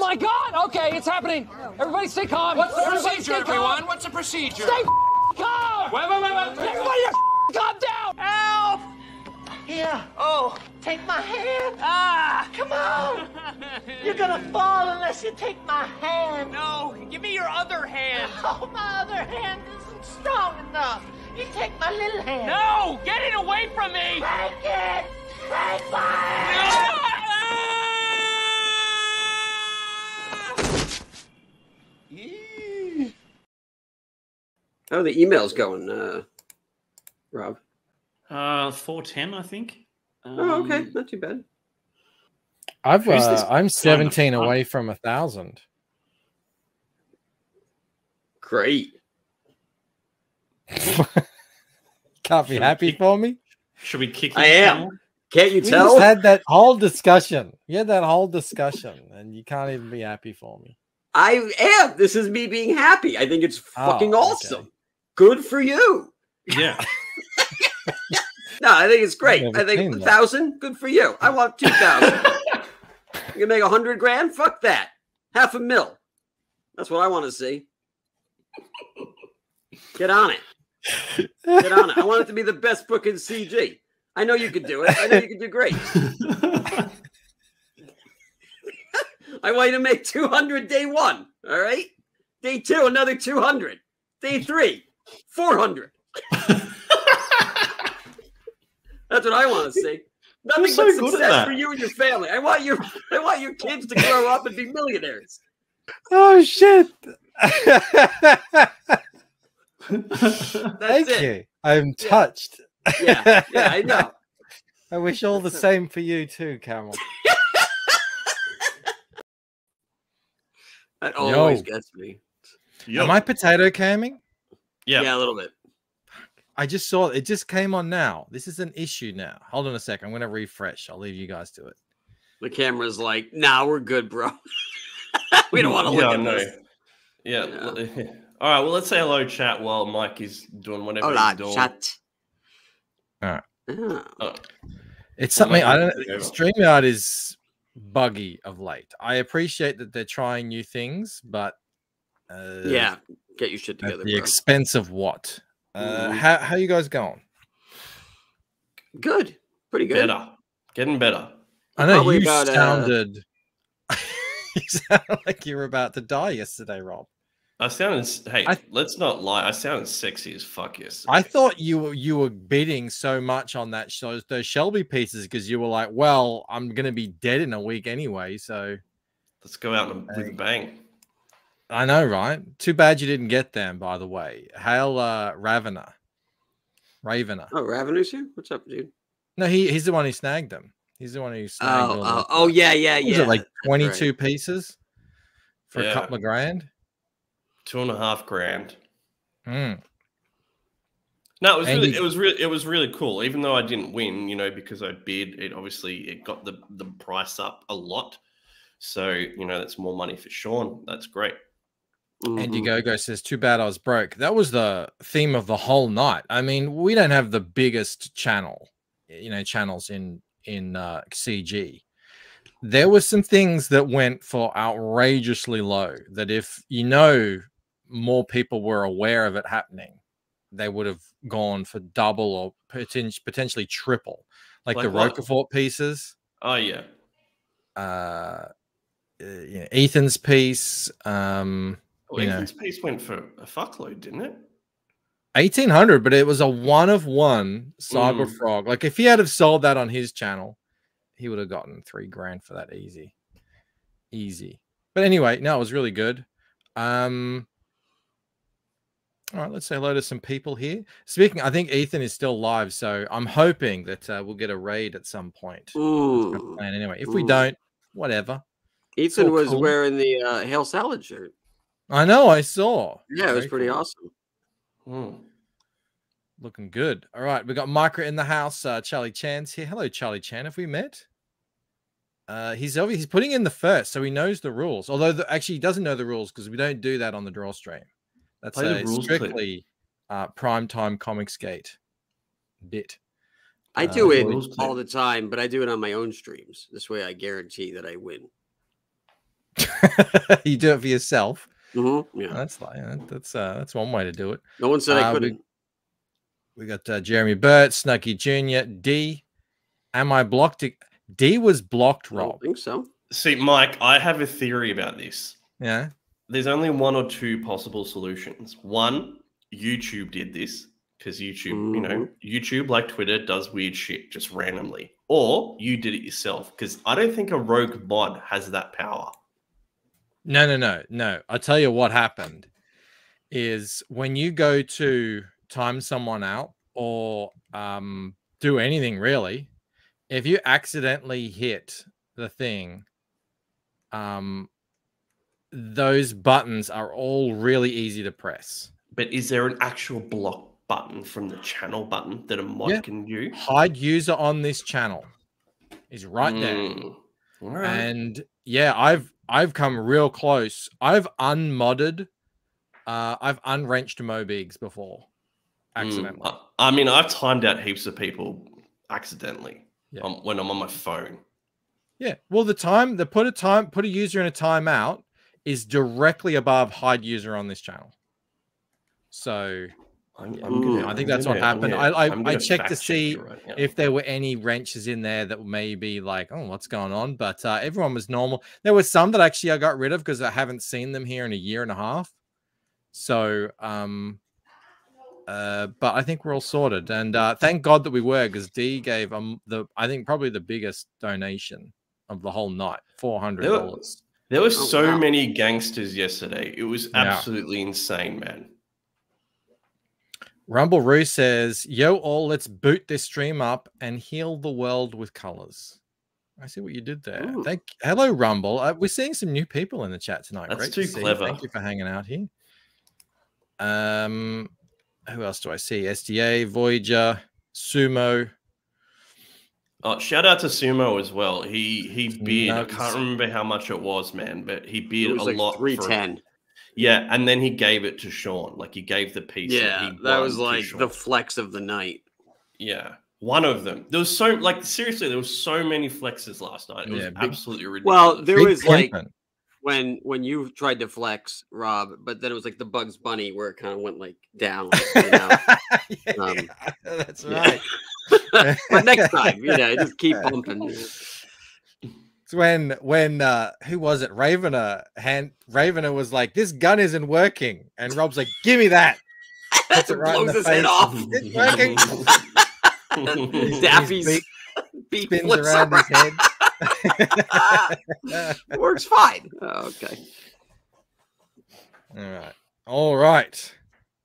my God! Okay, it's happening. Everybody stay calm. What's the Everybody procedure, stay calm. everyone? What's the procedure? Stay calm. Wait, wait, wait, wait. Everybody calm down. Help! Here. Oh, take my hand. Ah, come on. You're gonna fall unless you take my hand. No, give me your other hand. Oh, my other hand isn't strong enough. You take my little hand. No, get it away from me. Take it. Take my hand. How are the emails going, uh, Rob? Uh, four ten, I think. oh, okay, Um, not too bad. I've uh, I'm 17 away from a thousand. Great. Can't be happy for me. Should we kick? I him am. now? Can't you We tell? just had that whole discussion. You had that whole discussion, and you can't even be happy for me. I am. This is me being happy. I think it's fucking Oh, awesome. Good for you. Yeah. No, I think it's great. I think a thousand, good for you. I want two thousand. you can make a hundred grand? Fuck that. Half a mil. That's what I want to see. Get on it. Get on it. I want it to be the best book in CG. I know you could do it. I know you could do great. I want you to make 200 day one. All right. Day two, another 200. Day three, 400. That's what I want to see. Nothing so but good at success that. for you and your family. I want your I want your kids to grow up and be millionaires. Oh shit! That's Thank it. you. I'm touched. Yeah, yeah, I know. I wish all the same for you too, Camel. That always Yo. gets me. Yo. Am I potato camming? Yeah. Yeah, a little bit. I just saw it. Just came on now. This is an issue now. Hold on a second. I'm going to refresh. I'll leave you guys to it. The camera's like, nah, we're good, bro. we don't want to look Yeah, at no. this. Yeah. Yeah. All right. Well, let's say hello, chat, while Mike is doing whatever Hola, he's doing. chat. Alright. Ah. Oh, It's Well, something I don't. over. StreamYard is buggy of late. I appreciate that they're trying new things, but uh, Yeah, get your shit at together, the bro. expense of what? Uh, how how you guys going? good, pretty good. better. Getting better. I know Probably you about, uh, sounded. you sounded like you were about to die yesterday, Rob. I sounded. s- Hey, I- let's not lie. I sounded sexy as fuck yesterday. I thought you were you were bidding so much on that show, those Shelby pieces because you were like, "Well, I'm gonna be dead in a week anyway." So Let's go out with a Hey. bang. I know, right? Too bad you didn't get them. By the way, hail uh, Ravener, Ravener. Oh, Ravenue's here. What's up, dude? No, he he's the one who snagged them. He's the one who snagged. Oh, all oh, oh, yeah, yeah, what was it like that's right. 22 pieces for a couple of grand? Two and a half grand. Mm. No, it was And really, it was really, it was really cool. Even though I didn't win, you know, because I bid, it obviously it got the the price up a lot. So you know, that's more money for Sean. That's great. Andy Mhm. Gogo says, "Too bad I was broke." That was the theme of the whole night. I mean, we don't have the biggest channel, you know, channels in in uh, CG. There were some things that went for outrageously low. That if you know more people were aware of it happening, they would have gone for double or poten- potentially triple, like, Like the what? Roquefort pieces. Oh yeah, Uh, uh, you know, Ethan's piece. Um, well, you know. Ethan's piece went for a fuckload, didn't it? 1800 but it was a one of one cyber Mm. frog like if he had have sold that on his channel he would have gotten three grand for that easy easy but anyway no it was really good um all right let's say hello to some people here speaking i think ethan is still live so i'm hoping that uh, we'll get a raid at some point That's my Ooh. anyway if we don't whatever Ethan was cool. wearing the uh, Hail Salad shirt. I know i saw Yeah, it was Very pretty cool. awesome. Hmm. Looking good. All right, we got Micro in the house. Uh, Charlie Chan's here. Hello, Charlie Chan. Have we met? Uh, he's obviously he's putting in the first, so he knows the rules. Although the, actually he doesn't know the rules because we don't do that on the draw stream. That's Play a rules strictly uh, prime time comics gate bit. I Uh, do it all clear. the time, but I do it on my own streams. This way, I guarantee that I win. you do it for yourself. Mhm, Yeah. That's like that's uh, that's one way to do it. No one said I Uh, we- couldn't. We got uh, Jeremy Burt, Snuggy Jr., D. Am I blocked? D was blocked, I Rob. don't think so. See, Mike, I have a theory about this. Yeah. There's only one or two possible solutions. One, YouTube did this because YouTube, you know, YouTube, like Twitter, does weird shit just randomly. Or you did it yourself because I don't think a rogue mod has that power. No, no, no, no. I'll tell you what happened is when you go to time someone out or um, do anything really, if you accidentally hit the thing, um, those buttons are all really easy to press. But is there an actual block button from the channel button that a mod Yeah. can use? Hide user on this channel is right there. Mm. All right. and yeah i've i've come real close i've unmodded uh i've unwrenched mobigs before Mm, accidentally I, I mean, I've timed out heaps of people accidentally Yeah. um, when I'm on my phone. yeah well the time the put a time put a user in a timeout is directly above hide user on this channel so I'm, Yeah. gonna- I think I'm that's what gonna- I'm happened. gonna- I- I- I'm I gonna checked to see right if there were any wrenches in there that may be like oh what's going on but uh, everyone was normal there were some that actually i got rid of because i haven't seen them here in a year and a half so um uh but i think we're all sorted and uh thank god that we were because d gave um the i think probably the biggest donation of the whole night four hundred dollars There were Oh, so wow. many gangsters yesterday. It was Yeah. absolutely insane, man. Rumble roo says yo all let's boot this stream up and heal the world with colors I see what you did there. Ooh. Thank hello, Rumble. Uh, we're seeing some new people in the chat tonight. That's Great too to see. clever. Thank you for hanging out here. Um, who else do I see? SDA, Voyager, Sumo. Oh, shout out to Sumo as well. He he bid. I can't remember how much it was, man, but he It was a like lot. for- three ten. Yeah, and then he gave it to Sean. Like he gave the piece. Yeah, he that was to like the flex of the night. yeah. One of them. There was so like seriously, there was so many flexes last night. It was Yeah, big- absolutely ridiculous. Well, there Big was like pimpin'. when when you tried to flex, Rob, but then it was like the Bugs Bunny where it kind of went like down. You know? Yeah, Um, that's yeah. right. but next time, you know, just keep pumping. It's when when uh who was it? Ravener hand Ravener was like, This gun isn't working. And Rob's like, Give me that. Puts it right in the his head off. It's working. Daffy's beak beak spins flips around his head. Works fine. Oh, okay. All right. All right.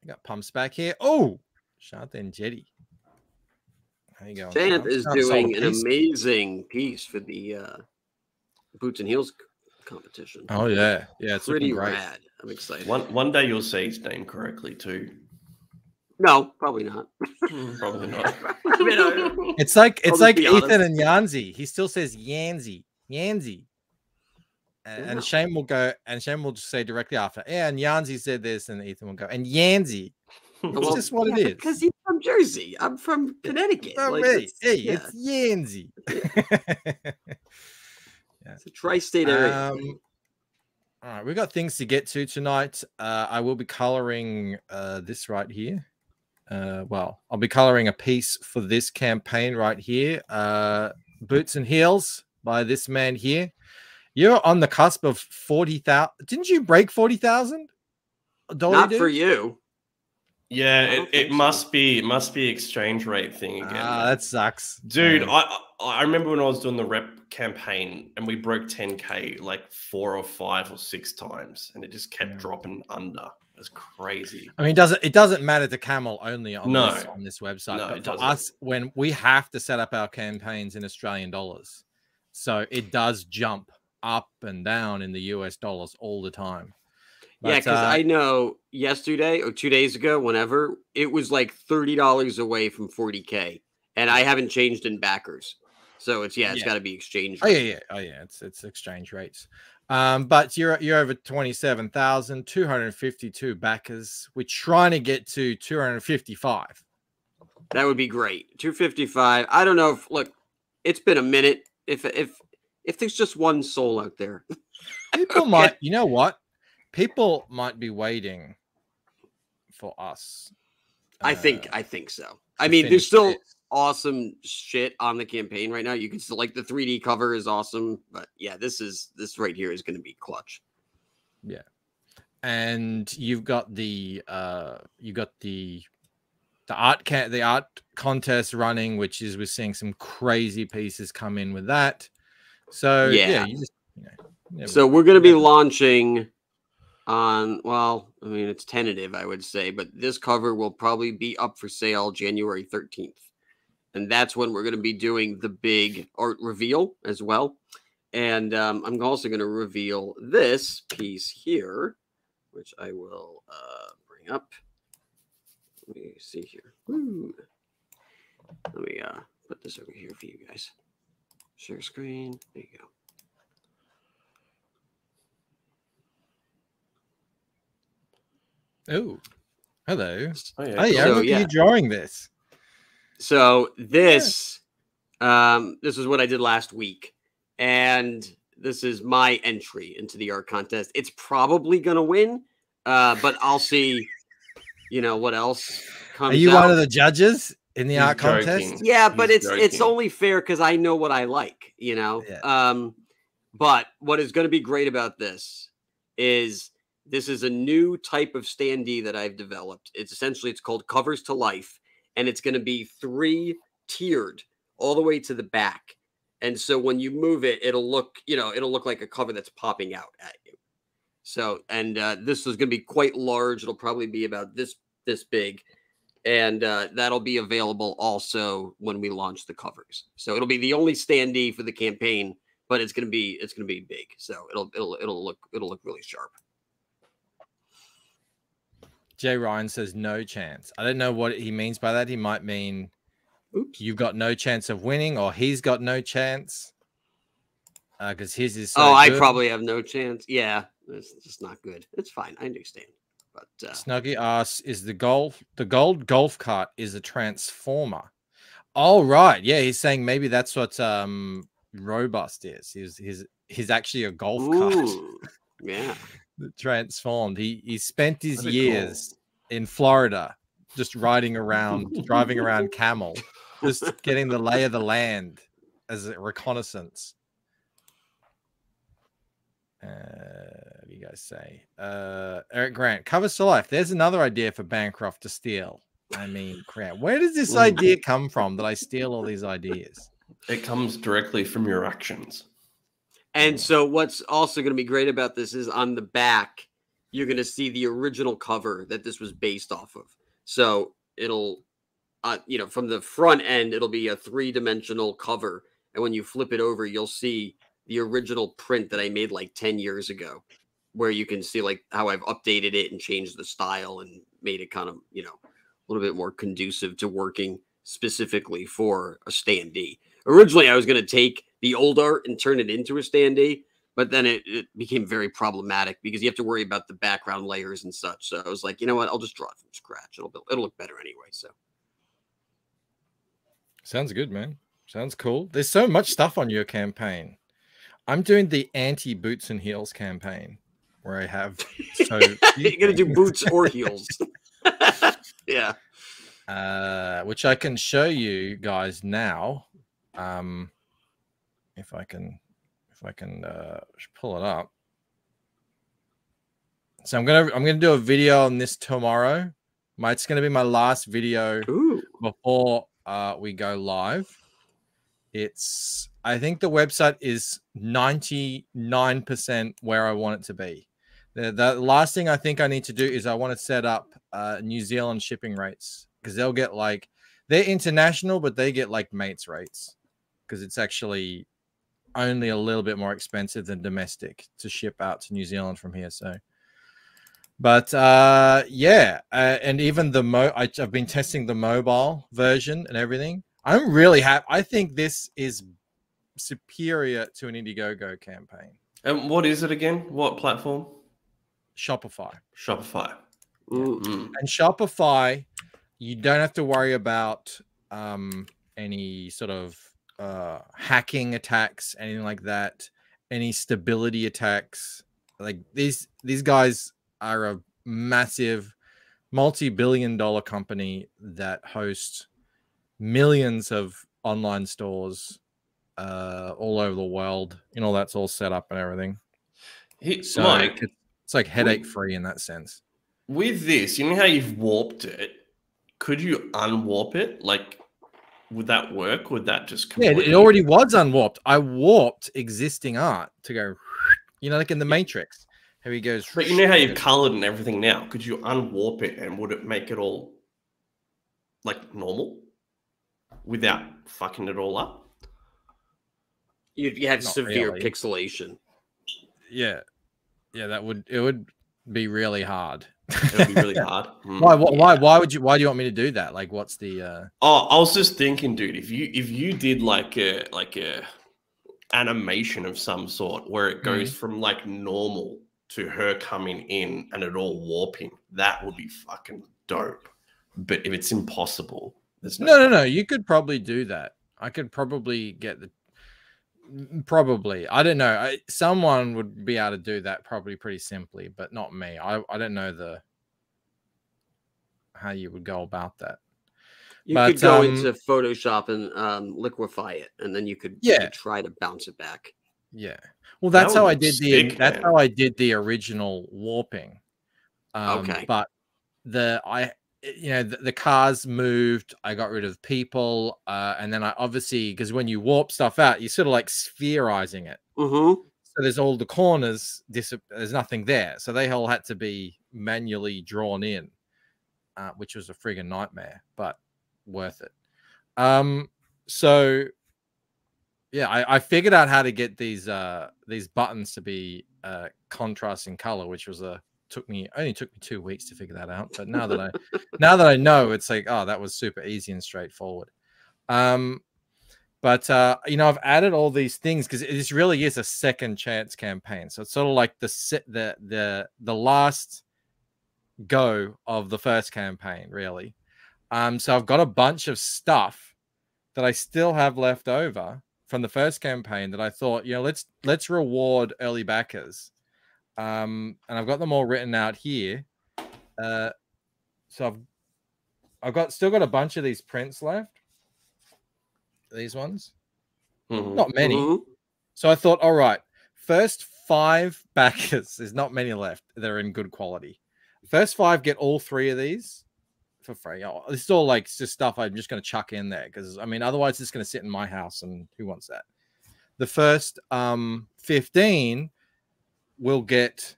I got pumps back here. Oh, Shantan Jetty. How you going? Chant Pumps? is Can't solve a doing an piece. amazing piece for the uh, boots and heels competition. Oh yeah, yeah, it's pretty looking great. rad. I'm excited. one one day you'll say his name correctly too. No, probably not. Probably not. I mean, I- It's like it's like Ethan honest. and Yanzi. He still says Yanzi, Yanzi. A- Yeah. And Shane will go, and Shane will just say directly after, yeah, and Yanzi said this, and Ethan will go, and Yanzi. It's Well, just what yeah, it is. Because he's from Jersey. I'm from Connecticut. Oh, Like, hey, it's- hey, yeah, it's Yanzi. it's a tri-state area. Um, all right, we've got things to get to tonight. Uh, I will be coloring uh, this right here. Uh, well, I'll be coloring a piece for this campaign right here. Uh, Boots and Heels by this man here. You're on the cusp of 40,000. Didn't you break 40,000? Not for you. Yeah, it, it so. must be it must be exchange rate thing again. Ah, that sucks. Dude, I I I remember when I was doing the rep campaign and we broke 10k like four or five or six times, and it just kept Yeah. dropping under. It was crazy. I mean, it doesn't it doesn't matter to Camel only on No. this on this website, No, but it for doesn't. us when we have to set up our campaigns in Australian dollars, so it does jump up and down in the US dollars all the time. Yeah, because uh, I know yesterday or two days ago, whenever it was like thirty dollars away from forty k, and I haven't changed in backers, so it's yeah, it's Yeah. got to be exchange. Oh yeah, yeah, oh yeah. It's it's exchange rates. Um, but you're you're over 27,252 backers. We're trying to get to 255. that would be great. Two fifty five. I don't know if look, it's been a minute. If if if there's just one soul out there. People might, you know what? People might be waiting for us. I think uh, I think so. I mean, there's still awesome shit on the campaign right now. You can still like the 3D cover is awesome, but yeah, this is this right here is going to be clutch. Yeah. And you've got the uh you got the the art ca- the art contest running which is we're seeing some crazy pieces come in with that so yeah, Yeah. you just you know So we're going to be launching on well, I mean it's tentative, I would say, but this cover will probably be up for sale January 13th. And that's when we're going to be doing the big art reveal as well. And um, I'm also going to reveal this piece here, which I will uh, bring up. Let me see here. Let me uh, put this over here for you guys. Share screen. There you go. Oh hello Oh, yeah. oh yeah So, look yeah. you drawing this So this, um, this is what I did last week, and this is my entry into the art contest. It's probably gonna win, uh, but I'll see. You know what else comes? are you out. one of the judges in the He's art joking. contest Yeah, but He's it's it's only fair because I know what I like. You know. Yeah. Um, but what is going to be great about this is this is a new type of standee that I've developed. It's essentially it's called covers to life, and it's going to be three tiered all the way to the back. And so when you move it, it'll look, you know, it'll look like a cover that's popping out at you. So, and uh, this is going to be quite large. It'll probably be about this this big, and uh, that'll be available also when we launch the covers. So it'll be the only standee for the campaign, but it's going to be it's going to be big. So it'll it'll it'll look it'll look really sharp. Jay ryan says no chance i don't know what he means by that he might mean Oops. you've got no chance of winning or he's got no chance because his is so oh, I probably have no chance. Yeah, it's just not good. It's fine. I understand. But uh, Snuggy asks, "Is the golf the gold golf cart is a transformer?" Oh right, yeah. He's saying maybe that's what um robust is. He's he's he's actually a golf cart yeah. Transformed. He he spent his be cool. years in Florida just riding around, driving around camel, just getting the lay of the land as a reconnaissance. Uh, what do you guys say? Uh, Eric Grant, covers to life. There's another idea for Bancroft to steal. I mean, crap. Where does this idea come from that I steal all these ideas? It comes directly from your actions. And so, what's also going to be great about this is on the back, you're going to see the original cover that this was based off of. So it'll, uh, you know, from the front end, it'll be a three dimensional cover, and when you flip it over, you'll see the original print that I made like ten years ago, where you can see like how I've updated it and changed the style and made it kind of, you know, a little bit more conducive to working specifically for a standee. Originally, I was going to take the old art and turn it into a standee, but then it, it became very problematic because you have to worry about the background layers and such. So I was like, you know what? I'll just draw it from scratch. It'll be- it'll look better anyway. So Sounds good, man. Sounds cool. There's so much stuff on your campaign. I'm doing the anti boots and heels campaign where I have so you're gonna do boots or heels. yeah. uh, which I can show you guys now. Um, if I can, if I can uh, pull it up. So I'm gonna I'm gonna do a video on this tomorrow. My it's gonna be my last video Ooh. before uh, we go live. It's I think the website is 99% where I want it to be. The, the last thing I think I need to do is I want to set up uh, New Zealand shipping rates because they'll get like they're international, but they get like mates rates because it's actually only a little bit more expensive than domestic to ship out to New Zealand from here. So, but uh, yeah, uh, and even the mo I, I've been testing the mobile version and everything. I'm really happy. I think this is superior to an Indiegogo campaign. And what is it again? What platform? Shopify. Shopify. Mm. and Shopify, you don't have to worry about um, any sort of uh, hacking attacks, anything like that, any stability attacks. Like these these guys are a massive multi-billion dollar company that hosts millions of online stores uh, all over the world. You know, that's all set up and everything. Hey, So Mike, it- it's like headache free in that sense. with this, you know how you've warped it? Could you unwarp it? Like, would that work? Would that just Yeah, it- already was unwarped. I warped existing art to go, you know, like in the Matrix. How he goes, But you know how you've colored and everything now. Could you unwarp it and would it make it all like normal without fucking it all up? You, you have Not severe really. pixelation. yeah, yeah, that would it would be really hard. It would be really hard. Hmm. why, why, why, why would you? Why do you want me to do that? Like, what's the? uh Oh, I was just thinking, dude. If you if you did like a like a animation of some sort where it goes from like normal to her coming in and it all warping, that would be fucking dope. But if it's impossible, there's no. No, no, no. You could probably do that. I could probably get the. Probably, I don't know. I, someone would be able to do that probably pretty simply, but not me. I, I don't know the how you would go about that. You But, could go um, into Photoshop and um, liquefy it, and then you could, you Yeah. could try to bounce it back. Yeah. Well, that's would how I look did the sick, that's man. how I did the original warping. Um, Okay. But the I you know the, the cars moved. I got rid of people, uh, and then I obviously because when you warp stuff out, you're sort of like spherizing it. Mm-hmm. So there's all the corners. There's nothing there, so they all had to be manually drawn in, uh, which was a friggin' nightmare, but worth it. Um, so yeah, I, I figured out how to get these uh these buttons to be uh contrast in color, which was a took me only took me two weeks to figure that out. But now that I now that I know, it's like oh, that was super easy and straightforward. Um, but uh, you know, I've added all these things because this really is a second chance campaign. So it's sort of like the the the the last go of the first campaign, really. Um, so I've got a bunch of stuff that I still have left over from the first campaign that I thought, you know, let's let's reward early backers. Um, and I've got them all written out here. Uh, so I've I've got still got a bunch of these prints left. These ones, Mhm. not many. Mhm. So I thought, all right, first five backers, there's not many left that are in good quality. First five get all three of these for free. Oh, this is all like just stuff I'm just going to chuck in there because I mean, otherwise it's going to sit in my house, and who wants that? The first um 15 will get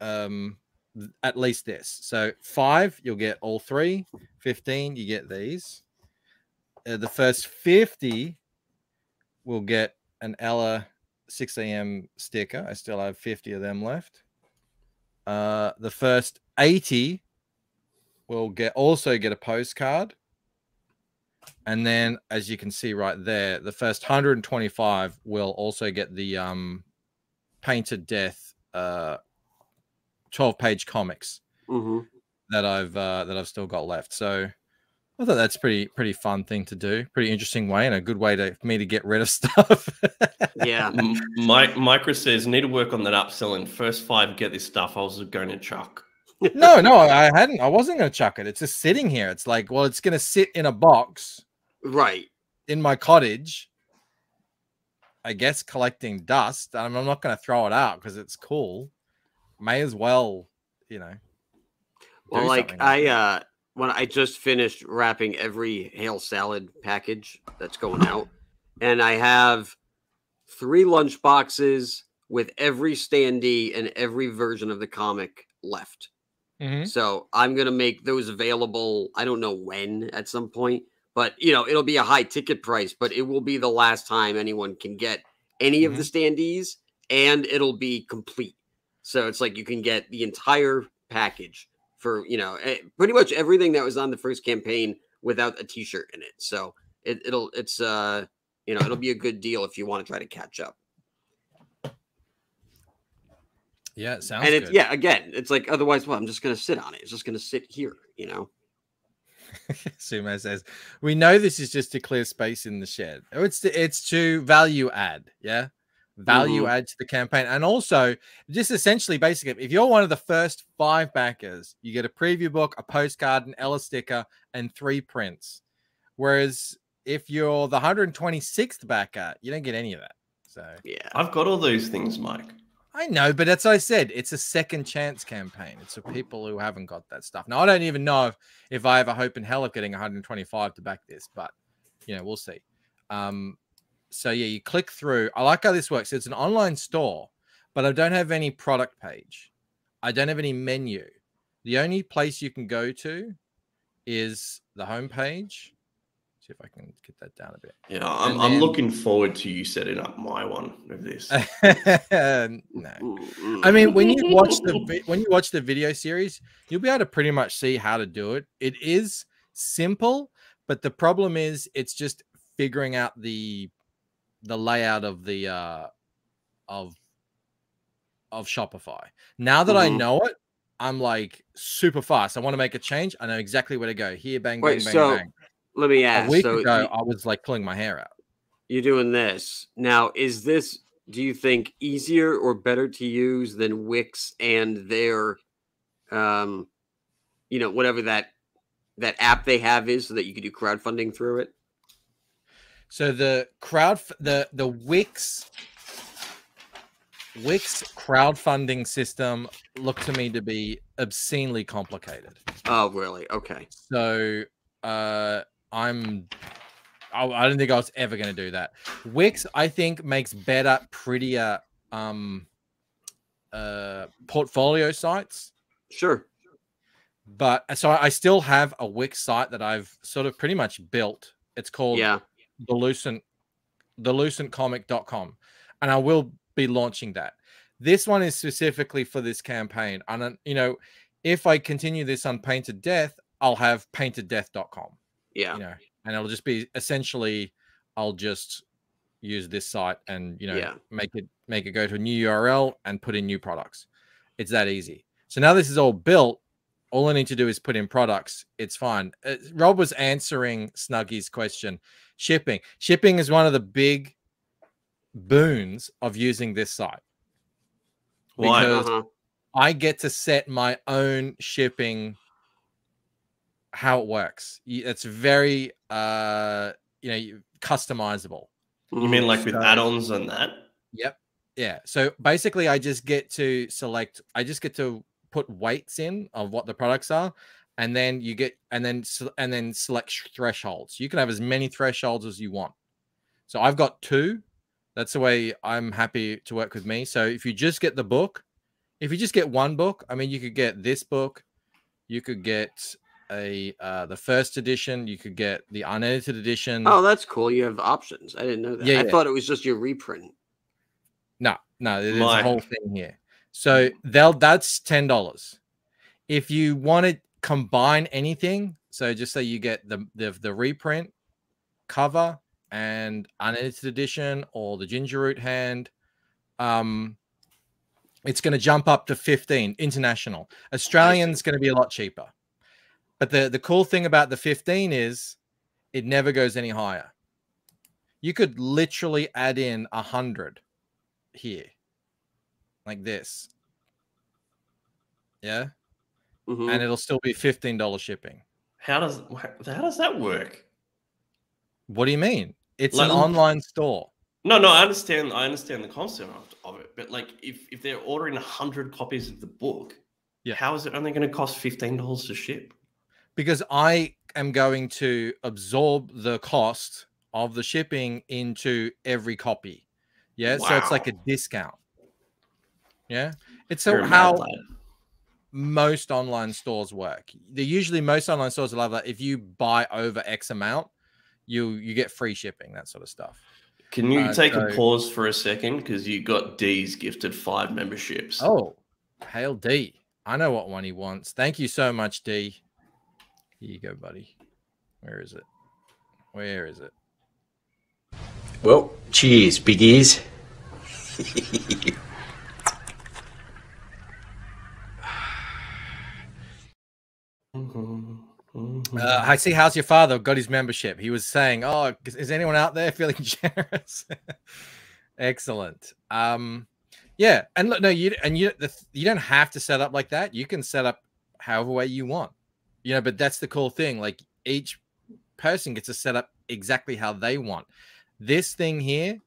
um at least this. So five, you'll get all three. 15, you get these. Uh, the first 50 will get an Ella 6 a.m. sticker. I still have 50 of them left. Uh, the first 80 will get also get a postcard. And then, as you can see right there, the first 125 will also get the um, Painted Death uh, 12 page comics Mhm. that I've uh, that I've still got left. So I thought that's pretty pretty fun thing to do. Pretty interesting way and a good way to for me to get rid of stuff. Yeah. M- Mike Micro says need to work on that upselling. First five get this stuff. I was going to chuck. no, no, I hadn't. I wasn't going to chuck it. It's just sitting here. It's like, well, it's going to sit in a box Right. in my cottage. I guess collecting dust. I'm, I'm not going to throw it out because it's cool. May as well, you know. Well, like I uh when I just finished wrapping every hail salad package that's going out, and I have three lunch boxes with every standee and every version of the comic left. Mhm. So I'm gonna make those available. I don't know when at some point, but you know it'll be a high ticket price, but it will be the last time anyone can get any of the standees, and it'll be complete. So it's like you can get the entire package for you know eh, pretty much everything that was on the first campaign without a T-shirt in it. So it, it'll it's uh you know it'll be a good deal if you want to try to catch up. Yeah, it sounds good. and it's good. yeah again it's like otherwise well I'm just gonna sit on it. It's just gonna sit here, you know. Sumo says, "We know this is just to clear space in the shed. Oh, it's to, it's to value add, yeah, value Mhm. add to the campaign, and also just essentially, basically, if you're one of the first five backers, you get a preview book, a postcard, an Ella sticker, and three prints. Whereas if you're the 126th backer, you don't get any of that. So Yeah. I've got all those things, Mike. I know, but as I said. It's a second chance campaign. It's for people who haven't got that stuff. Now, I don't even know if, if I have a hope in hell of getting 125 to back this, but you know, we'll see. Um, so yeah, you click through. I like how this works. It's an online store, but I don't have any product page. I don't have any menu. The only place you can go to is the homepage. See if I can get that down a bit. Yeah, I'm, And I'm looking forward to you setting up my one of this. no. I mean, when you watch the when you watch the video series, you'll be able to pretty much see how to do it. It is simple, but the problem is it's just figuring out the the layout of the uh of of Shopify. Now that I Mhm. know it, I'm like super fast. I want to make a change. I know exactly where to go. Here, bang, bang, Wait, bang, so bang. Let me A ask. week so ago, you- I was like pulling my hair out. you're doing this now. Is this? Do you think easier or better to use than Wix and their, um, you know, whatever that that app they have is, so that you can do crowdfunding through it? So the crowd, the the Wix, Wix crowdfunding system looked to me to be obscenely complicated. Oh, really? Okay. So uh, I'm, I, I don't think I was ever going to do that. Wix, I think, makes better, prettier um, uh, portfolio sites. Sure. But so I still have a Wix site that I've sort of pretty much built. It's called Yeah. the lucent the lucentcomic.com and i will be launching that this one is specifically for this campaign and uh, you know if i continue this on painted death i'll have painteddeath.com Yeah. you know and it'll just be essentially i'll just use this site and you know Yeah. make it make it go to a new url and put in new products it's that easy so now this is all built all i need to do is put in products it's fine uh, rob was answering snuggy's question shipping shipping is one of the big boons of using this site Why? because Uh-huh. I get to set my own shipping how it works. It's very uh you know customizable. You mean like with So- add-ons and that? Yep. Yeah. So basically I just get to select I just get to put weights in of what the products are and then you get and then and then select thresholds. You can have as many thresholds as you want. So I've got two. That's the way I'm happy to work with me. So if you just get the book, if you just get one book, I mean you could get this book, you could get a uh the first edition, you could get the unedited edition. Oh, that's cool. You have options. I didn't know that. Yeah, I yeah. thought it was just your reprint. No, no, there's My- a whole thing here. So they'll that's ten dollars. If you want to combine anything, so just say you get the the, the reprint cover and unedited edition or the ginger root hand, um, it's going to jump up to 15 international. Australian's going to be a lot cheaper. But the the cool thing about the 15 is it never goes any higher. You could literally add in a hundred here, like this. Yeah, Mhm. and it'll still be fifteen dollars shipping. How does how does that work? What do you mean? It's Like- an online store. No, no, I understand. I understand the concept of, of it, but like, if if they're ordering hundred copies of the book, Yeah. how is it only going to cost fifteen dollars to ship? Because I am going to absorb the cost of the shipping into every copy. Yeah, so it's like a discount. Yeah, it's You're so how most online stores work. They usually most online stores have that if you buy over X amount, you you get free shipping, that sort of stuff. Can you Uh, take a pause for a second because you got D's gifted five memberships? Oh, hail D. I know what one he wants. Thank you so much, D. Here you go, buddy. Where is it? Where is it? Well, cheers, big ears. Uh, I see. How's your father? Got his membership. He was saying, "Oh, is- is anyone out there feeling generous?" Excellent. Um, yeah, and look, no, you and you the, you don't have to set up like that. You can set up however way you want, you know. But that's the cool thing. Like each person gets to set up exactly how they want. This thing here,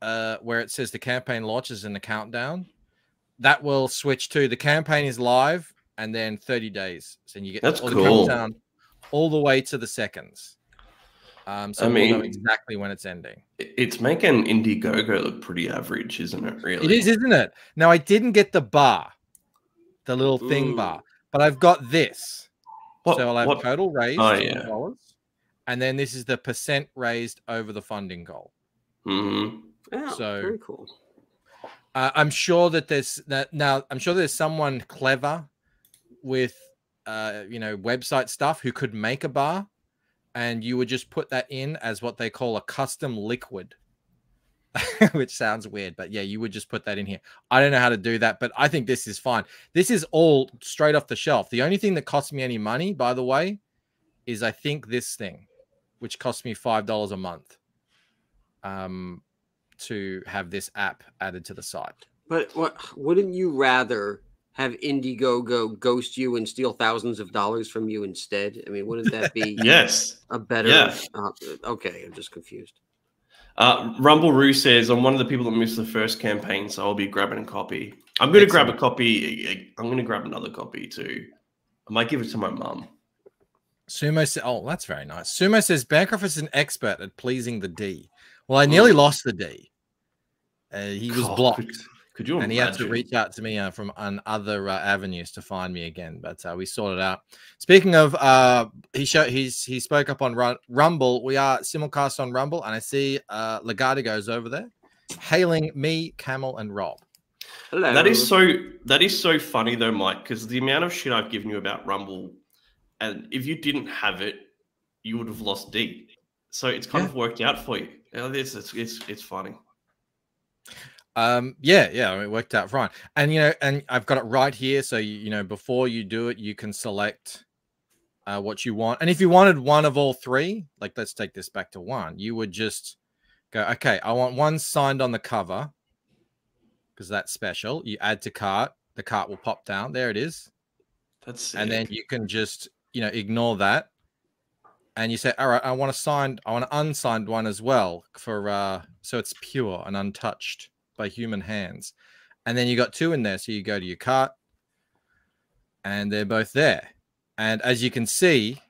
uh, where it says the campaign launches and the countdown, that will switch to the campaign is live and then 30 days. So you get That's all the countdown all the way to the seconds. Um, so I we'll know mean- exactly when it's ending. It's making Indiegogo look pretty average, isn't it? Really? It is, isn't it? Now I didn't get the bar, the little thing bar, but I've got this. What, so I'll have what- total raised Oh, yeah. dollars, and then this is the percent raised over the funding goal. Mhm. Oh, So- very cool. Uh, I'm sure that there's that now. I'm sure there's someone clever with, uh, you know, website stuff who could make a bar, and you would just put that in as what they call a custom liquid, which sounds weird, but yeah, you would just put that in here. I don't know how to do that, but I think this is fine. This is all straight off the shelf. The only thing that costs me any money, by the way, is I think this thing, which costs me five dollars a month. Um, to have this app added to the site. But what wouldn't you rather have Indiegogo ghost you and steal thousands of dollars from you instead? I mean, wouldn't that be Yes. a better? Yeah. Uh, okay, I'm just confused. Uh, Rumble Roo says, I'm one of the people that missed the first campaign, so I'll be grabbing a copy. I'm going to grab a copy. I'm going to grab another copy too. I might give it to my mum. Sumo says, "Oh, that's very nice." Sumo says, "Bancroft is an expert at pleasing the D." Well, I nearly lost the D. Uh, he was God, blocked, Could, could you and he had to reach out to me uh, from on other uh, avenues to find me again. But uh, we sorted out. Speaking of, uh, he showed he's he spoke up on Rumble. We are simulcast on Rumble, and I see uh, Legata goes over there, hailing me, Camel, and Rob. Hello. That is so. That is so funny though, Mike. Because the amount of shit I've given you about Rumble, and if you didn't have it, you would have lost D. So it's kind Yeah. of worked out for you. Yeah, this it's it's it's funny. Um, yeah, yeah, it worked out fine. And you know, and I've got it right here. So you, you know, before you do it, you can select uh, what you want. And if you wanted one of all three, like let's take this back to one, you would just go, okay, I want one signed on the cover because that's special. You add to cart, the cart will pop down. There it is. That's And then you can just, you know, ignore that. And you say, all right, I want a signed, I want an unsigned one as well for uh so it's pure and untouched by human hands. And then you got two in there. So you go to your cart and they're both there. And as you can see,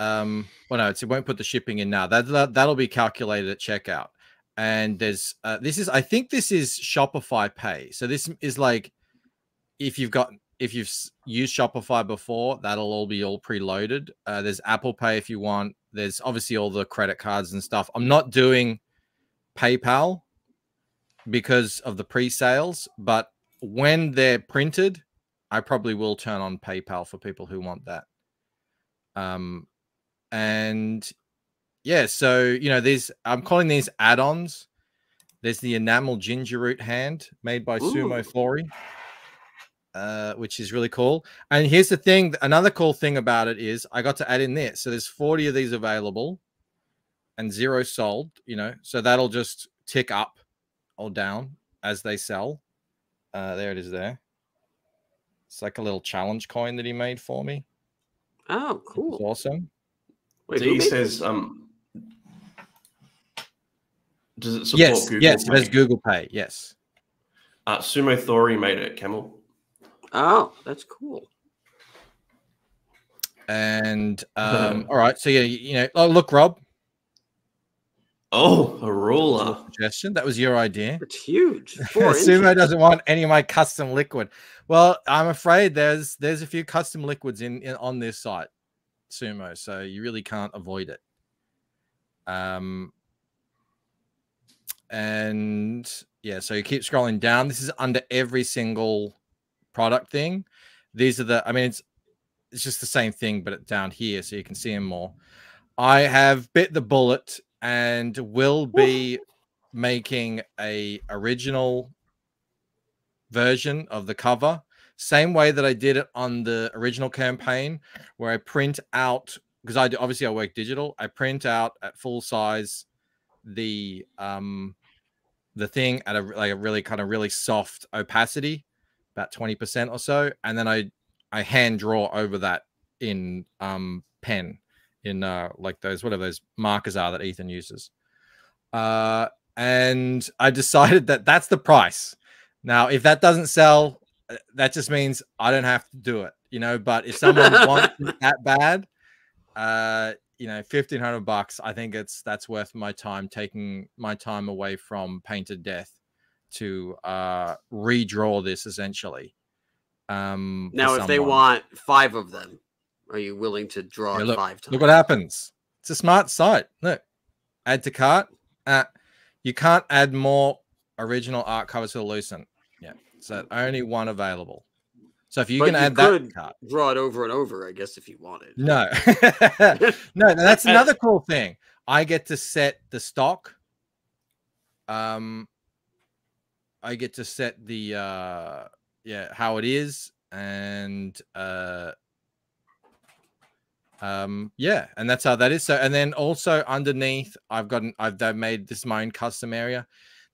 um, well, no, it's, it won't put the shipping in now. That, that that'll be calculated at checkout. And there's uh, this is I think this is Shopify Pay. So this is like if you've got if you've used Shopify before, that'll all be all preloaded. Uh, there's Apple Pay if you want. There's obviously all the credit cards and stuff. I'm not doing PayPal because of the pre-sales, but when they're printed, I probably will turn on PayPal for people who want that. Um, and yeah, so you know, these I'm calling these add-ons. There's the enamel ginger root hand made by Sumo Ooh. Thori, uh, which is really cool. And here's the thing: another cool thing about it is I got to add in this. So there's 40 of these available, and zero sold. You know, so that'll just tick up or down as they sell. Uh, there it is. There. It's like a little challenge coin that he made for me. Oh, cool. awesome. Wait, who D says, um, does it support yes, Google? yes, it has Pay? Google Pay. Yes. Uh, Sumo Thori made it. Camel. Oh, that's cool. And um, all right, so yeah, you, you know, oh look, Rob, Oh, a little ruler. suggestion. That was your idea. It's huge. Four Sumo doesn't want any of my custom liquid. Well, I'm afraid there's there's a few custom liquids in, in on this site, Sumo, so you really can't avoid it. Um, and yeah, so you keep scrolling down. This is under every single product thing. These are the. I mean, it's it's just the same thing, but down here, so you can see them more. I have bit the bullet and will be making a original version of the cover. same way that I did it on the original campaign, where I print out because I do, obviously I work digital. I print out at full size the um the thing at a like a really kind of really soft opacity, about twenty percent or so, and then I I hand draw over that in um pen in uh like those whatever those markers are that Ethan uses. Uh and I decided that that's the price. Now, if that doesn't sell, uh, that just means I don't have to do it, you know. But if someone wants it that bad, uh, you know, fifteen hundred bucks, I think it's that's worth my time taking my time away from Painted Death to uh redraw this essentially. Um, Now, if they want five of them, are you willing to draw Yeah, look, five times? Look what happens. It's a smart site. Look, add to cart. Uh, you can't add more original art covers to the Lucent. Yeah, so only one available. So if you But can you add that cart, draw it over and over, I guess, if you wanted. no, no, that's another cool thing. I get to set the stock. Um, I get to set the uh, yeah how it is and uh um yeah and that's how that is so and then also underneath i've gotten i've I've made this my own custom area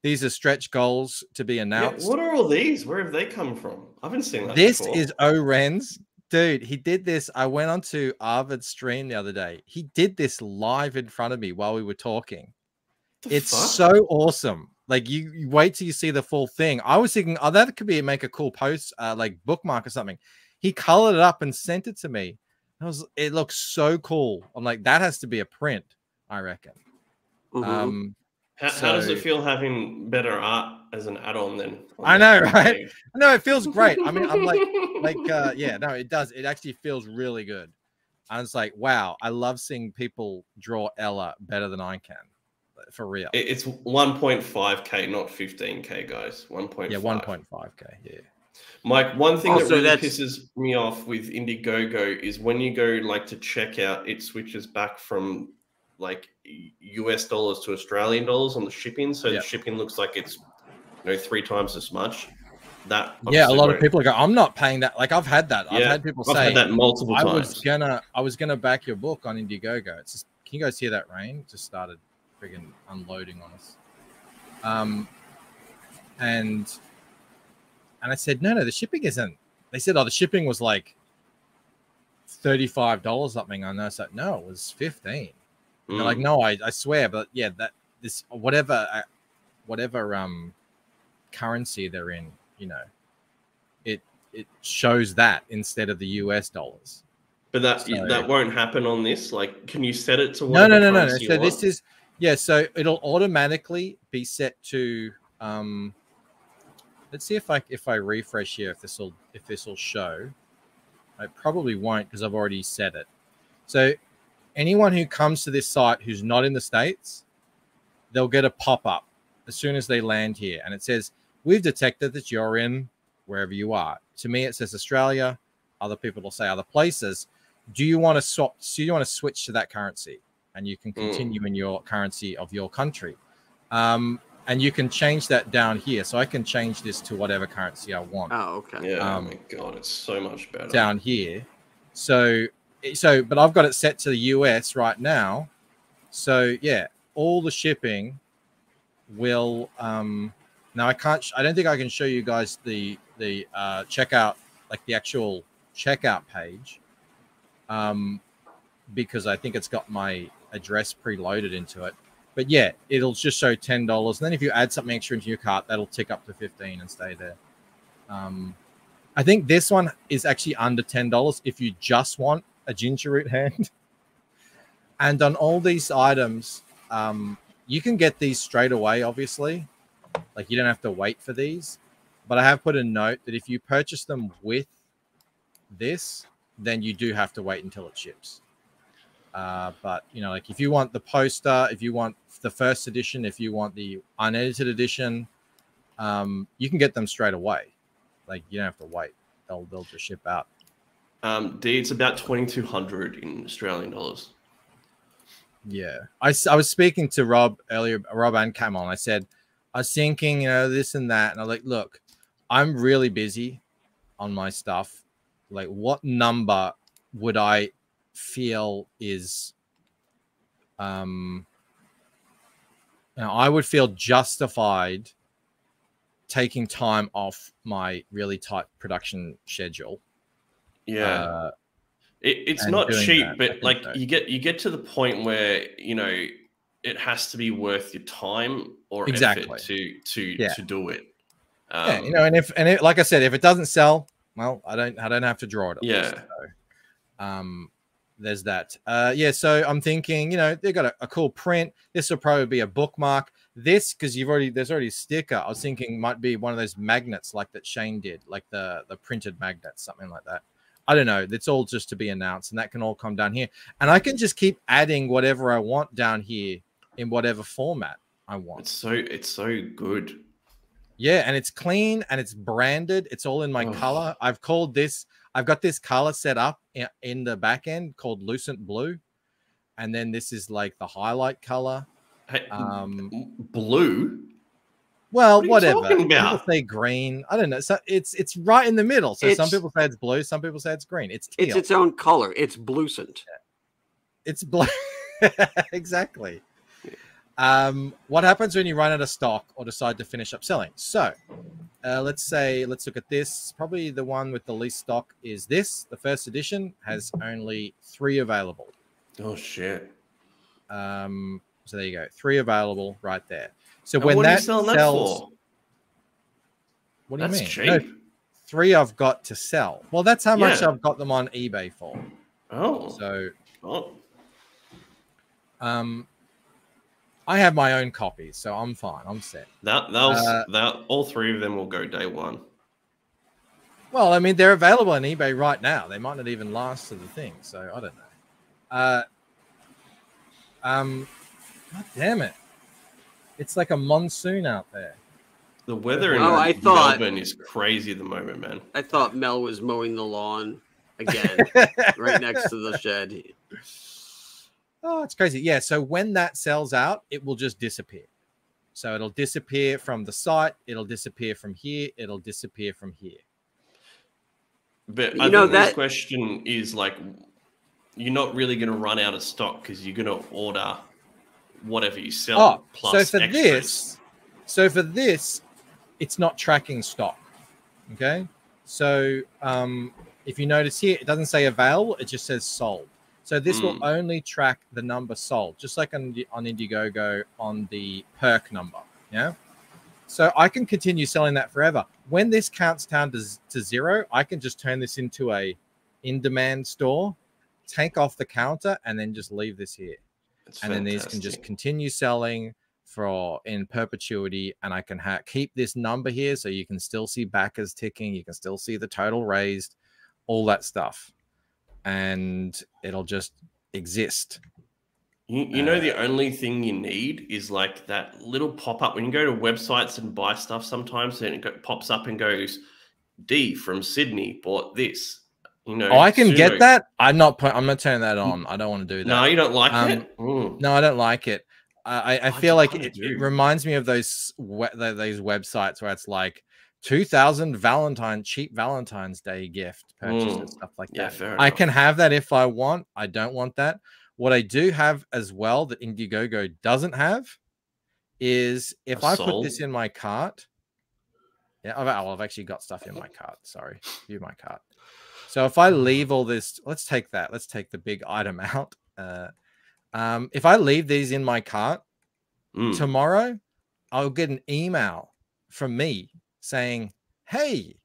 these are stretch goals to be Yeah, announced what are all these? Where have they come from? I haven't seen that. this before. is oren's dude he did this i went on to arvid's stream the other day he did this live in front of me while we were talking The it's fuck? so awesome like you, you wait till you see the full thing i was thinking oh that could be make a cool post uh, like bookmark or something he colored it up and sent it to me I was it looks so cool i'm like that has to be a print i reckon Mhm. um How, how does it feel having better art as an add-on then? I know, right? game? no it feels great i mean i'm like like uh yeah no it does it actually feels really good i was like wow i love seeing people draw ella better than i can for real It's 1.5k, not 15k, guys. 1.5. yeah 1.5k yeah Mike, one thing that Also, really that's- pisses me off with Indiegogo is when you go like to check out, it switches back from like US dollars to Australian dollars on the shipping. So Yeah. the shipping looks like it's you know three times as much. That yeah a lot of won't- people go i'm not paying that like i've had that i've had people I've say had that multiple I times. was gonna I was gonna back your book on Indiegogo. It's just can you guys hear that rain? Just started friggin' unloading on us. Um and and I said, no, no, the shipping isn't. They said, oh, the shipping was like $35 something. And I said, no, it was 15. And They're like, Mm. no, I, I swear, but yeah, that this whatever uh, whatever um currency they're in, you know, it it shows that instead of the US dollars. but that so- that won't happen on this. Like, can you set it to No, no, no, no, no. So this is yeah. So it'll automatically be set to. um Let's see if I if I refresh here if this will if this will show. I probably won't because I've already set it. So anyone who comes to this site who's not in the states, they'll get a pop up as soon as they land here, and it says we've detected that you're in wherever you are. To me, it says Australia. Other people will say other places. Do you want to swap? Do you want to switch to that currency? and you can Mm. continue in your currency of your country. Um, and you can change that down here. So I can change this to whatever currency I want Oh, okay. Yeah, um, oh my god, it's so much better. down here. So, so, but I've got it set to the US right now. So yeah, all the shipping will. Um, now I can't. sh- I don't think I can show you guys the the uh, checkout, like the actual checkout page, um, because I think it's got my address preloaded into it. But yeah, it'll just show ten dollars, and then if you add something extra into your cart, that'll tick up to fifteen and stay there. Um, I think this one is actually under ten dollars if you just want a ginger root hand. and on all these items, um, you can get these straight away. Obviously, like you don't have to wait for these. But I have put a note that if you purchase them with this, then you do have to wait until it ships. Uh, but you know, like if you want the poster, if you want the first edition, if you want the unedited edition, um, you can get them straight away. Like you don't have to wait; they'll they'll just ship out. Um, D, it's about twenty two hundred in Australian dollars. Yeah, I, I was speaking to Rob earlier, Rob and Camel, and I said I was thinking, you know, this and that, and I'm like, look, I'm really busy. on my stuff, like what number would I feel is um now I would feel justified taking time off my really tight production schedule. Yeah. Uh, It, it's not cheap, that, but like so. you get you get to the point where you know it has to be worth your time or Exactly. effort to to Yeah. to do it. Um, yeah, you know, and if and it, like I said, if it doesn't sell, well, I don't I don't have to draw it. Yeah. Least, so, um, there's that. Uh, yeah. So I'm thinking, you know, they've got a, a cool print. This will probably be a bookmark. This because you've already there's already a sticker. I was thinking might be one of those magnets like that Shane did, like the the printed magnets, something like that. I don't know. It's all just to be announced, and that can all come down here, and I can just keep adding whatever I want down here in whatever format I want. it's so it's so good. Yeah, and it's clean and it's branded. It's all in my Oh. color. I've called this. I've got this color set up in, the back end called Lucent Blue, and then this is like the highlight color. Hey, Um, blue. Well, What whatever. People say green. I don't know. So it's it's right in the middle. So some people say it's blue. Some people say it's green. It's It's teal. its own color. It's bluecent. It's blue. exactly. Um, what happens when you run out of stock or decide to finish up selling? So, uh, let's say, let's look at this. Probably the one with the least stock is this. The first edition has only three available. Oh shit! Um, so there you go, three available right there. So And when you that that sells, for? what do you That's mean? cheap. No, three I've got to sell. Well, that's how much I've got them on eBay for. Oh, So oh, um, I have my own copies, so I'm fine. I'm set. that that was Uh, that. All three of them will go day one. Well, I mean, they're available on eBay right now. They might not even last to the thing, so I don't know. Uh, um, God damn it! It's like a monsoon out there. The weather in Oh, I thought- Melbourne is crazy at the moment, man. I thought Mel was mowing the lawn again, right next to the shed. Oh, it's crazy. Yeah. So when that sells out, it will just disappear. So it'll disappear from the site. It'll disappear from here. It'll disappear from here. But You I know, think this that- question is like, you're not really going to run out of stock because you're going to order whatever you sell. Oh, so for extras. this, so for this, it's not tracking stock. Okay. So um, if you notice here, it doesn't say available, it just says sold. So this will Mm. only track the number sold, just like on, on Indiegogo on the perk number. Yeah. So I can continue selling that forever. When this counts down to, to zero, I can just turn this into a in-demand store, take off the counter, and then just leave this here It's and then these can just continue selling for in perpetuity and i can ha- keep this number here so you can still see backers ticking you can still see the total raised all that stuff and it'll just exist You, you know, Uh, the only thing you need is like that little pop up when you go to websites and buy stuff sometimes, and it go, pops up and goes, D from Sydney bought this. You know, oh i can pseudo- get that i'm not i'm not turning that on i don't want to do that No, you don't like Um, it? Mm. No, I don't like it. I, I, I feel like it, it reminds me of those we- those websites where it's like two thousand Valentine cheap Valentine's Day gift purchase and Mm. stuff like Yeah, that. fair I can have that if I want. I don't want that. What I do have as well that Indiegogo doesn't have is if A I put this in my cart. Yeah, I've, oh, I've actually got stuff in my cart. Sorry, view my cart. So if I leave all this, let's take that. Let's take the big item out. Uh, um, if I leave these in my cart Mm. tomorrow, I'll get an email from me saying, "Hey,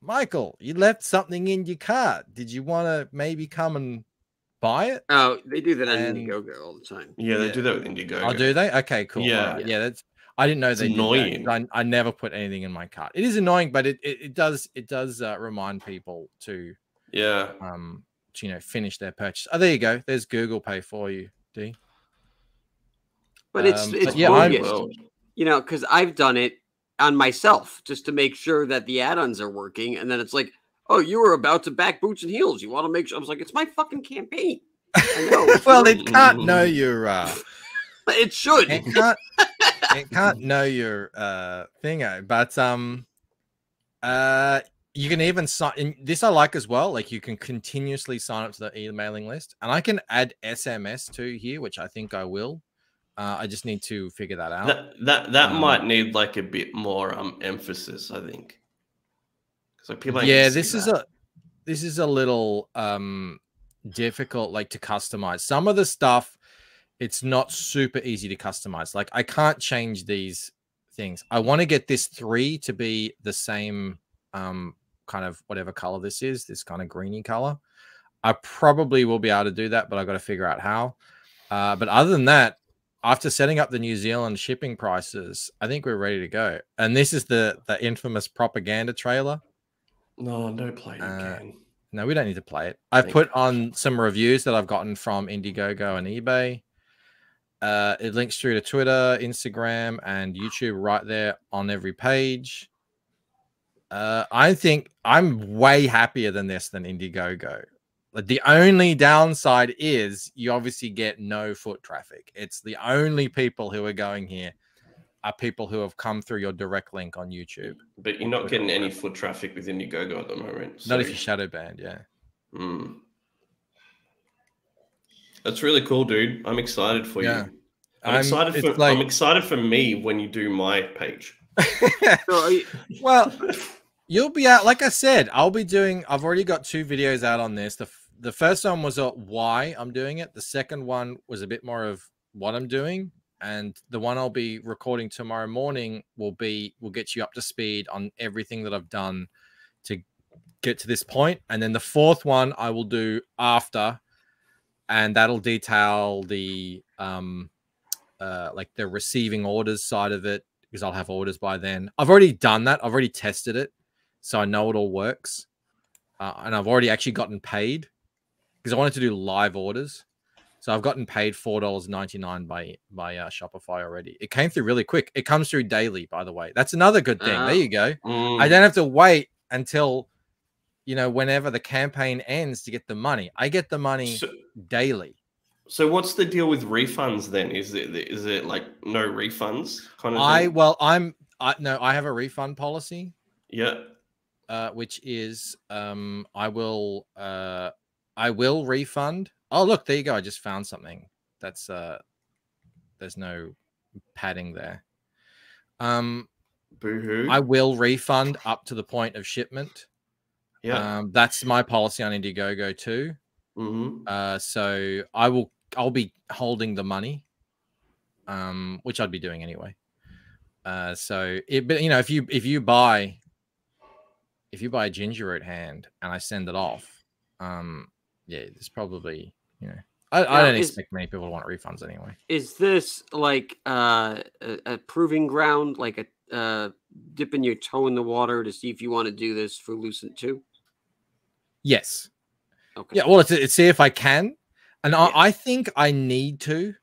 Michael, you left something in your cart. Did you want to maybe come and buy it?" Oh, they do that on And- Indiegogo all the time. Yeah, they Yeah. do that with Indiegogo. Oh, do they? Okay, cool. Yeah. Alright, yeah. That's. I didn't know It's they did that, I, I never put anything in my cart. It is annoying, but it it, it does it does uh, remind people to Yeah. um to, you know finish their purchase. Oh, there you go. There's Google Pay for you, D. But it's Um, it's but yeah, I'm- bogus, Well, you know, because I've done it on myself just to make sure that the add-ons are working, and then it's like, oh, you were about to back boots and heels. You want to make sure? I was like, it's my fucking campaign. I know. well, it can't know your uh, it should. it can't it can't know your uh thingo but um uh you can even sign and this I like as well. Like you can continuously sign up to the emailing list, and I can add SMS to here, which I think I will. Uh, I just need to figure that out. That that that Um, might need like a bit more um emphasis, I think. 'Cause, like people, yeah this is that. a this is a little um difficult like to customize some of the stuff it's not super easy to customize like i can't change these things i want to get this three to be the same um kind of whatever color this is this kind of greeny color i probably will be able to do that but I've got to figure out how uh but other than that after setting up the new zealand shipping prices i think we're ready to go and this is the the infamous propaganda trailer no, no play it Uh, again. no, we don't need to play it. I've Thank put on some reviews that I've gotten from Indiegogo and eBay. Uh, it links through to Twitter, Instagram, and YouTube right there on every page. Uh, I think I'm way happier than this than Indiegogo. Like, The only downside is you obviously get no foot traffic. It's the only people who are going here are people who have come through your direct link on YouTube. But you're not getting any foot traffic with Indiegogo at the moment. Not if so- you shadow banned, yeah. Mm. That's really cool, dude. I'm excited for Yeah. you. I'm, I'm- excited for like- I'm excited for me when you do my page. So are you- well, you'll be out. Like I said, I'll be doing. I've already got two videos out on this. The f- the first one was a why I'm doing it. The second one was a bit more of what I'm doing, and the one I'll be recording tomorrow morning will be will get you up to speed on everything that I've done to get to this point. And then the fourth one I will do after, and that'll detail the um uh like the receiving orders side of it because I'll have orders by then. I've already done that. I've already tested it, so I know it all works. Uh, and I've already actually gotten paid because I wanted to do live orders. So I've gotten paid four dollars ninety nine by by uh, Shopify already. It came through really quick. It comes through daily, by the way. That's another good thing. Ah. there you go. Mm. I don't have to wait until you know whenever the campaign ends to get the money. I get the money So, daily. so what's the deal with refunds then? Is it is it like no refunds kind of I thing? well, I'm I no, I have a refund policy. Yeah. uh, which is um, I will uh, I will refund. Oh, look, there you go. I just found something. That's uh, there's no padding there. Um, Boo hoo. I will refund up to the point of shipment. yeah. Um, that's my policy on Indiegogo too. hmm Uh, so I will I'll be holding the money, um, which I'd be doing anyway. Uh, so it, but you know, if you if you buy if you buy a ginger root hand and I send it off, um, yeah, there's probably you know, I, I don't is- expect many people to want refunds anyway. is this like uh, a, a proving ground, like a uh, dipping your toe in the water to see if you want to do this for Lucent too? Yes, Okay. yeah. Well, it's, it's see if I can, and Yeah. I, I think I need to.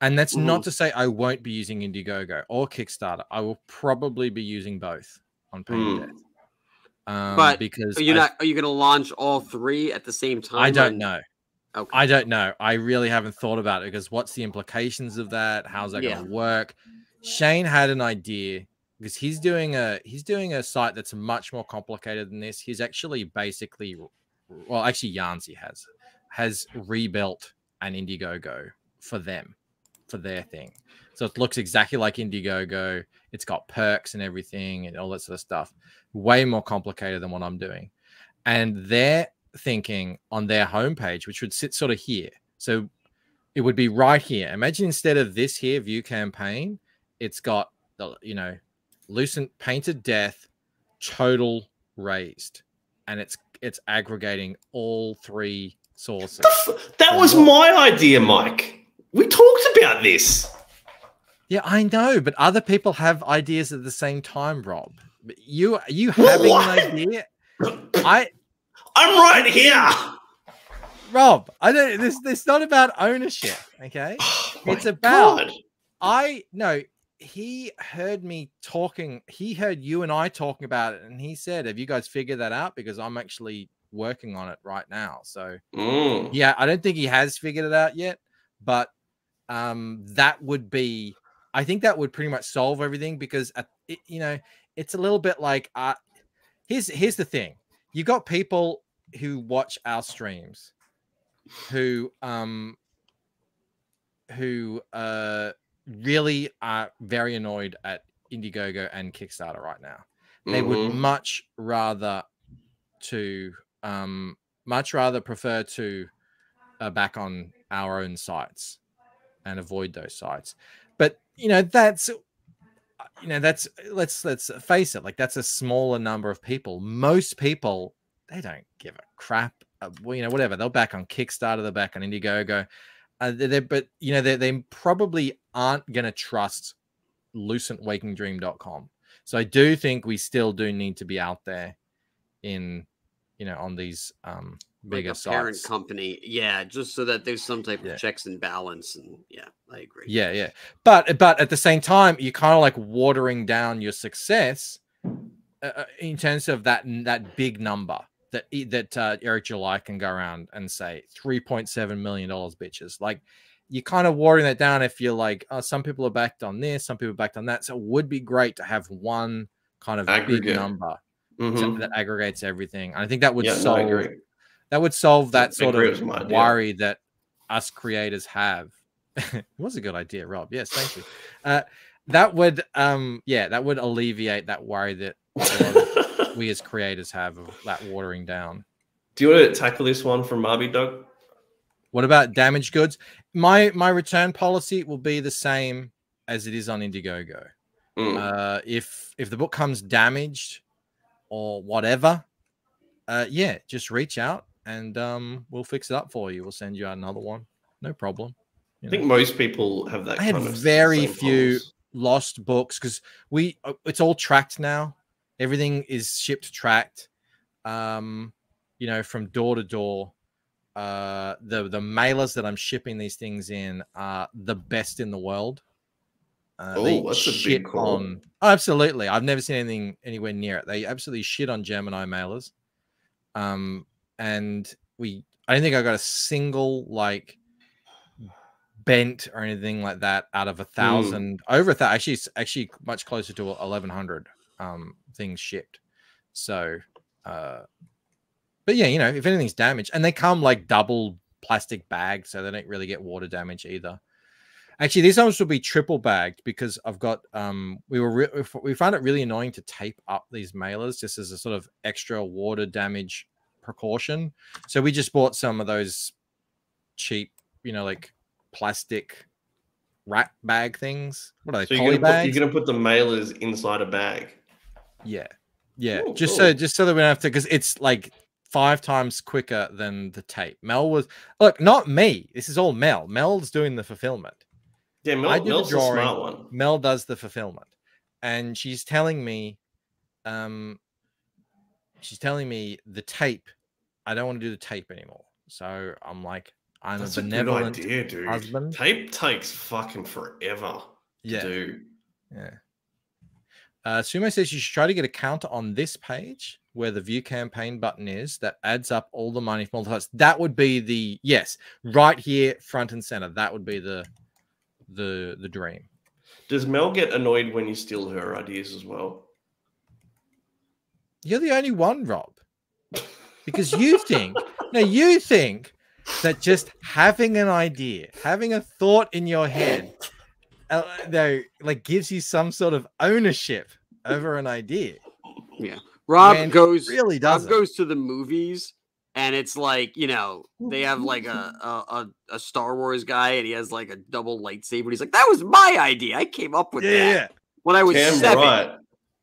And that's Mhm. not to say I won't be using Indiegogo or Kickstarter. I will probably be using both on Pain Mm. Death. Um, But because Are you I- not? Are you going to launch all three at the same time? I don't on- know. Okay. I don't know. I really haven't thought about it because what's the implications of that? How's that Yeah. going to work? Shane had an idea because he's doing a he's doing a site that's much more complicated than this. He's actually basically, well, actually, Yanzi has has rebuilt an Indiegogo for them for their thing. So it looks exactly like Indiegogo. It's got perks and everything and all that sort of stuff. Way more complicated than what I'm doing. And they're thinking on their homepage, which would sit sort of here. So it would be right here. Imagine instead of this here view campaign, it's got the you know, lucent painted death, total raised, and it's it's aggregating all three sources. That was my idea, Mike. We talked about this. Yeah, I know, but other people have ideas at the same time, Rob. You you having What? an idea? I I'm right here. Rob, I don't this this not about ownership, okay? Oh It's about- God. I no, he heard me talking, he heard you and I talking about it, and he said, Have you guys figured that out? Because I'm actually working on it right now. So Mm. yeah, I don't think he has figured it out yet, but um that would be I think that would pretty much solve everything because uh, it, you know, it's a little bit like uh here's here's the thing. You got people who watch our streams who um who uh really are very annoyed at Indiegogo and Kickstarter right now. They would Mhm. much rather to um much rather prefer to uh, back on our own sites and avoid those sites. But you know that's you know that's let's let's face it like that's a smaller number of people. Most people they don't give a crap. Uh, well, you know whatever they'll back on Kickstarter, they'll back on Indiegogo. Uh, they but you know they they probably aren't going to trust lucentwakingdream.com. So I do think we still do need to be out there in you know on these um Like bigger a parent sites. company. Yeah, just so that there's some type Yeah. of checks and balance. And yeah, I agree. Yeah, yeah. But but at the same time, you're kind of like watering down your success uh, uh, in terms of that that big number that e- that uh, Eric July can go around and say three point seven million dollars, bitches. Like you're kind of watering that down if you're like, oh, some people are backed on this, some people are backed on that. So it would be great to have one kind of big Aggregate. number Mhm. to- that aggregates everything. And I think that would Yeah, solve agree. That would solve that sort of worry that us creators have. it was a good idea, Rob. Yes, thank you. Uh, that would, um, yeah, that would alleviate that worry that we as creators have of that watering down. Do you want to tackle this one from Marby Dog? What about damaged goods? My my return policy will be the same as it is on Indiegogo. Mm. Uh, if if the book comes damaged or whatever, uh, yeah, just reach out and um, we'll fix it up for you. We'll send you out another one, no problem. I think most people have that. I had of very few problems. lost books because we uh, it's all tracked now. Everything is shipped tracked. Um, you know, from door to door. Uh, the the mailers that I'm shipping these things in are the best in the world. Uh, Oh, that's a big call. on. Oh, absolutely, I've never seen anything anywhere near it. They absolutely shit on Gemini mailers. Um, and we, I don't think I got a single like bent or anything like that out of a thousand over a thousand actually it's actually much closer to 1100 um things shipped. So uh but yeah you know if anything's damaged and they come like double plastic bagged so they don't really get water damage either. Actually these ones will be triple bagged because i've got um we were re- we found it really annoying to tape up these mailers just as a sort of extra water damage precaution so we just bought some of those cheap you know like plastic rat bag things. What are they? So you're gonna, put, you're gonna put the mailers inside a bag. Yeah, yeah. Oh, just so just so that we don't have to, because it's like five times quicker than the tape. Mel was look, not me. This is all Mel. Mel's doing the fulfillment. Yeah, Mel, I do Mel's the drawing. smart one. Mel does the fulfillment, and she's telling me, um, she's telling me the tape. I don't want to do the tape anymore. So I'm like, I'm That's a a good benevolent idea, dude. husband. Tape takes fucking forever Yeah. to do. Yeah. Uh, Sumo says you should try to get a counter on this page where the view campaign button is that adds up all the money from all the sites. That would be the yes, right here, front and center. That would be the the the dream. Does Mel get annoyed when you steal her ideas as well? You're the only one, Rob, because you think now you think that just having an idea, having a thought in your head, uh, though, like gives you some sort of ownership over an idea. Yeah. Rob When goes really doesn't. goes to the movies and it's like you know they have like a, a a a Star Wars guy and he has like a double lightsaber. He's like, "That was my idea. I came up with Yeah, that yeah. when I was Damn seven. right.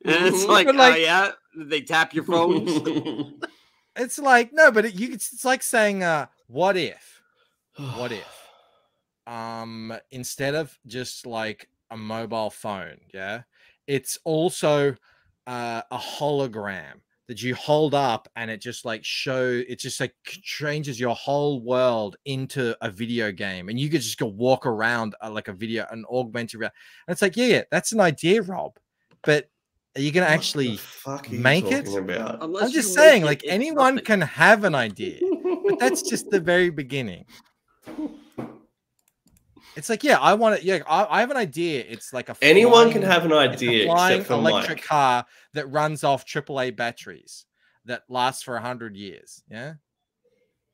And it's Mhm. like, But, oh yeah, they tap your phones. It's like no, but it, you it's it's like saying, uh, what if? What if? Um, instead of just like a mobile phone, yeah, it's also uh, a hologram that you hold up and it just like show it just like changes your whole world into a video game and you could just go walk around uh, like a video an augmented reality. And it's like, yeah, yeah, that's an idea, Rob, but are you gonna What actually fuck are you make it? About? I'm you just saying, like anyone nothing. can have an idea, but that's just the very beginning. It's like, yeah, I want it. Yeah, I, I have an idea. It's like a Anyone can have an it's a idea flying except for electric Mike. car that runs off AAA batteries that lasts for a hundred years. Yeah,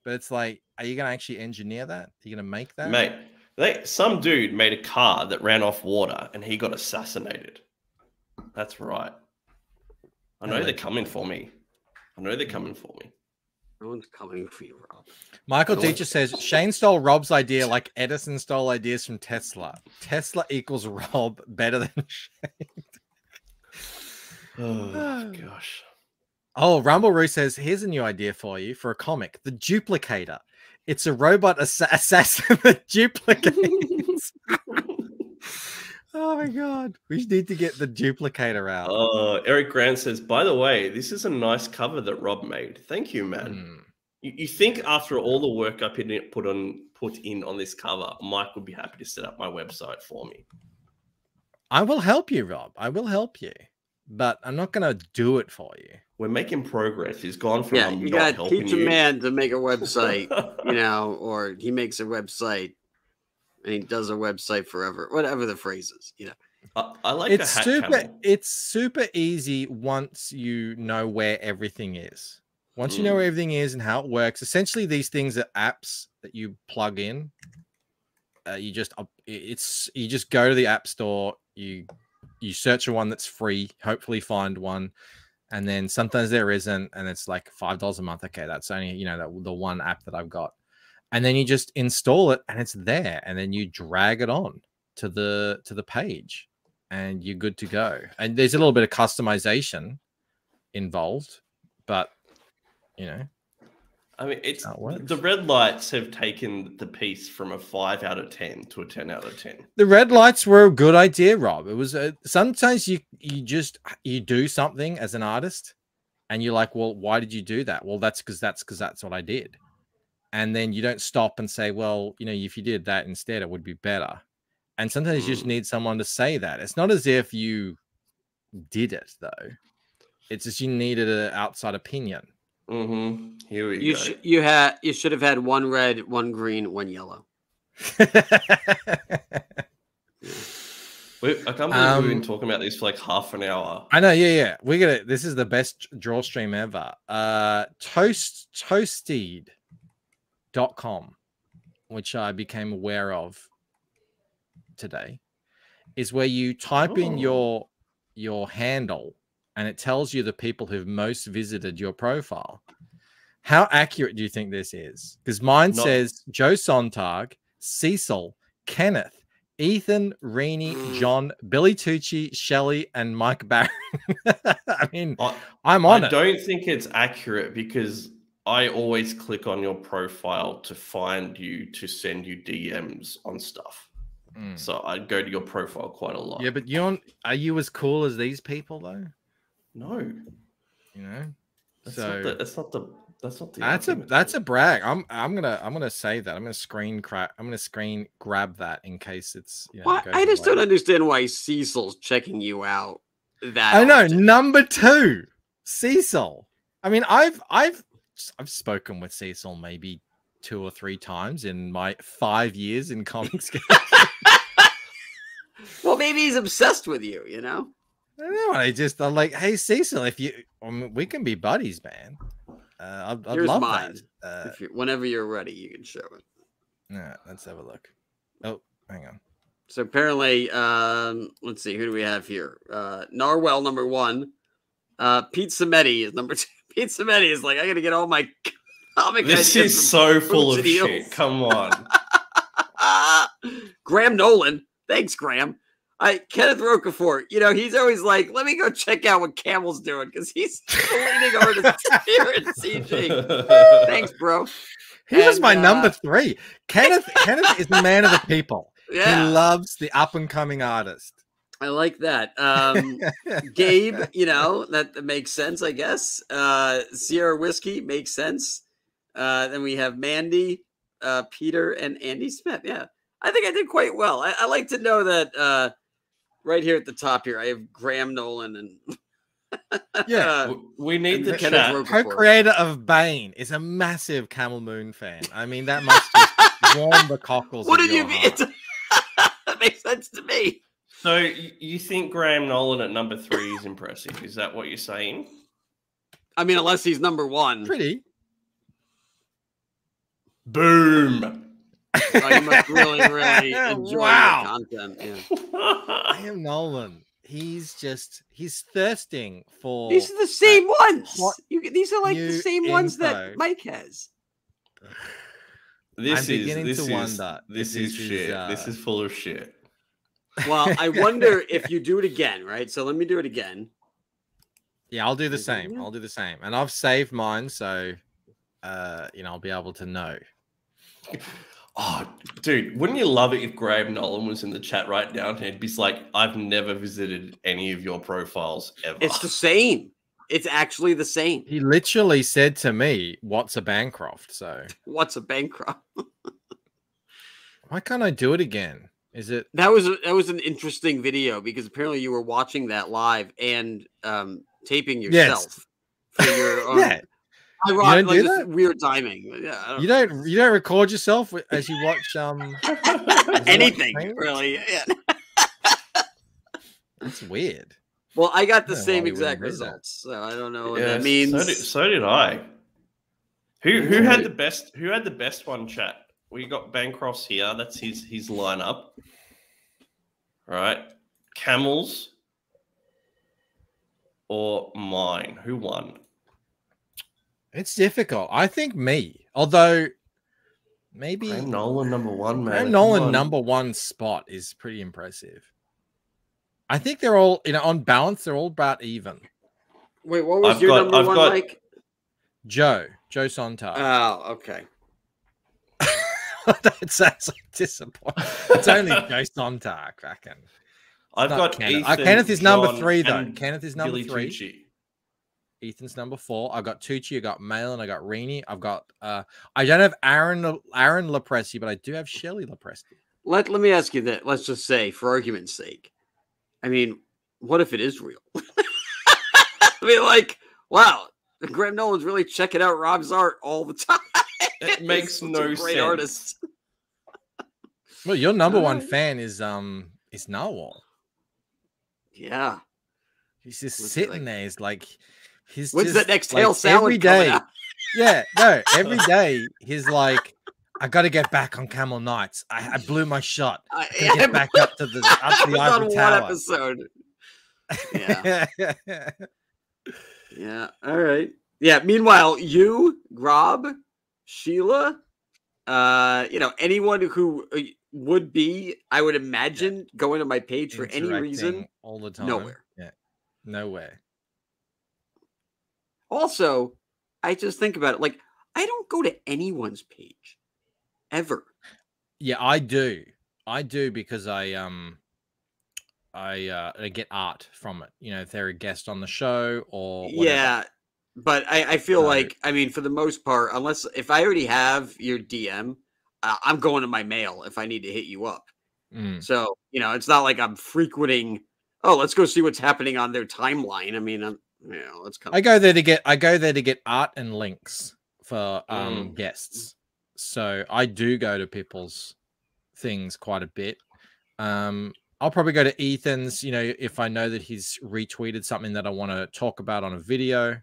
but it's like, are you gonna actually engineer that? Are you gonna make that? Mate, they, some dude made a car that ran off water and he got assassinated. That's right. I know they're coming for me. I know they're coming for me. No one's coming for you, Rob. Michael Go on. Teacher says Shane stole Rob's idea like Edison stole ideas from Tesla. Tesla equals Rob better than Shane. Oh gosh. Oh, Rumble Roo says, here's a new idea for you for a comic, The Duplicator. It's a robot assa- assassin that duplicates. oh my god. We need to get the duplicator out. Uh, Eric Grant says, by the way, this is a nice cover that Rob made. Thank you, man. Hmm. You, you think after all the work I put in, on put in on this cover, Mike would be happy to set up my website for me. I will help you, Rob. I will help you. But I'm not going to do it for you. We're making progress. He's gone from Yeah, I'm you not got to helping teach a man to make a website, you know, or he makes a website and he does a website forever, whatever the phrase is, you know. I, I like it's a hat super camel. it's super easy once you know where everything is once you know Mm. where everything is and how it works essentially these things are apps that you plug in uh, you just up- it's you just go to the app store you you search for one that's free hopefully find one and then sometimes there isn't and it's like five dollars a month okay that's only you know that, the one app that i've got and then you just install it and it's there and then you drag it on to the to the page and you're good to go. And there's a little bit of customization involved but you know I mean, it's it the red lights have taken the piece from a five out of ten to a ten out of ten. the red lights were a good idea rob. It was a, sometimes you you just you do something as an artist and you're like well why did you do that? Well that's because that's because that's what i did and then you don't stop and say well you know if you did that instead it would be better and sometimes you just need someone to say that it's not as if you did it though it's just you needed an outside opinion Mm-hmm. Here we You go. should you had you should have had one red, one green, one yellow. We, I can't believe we've been Um, talking about this for like half an hour. I know, yeah, yeah. We got it. This is the best draw stream ever. Uh toast toasted.com, which I became aware of today, is where you type in Oh. your your handle and it tells you the people who've most visited your profile. How accurate do you think this is? Because mine Not- says Joe Sontag, Cecil, Kenneth, Ethan, Reenie. John, Billy Tucci, Shelley, and Mike Baron. I mean, I, I'm on I it. don't think it's accurate because I always click on your profile to find you to send you DMs on stuff. Mm. So I go to your profile quite a lot. Yeah, but you're are you as cool as these people though? no, You know, that's so not the. That's not the. That's not the. that's a that's a brag. I'm I'm gonna I'm gonna say that. I'm gonna screen crack. I'm gonna screen grab that in case it's. You know, Why, I just don't understand why Cecil's checking you out. That I know. often. Number two, Cecil. I mean, I've I've I've spoken with Cecil maybe two or three times in my five years in comics. Well, maybe he's obsessed with you. You know. I don't know. I just I'm like, hey Cecil, if you, I mean, we can be buddies, man. Uh, I'd, I'd love mine. that. Uh, If you, whenever you're ready, you can show it. yeah, let's have a look. Oh, hang on. So apparently, um, let's see, who do we have here? Uh, Narwhal number one. Uh, Pete Sametti is number two. Pete Sametti is like, I gotta get all my comic. This is so full of and shit. Heels." Come on. Graham Nolan. Thanks, Graham. I Kenneth Rocafort. You know, he's always like, let me go check out what Camel's doing because he's leaning over to here at CG. Thanks, bro. He was And, my number uh, three. Kenneth Kenneth is the man of the people. Yeah. He loves the up and coming artist. I like that. Um, Gabe, you know, that, that makes sense, I guess. Uh, Sierra Whiskey makes sense. Uh, then we have Mandy, uh, Peter, and Andy Smith. Yeah, I think I did quite well. I, I like to know that uh, right here at the top here, I have Graham Nolan and Yeah. uh, we need the chat. Co-creator of Bane is a massive Camel Moon fan. I mean, that must just warm the cockles. what of did you mean? mean? makes sense to me. So you think Graham Nolan at number three is impressive? Is that what you're saying? I mean, unless he's number one. Pretty. Boom. Oh, you must really, really enjoy Wow. the content. Yeah. Graham Nolan. He's just he's thirsting for These are the same ones. hot You, these are like the new same ones that Mike has. This I'm is beginning this to is wonder this if is is, shit. uh, This is full of shit. Well, I wonder if you do it again, right? So let me do it again. Yeah, I'll do the Is same. I'll do the same. And I've saved mine so uh you know I'll be able to know. Oh, dude, wouldn't you love it if Graham Nolan was in the chat right now and he'd be like, "I've never visited any of your profiles ever." It's the same. It's actually the same. He literally said to me, What's a Bancroft? So What's a Bancroft? why can't I do it again? Is it That was a, that was an interesting video because apparently you were watching that live and um, taping Yes. yourself for your own. yeah. Ironic, don't like do that? weird timing. Yeah, don't You don't you don't record yourself as you watch um anything Right? really. Yeah. it's weird. Well, I got the Yeah, why same exact do that. results, so I don't know what Yeah, that means. So did, so did I. Who who had the best? Who had the best one? Chat. We got Bancroft's here. That's his his lineup. Right. Camels or mine? Who won? It's difficult. I think me. Although maybe Graham Nolan number one, man. Graham Nolan on. number one spot is pretty impressive. I think they're all, you know, on balance, they're all about even. Wait, what was I've your got- number I've one, got- Mike? Joe, Joe Sontag. Oh, okay. that sounds like disappointing. It's only Joe Sontag, fucking. I've got Kenneth. Uh, Kenneth is number three, though. Kenneth is number Billy three. Tucci. Ethan's number four. I've got Tucci, I've got Malin, I've got Reenie. I've got uh I don't have Aaron Aaron Lopresti, but I do have Shelley Lopresti. Let Let me ask you that. Let's just say, for argument's sake, I mean, what if it is real? I mean, like, wow, Graham Nolan's really checking out Rob's art all the time. It makes such a no great sense. artist. Well, your number one fan is um is Narwhal. Yeah. He's just What's he sitting like? there. He's like he's When's just, that next like, tail salad every coming day. out? Yeah, no, every day he's like, I gotta get back on Camel Nights. I, I blew my shot. I, I gotta get back up to the up to the was on Ivory one Tower. episode. Yeah. Yeah. All right. Yeah. Meanwhile, you, Grob, Sheila, uh, you know, anyone who uh, would be, I would imagine, going to my page for any reason. All the time. nowhere. Yeah, No way. Also, I just think about it like I don't go to anyone's page ever. Yeah, I do. I do because I um I uh I get art from it. You know, if they're a guest on the show or whatever. Yeah. But I, I feel So- like, I mean, for the most part, unless if I already have your DM, uh, I'm going to my mail if I need to hit you up. Mm. So, you know, it's not like I'm frequenting, oh, let's go see what's happening on their timeline. I mean, I'm, you know, let's come. I go there to get I go there to get art and links for um Mm. guests. So I do go to people's things quite a bit. Um I'll probably go to Ethan's, you know, if I know that he's retweeted something that I want to talk about on a video.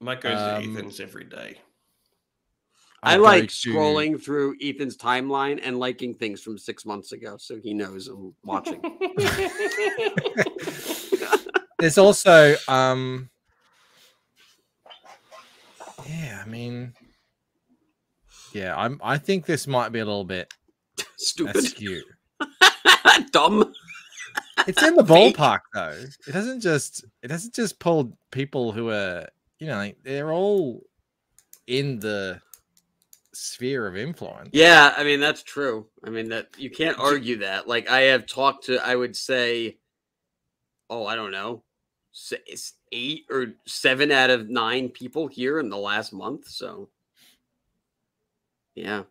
Mike goes Um, to Ethan's every day. I I'll like to- scrolling through Ethan's timeline and liking things from six months ago. So he knows I'm watching. There's also um Yeah, I mean yeah, I'm I think this might be a little bit Stupid. askew. Dumb. It's in the ballpark though. It doesn't just it doesn't just pull people who are you know like, they're all in the sphere of influence. Yeah, I mean that's true. I mean that you can't argue that. Like I have talked to, I would say, oh, I don't know, eight or seven out of nine people here in the last month. So, yeah,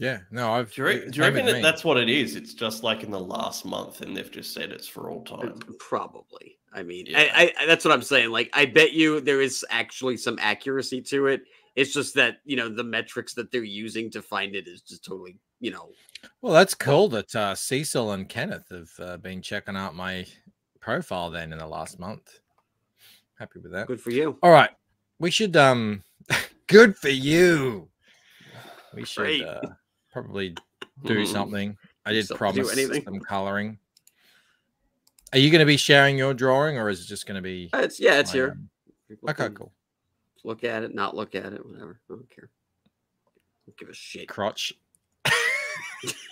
Yeah, no, I've Do you, re- do you reckon that that's what it is? It's just like in the last month, and they've just said it's for all time. probably. I mean, Yeah. I, I, that's what I'm saying. Like, I bet you there is actually some accuracy to it. It's just that you know the metrics that they're using to find it is just totally you know, Well, that's cool that uh, Cecil and Kenneth have uh, been checking out my profile then in the last month. Happy with that. good for you. All right, we should um, good for you. We should Great. uh, probably do Mm. something. I did So- promise anything? some coloring. Are you going to be sharing your drawing, or is it just going to be? Uh, It's yeah, it's here. Okay, cool. Look at it, not look at it, whatever. I don't care. Don't give a shit. Crotch.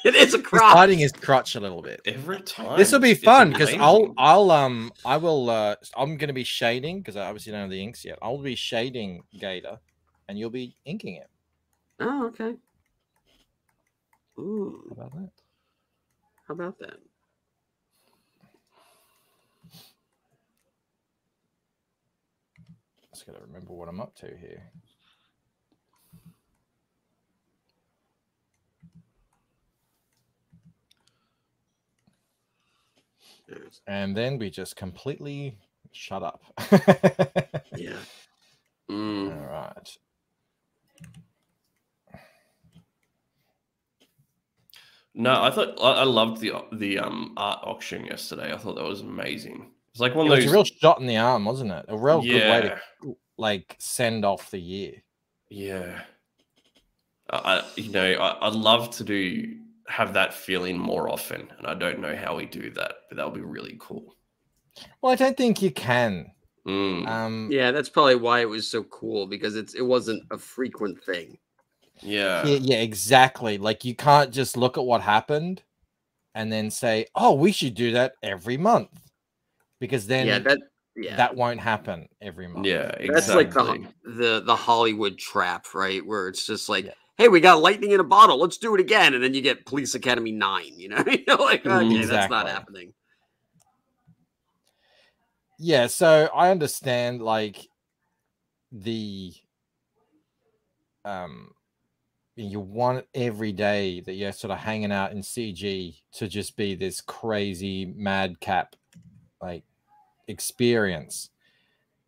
It is a crotch. crop. hiding his crotch a little bit. Every time. This will be fun because I'll. I'll um I will uh I'm gonna be shading because I obviously don't have the inks yet. I'll be shading Gator, and you'll be inking it. Oh, okay. Ooh, How about that? how about that? Just gotta remember what I'm up to here. And then we just completely shut up. Yeah. All Mm. right. No, I thought I, I loved the the um art auction yesterday. I thought that was amazing. It's like one It of was those. a real shot in the arm, wasn't it? A real good way to like send off the year. yeah. I, I you know I, I'd love to do have that feeling more often, and I don't know how we do that, but that would be really cool. Well, I don't think you can. Mm, Um Yeah, that's probably why it was so cool because it's it wasn't a frequent thing. Yeah, yeah, yeah, exactly. Like you can't just look at what happened and then say, "Oh, we should do that every month," because then yeah, that yeah. that won't happen every month. yeah. that's like the the the Hollywood trap, right? Where it's just like, Yeah. hey, we got lightning in a bottle, let's do it again, and then you get Police Academy nine. You know, You're like okay, Mm, that's not happening. Yeah, so I understand like the um you want every day that you're sort of hanging out in CG to just be this crazy madcap like experience.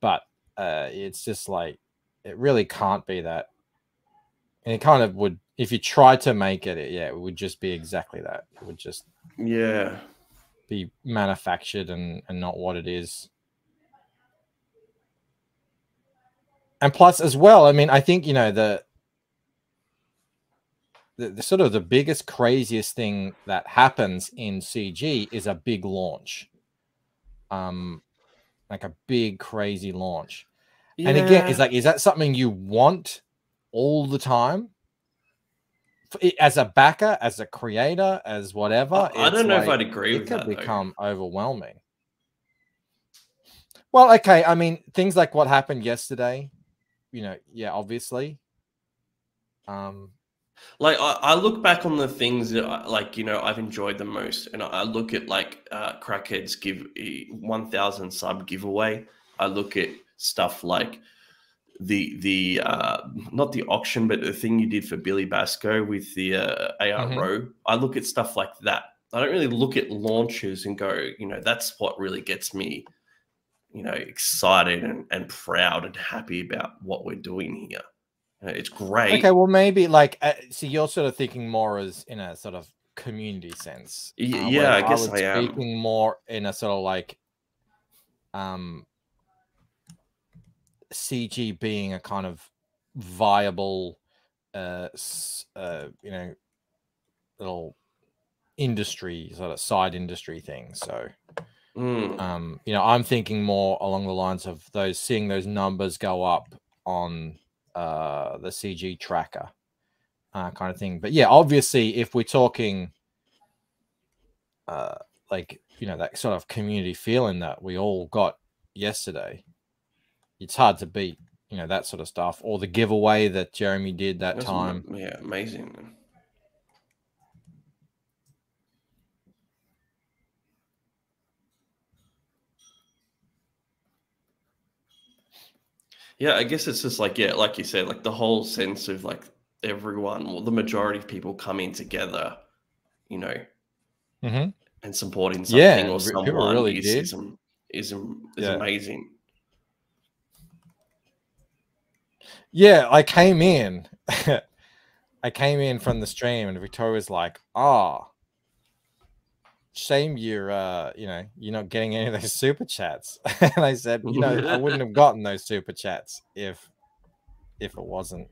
But uh it's just like it really can't be that. And it kind of would if you tried to make it, it yeah, it would just be exactly that. It would just yeah. be manufactured and, and not what it is. And plus, as well, I mean, I think you know the, the the sort of the biggest, craziest thing that happens in CG is a big launch, um, like a big crazy launch. And again, it's like, is that something you want all the time? As a backer, as a creator, as whatever, I- I don't know if I'd agree it with could that, though. become overwhelming. Well, okay. I mean, things like what happened yesterday, you know, yeah, obviously. Um, like I, I look back on the things that I, like you know I've enjoyed the most, and I, I look at like uh, Crackheads give one thousand sub giveaway. I look at stuff like the the uh, not the auction, but the thing you did for Billy Basco with the uh, ARO. I look at stuff like that. I don't really look at launches and go, you know, that's what really gets me, you know, excited and, and proud and happy about what we're doing here. Uh, It's great. okay, well, maybe like, uh, see, you're sort of thinking more as in a sort of community sense. Uh, yeah, I guess was I am. Speaking more in a sort of like, um, CG being a kind of viable, uh, uh, you know, little industry sort of side industry thing. So, Mm. um, you know, I'm thinking more along the lines of those seeing those numbers go up on uh the CG tracker, uh, kind of thing. But yeah, obviously, if we're talking, uh, like you know, that sort of community feeling that we all got yesterday, it's hard to beat. You know that sort of stuff, or the giveaway that Jeremy did that That's time. yeah, amazing. Yeah, I guess it's just like yeah, like you said, like the whole sense of like everyone, well, the majority of people coming together, you know, Mm-hmm. and supporting something Yeah, or someone really is, is, is, is Yeah. amazing. Yeah, I came in I came in from the stream and Victoria was like, "Ah, shame you're uh, you know, you're not getting any of those super chats." and I said, "You know, I wouldn't have gotten those super chats if if it wasn't,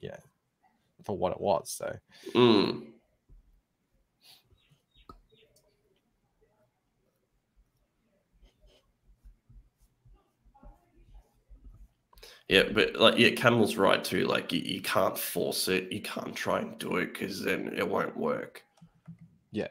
you know, for what it was." So Mm. Yeah, but like, yeah, Camel's right too. Like, you, you can't force it. You can't try and do it because then it won't work. yeah.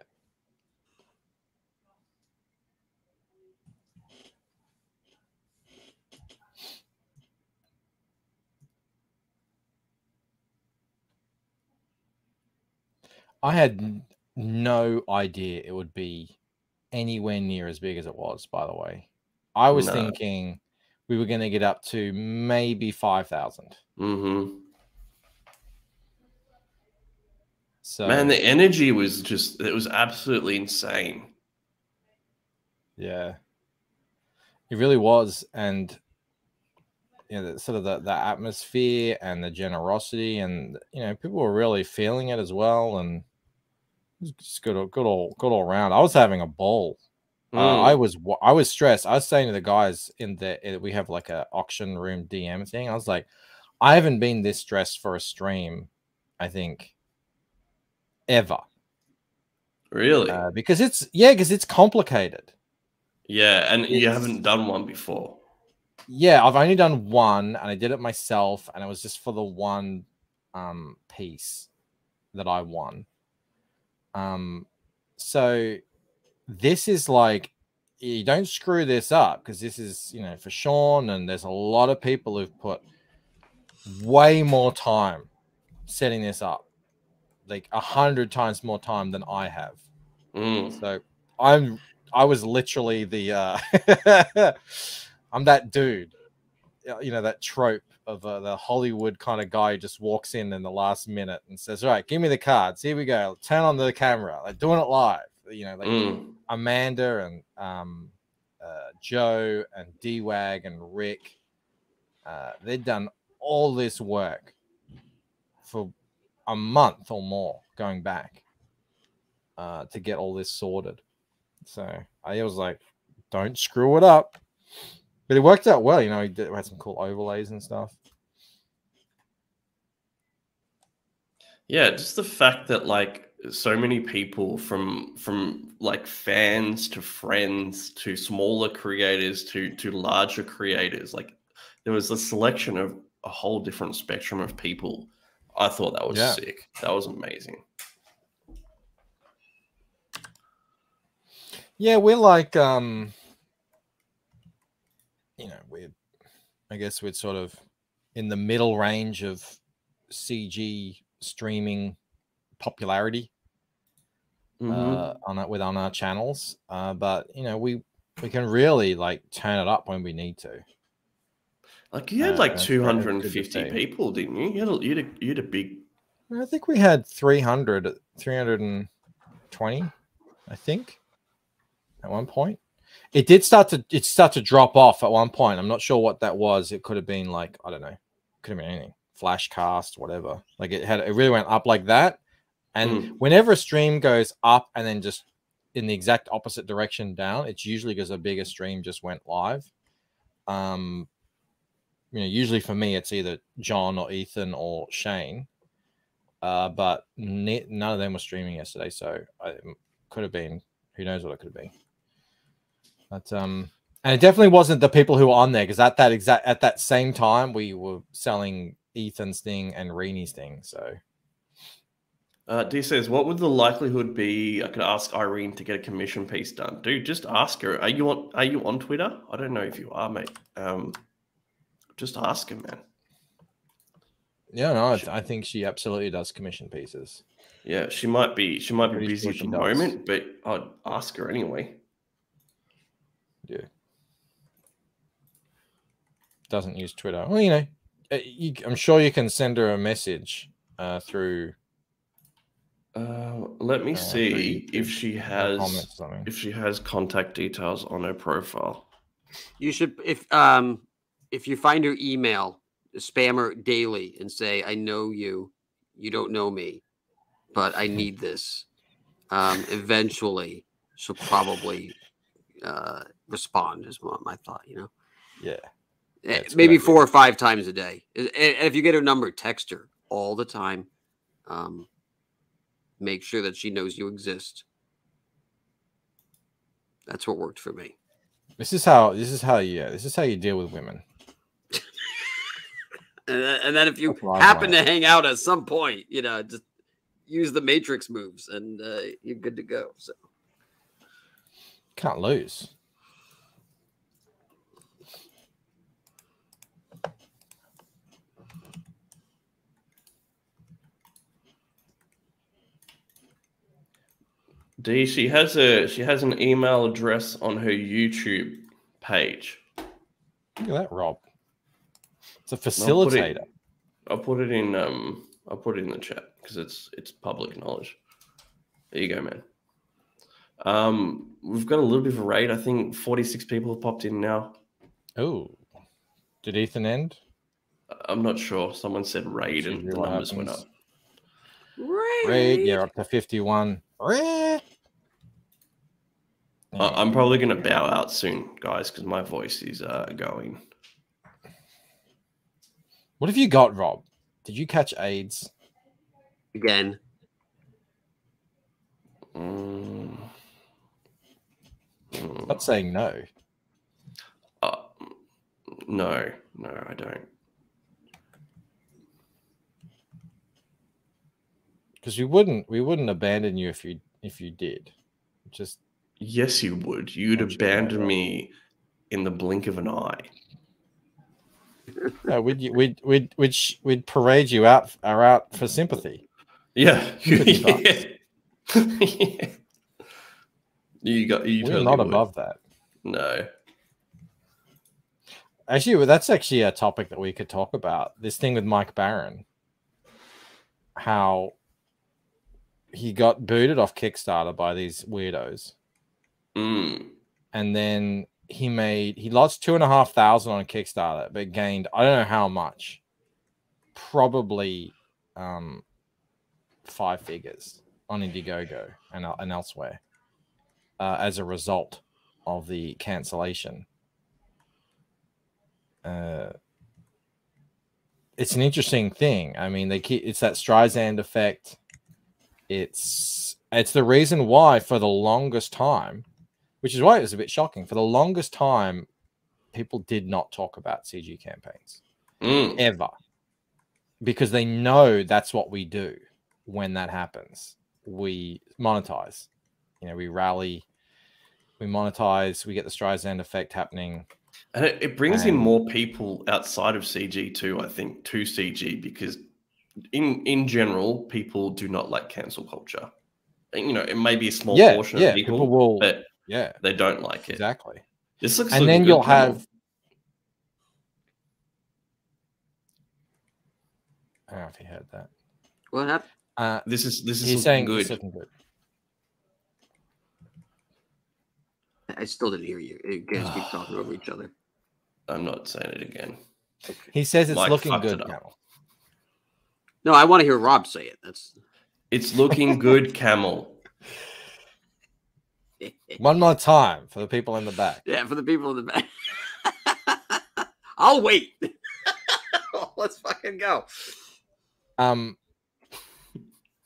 I had no idea it would be anywhere near as big as it was, by the way. I was No. thinking we were going to get up to maybe 5,000. Mm-hmm. So, Man, the energy was just, it was absolutely insane. yeah, it really was. And, you know, the, sort of the, the atmosphere and the generosity, and, you know, people were really feeling it as well. And just good, all- good all, good all around. I was having a ball. Uh, Mm. I was wa- I was stressed. I was saying to the guys in the uh, we have like a auction room DM thing. I was like, I haven't been this stressed for a stream, I think, ever. really? Uh, because it's yeah, because it's complicated. yeah, and you haven't done one before. Yeah, I've only done one, and I did it myself, and it was just for the one um piece that I won. Um, so this is like you don't screw this up because this is you know for Sean, and there's a lot of people who've put way more time setting this up, like a hundred times more time than I have. Mm. So I'm I was literally the uh I'm that dude. uh, You know that trope of uh, the Hollywood kind of guy who just walks in in the last minute and says, "All right, give me the cards. Here we go. Turn on the camera. Like doing it live." You know, like Mm. Amanda and um, uh, Joe and D-Wag and Rick. Uh, they'd done all this work for a month or more going back uh, to get all this sorted. So I was like, don't screw it up. But it worked out well. You know, he did, had some cool overlays and stuff. Yeah, just the fact that like so many people from from like fans to friends to smaller creators to to larger creators, like there was a selection of a whole different spectrum of people. I thought that was Yeah. sick. That was amazing. Yeah, we're like um you know, we're I guess we're sort of in the middle range of CG streaming popularity Mhm. uh on that with on our channels. Uh but you know, we we can really like turn it up when we need to. like you had uh, like that's two very good to hundred and fifty see. people, didn't you? You had a, you had a, you had a big. I think we had 300 320 I think at one point. It did start to it start to drop off at one point. I'm not sure what that was. It could have been like I don't know. Could have been anything. Flashcast, whatever. Like it had it really went up like that. And whenever a stream goes up and then just in the exact opposite direction down, it's usually because a bigger stream just went live. Um you know, usually for me it's either John or Ethan or Shane. Uh, but ne- none of them were streaming yesterday, so I it could have been who knows what it could have been. But um, and it definitely wasn't the people who were on there because at that exact at that same time we were selling Ethan's thing and Reenie's thing. So Uh, D says, "What would the likelihood be? I could ask Irene to get a commission piece done, dude. Just ask her. Are you on? Are you on Twitter? I don't know if you are, mate. Um, just ask her, man. yeah, no, I, th- I think she absolutely does commission pieces. Yeah, she might be. She might be Pretty busy at the does. moment, but I'd ask her anyway. Yeah, doesn't use Twitter. Well, you know, you, I'm sure you can send her a message uh, through Uh, let me Uh, see if she has comments or something. if she has contact details on her profile. You should if um if you find her email, spam her daily and say, I know you. You don't know me, but I need this. Um, eventually, she'll probably uh, respond. Is what my thought. You know, Yeah. Eh, That's maybe four or five times a day. And and if you get her number, text her all the time. Um, make sure that she knows you exist. That's what worked for me. This is how this is how you yeah, this is how you deal with women. And then, and then if you That's what I happen to hang out at some point, you know, just use the matrix moves and uh, you're good to go. So Can't lose. D, she has a she has an email address on her YouTube page. Look at that, Rob. It's a I'll put facilitator. it- I'll put it in um I'll put it in the chat because it's it's public knowledge. There you go, man. Um, we've got a little bit of a raid. I think 46 people have popped in now. Oh. Did Ethan end? I'm not sure. Someone said raid and the what numbers went happens. up. Raid, yeah, up to 51. Raid. I- I'm probably going to bow out soon, guys, because my voice is uh, going. What have you got, Rob? Did you catch AIDS? again, Mm. Mm. Not saying no. Uh, no, no, I don't. Because we wouldn't we wouldn't abandon you if you if you did. Just Yes, you would. You'd I'm sure I abandon will. me in the blink of an eye. no, we'd we'd we'd we'd, we'd parade you out are out for sympathy. Yeah, Sympathy yeah. You got you We're totally not would. above that. No. Actually, well, that's actually a topic that we could talk about. This thing with Mike Baron, how he got booted off Kickstarter by these weirdos, Mm. and then he made he lost two and a half thousand on Kickstarter, but gained I don't know how much, probably um five figures on Indiegogo and el- and elsewhere uh, as a result of the cancellation. Uh, it's an interesting thing. I mean, they keep it's that Streisand effect. It's it's the reason why for the longest time, which is why it was a bit shocking. For the longest time, people did not talk about CG campaigns Mm. ever because they know that's what we do when that happens. We monetize, you know, we rally, we monetize, we get the Streisand effect happening. And it, it brings in more people outside of CG too, I think, to CG because in in general, people do not like cancel culture. You know, it may be a small Yeah, portion yeah, of people, people will- but Yeah, they don't like it. exactly. This looks And looking then you'll Cameron. have. I don't know if you heard that. what happened? Uh, this is this is he's looking saying good. looking good. I still didn't hear you. You guys keep talking over each other. I'm not saying it again. He says it's Mike looking good. it. Camel. No, I want to hear Rob say it. That's It's looking good, Camel. One more time for the people in the back. yeah for the people in the back. I'll wait. Let's fucking go. Um,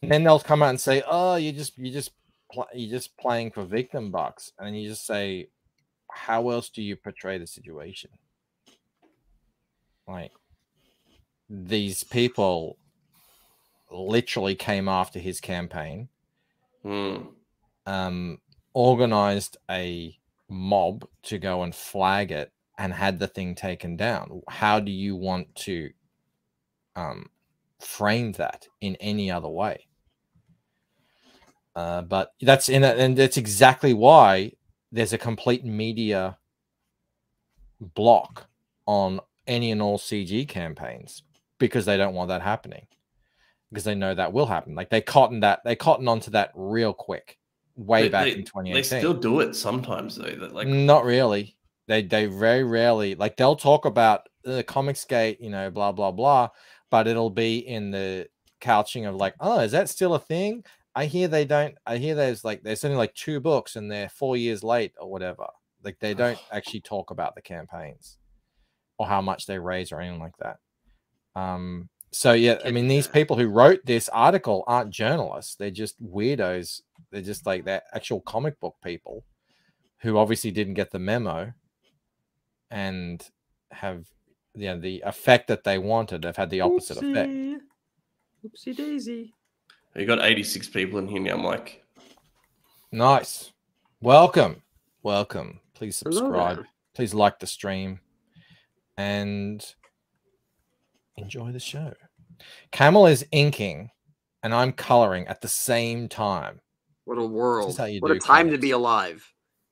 then they'll come out and say, "Oh, you just you just pl- you're just playing for victim bucks," and you just say, "How else do you portray the situation?" Like these people literally came after his campaign, Mm. um, organized a mob to go and flag it, and had the thing taken down. How do you want to um, frame that in any other way? Uh, but that's in it, and that's exactly why there's a complete media block on any and all CG campaigns because they don't want that happening because they know that will happen. Like they cotton that they cotton onto that real quick, way They- back they- in 2018. They still do it sometimes though. That like Not really. They they very rarely like they'll talk about the comics gate, you know, blah blah blah, but it'll be in the couching of like, oh, is that still a thing? I hear they don't. I hear there's like there's only like two books and they're four years late or whatever. Like they don't actually talk about the campaigns or how much they raise or anything like that. Um. So yeah, I mean, these people who wrote this article aren't journalists. They're just weirdos. They're just like they're actual comic book people who obviously didn't get the memo and have you know the effect that they wanted have had the opposite effect. Oopsie daisy. You got 86 people in here now, Mike. Nice. Welcome. Welcome. Please subscribe. Please like the stream and enjoy the show. Camel is inking and I'm coloring at the same time. What a world. how you What a do time to be alive.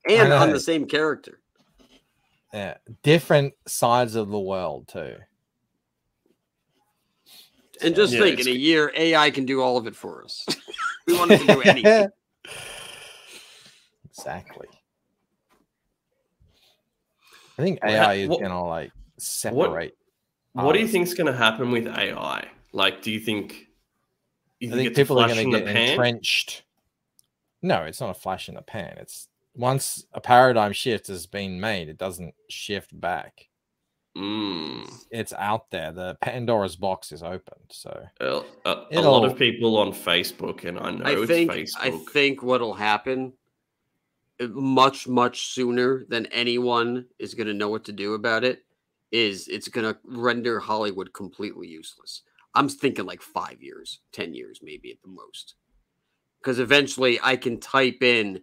And on the same character. Yeah. Different sides of the world too. And just Yeah, think, in a year, AI can do all of it for us. we want it to do anything. exactly. I think AI is what- gonna like separate. What do you think is going to happen with AI? Like, do you think you I think, think people are gonna the get pan? entrenched. No, it's not a flash in the pan. It's once a paradigm shift has been made, it doesn't shift back. Mm. It's out there. The Pandora's box is opened. So Well, a, a lot of people on Facebook, and I know I it's think Facebook. I think what'll happen uh, much much sooner than anyone is going to know what to do about it is it's going to render Hollywood completely useless. I'm thinking like 5 years, 10 years maybe at the most. Cuz eventually I can type in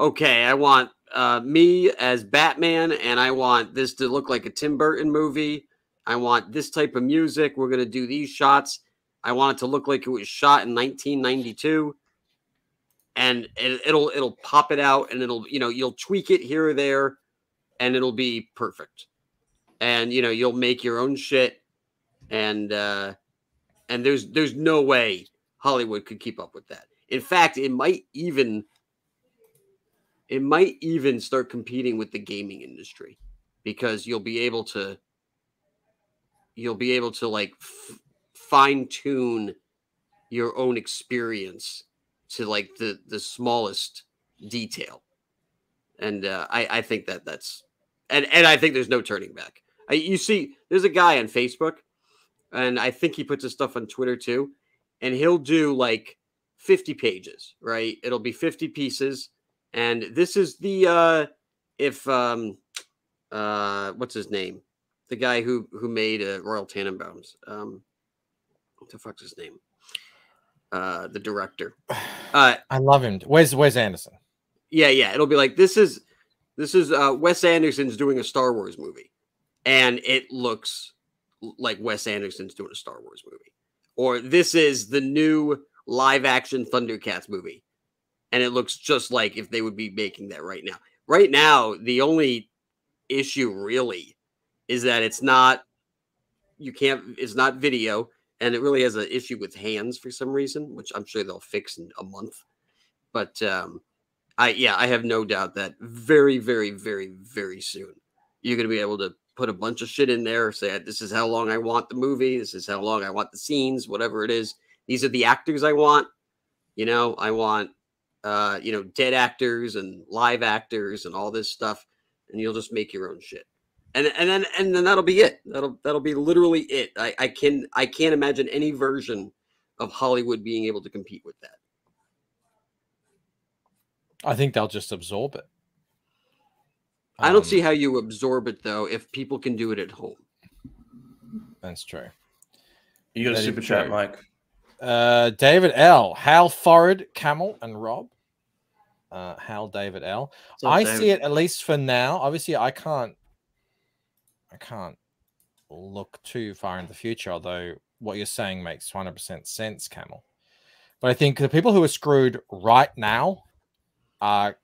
okay, I want uh, me as Batman and I want this to look like a Tim Burton movie. I want this type of music. We're going to do these shots. I want it to look like it was shot in 1992 and it, it'll it'll pop it out and it'll you know you'll tweak it here or there and it'll be perfect and you know you'll make your own shit and uh and there's there's no way hollywood could keep up with that in fact it might even it might even start competing with the gaming industry because you'll be able to you'll be able to like f- fine tune your own experience to like the the smallest detail. And uh, i i think that that's and and i think there's no turning back. I, you see there's a guy on facebook and i think he puts his stuff on twitter too and he'll do like 50 pages right? It'll be 50 pieces. And this is the uh if um uh what's his name? The guy who who made uh, royal tenenbaums. Um what the fuck's his name? Uh the director. Uh I love him. Where's Wes Anderson? yeah yeah. It'll be like this is this is uh wes anderson's doing a star wars movie. And it looks like wes anderson's doing a star wars movie. Or this is the new live action thundercats movie. And it looks just like if they would be making that right now. Right now the only issue really is that it's not you can't it's not video and it really has an issue with hands for some reason which i'm sure they'll fix in a month. But um i yeah i have no doubt that very very very very soon you're going to be able to put a bunch of shit in there say this is how long i want the movie. This is how long i want the scenes whatever it is these are the actors i want you know i want uh you know dead actors and live actors and all this stuff and you'll just make your own shit and and then and then that'll be it that'll that'll be literally it i i can i can't imagine any version of hollywood being able to compete with that I think they'll just absorb it. i don't Um, see how you absorb it though if people can do it at home That's true. you got a super chat. Mike. Uh, David L. Hal Forward, Camel, and Rob. Uh, Hal, David L. up, I David? see it at least for now. Obviously, I can't. I can't look too far in the future. Although what you're saying makes 100% sense, Camel. But I think the people who are screwed right now are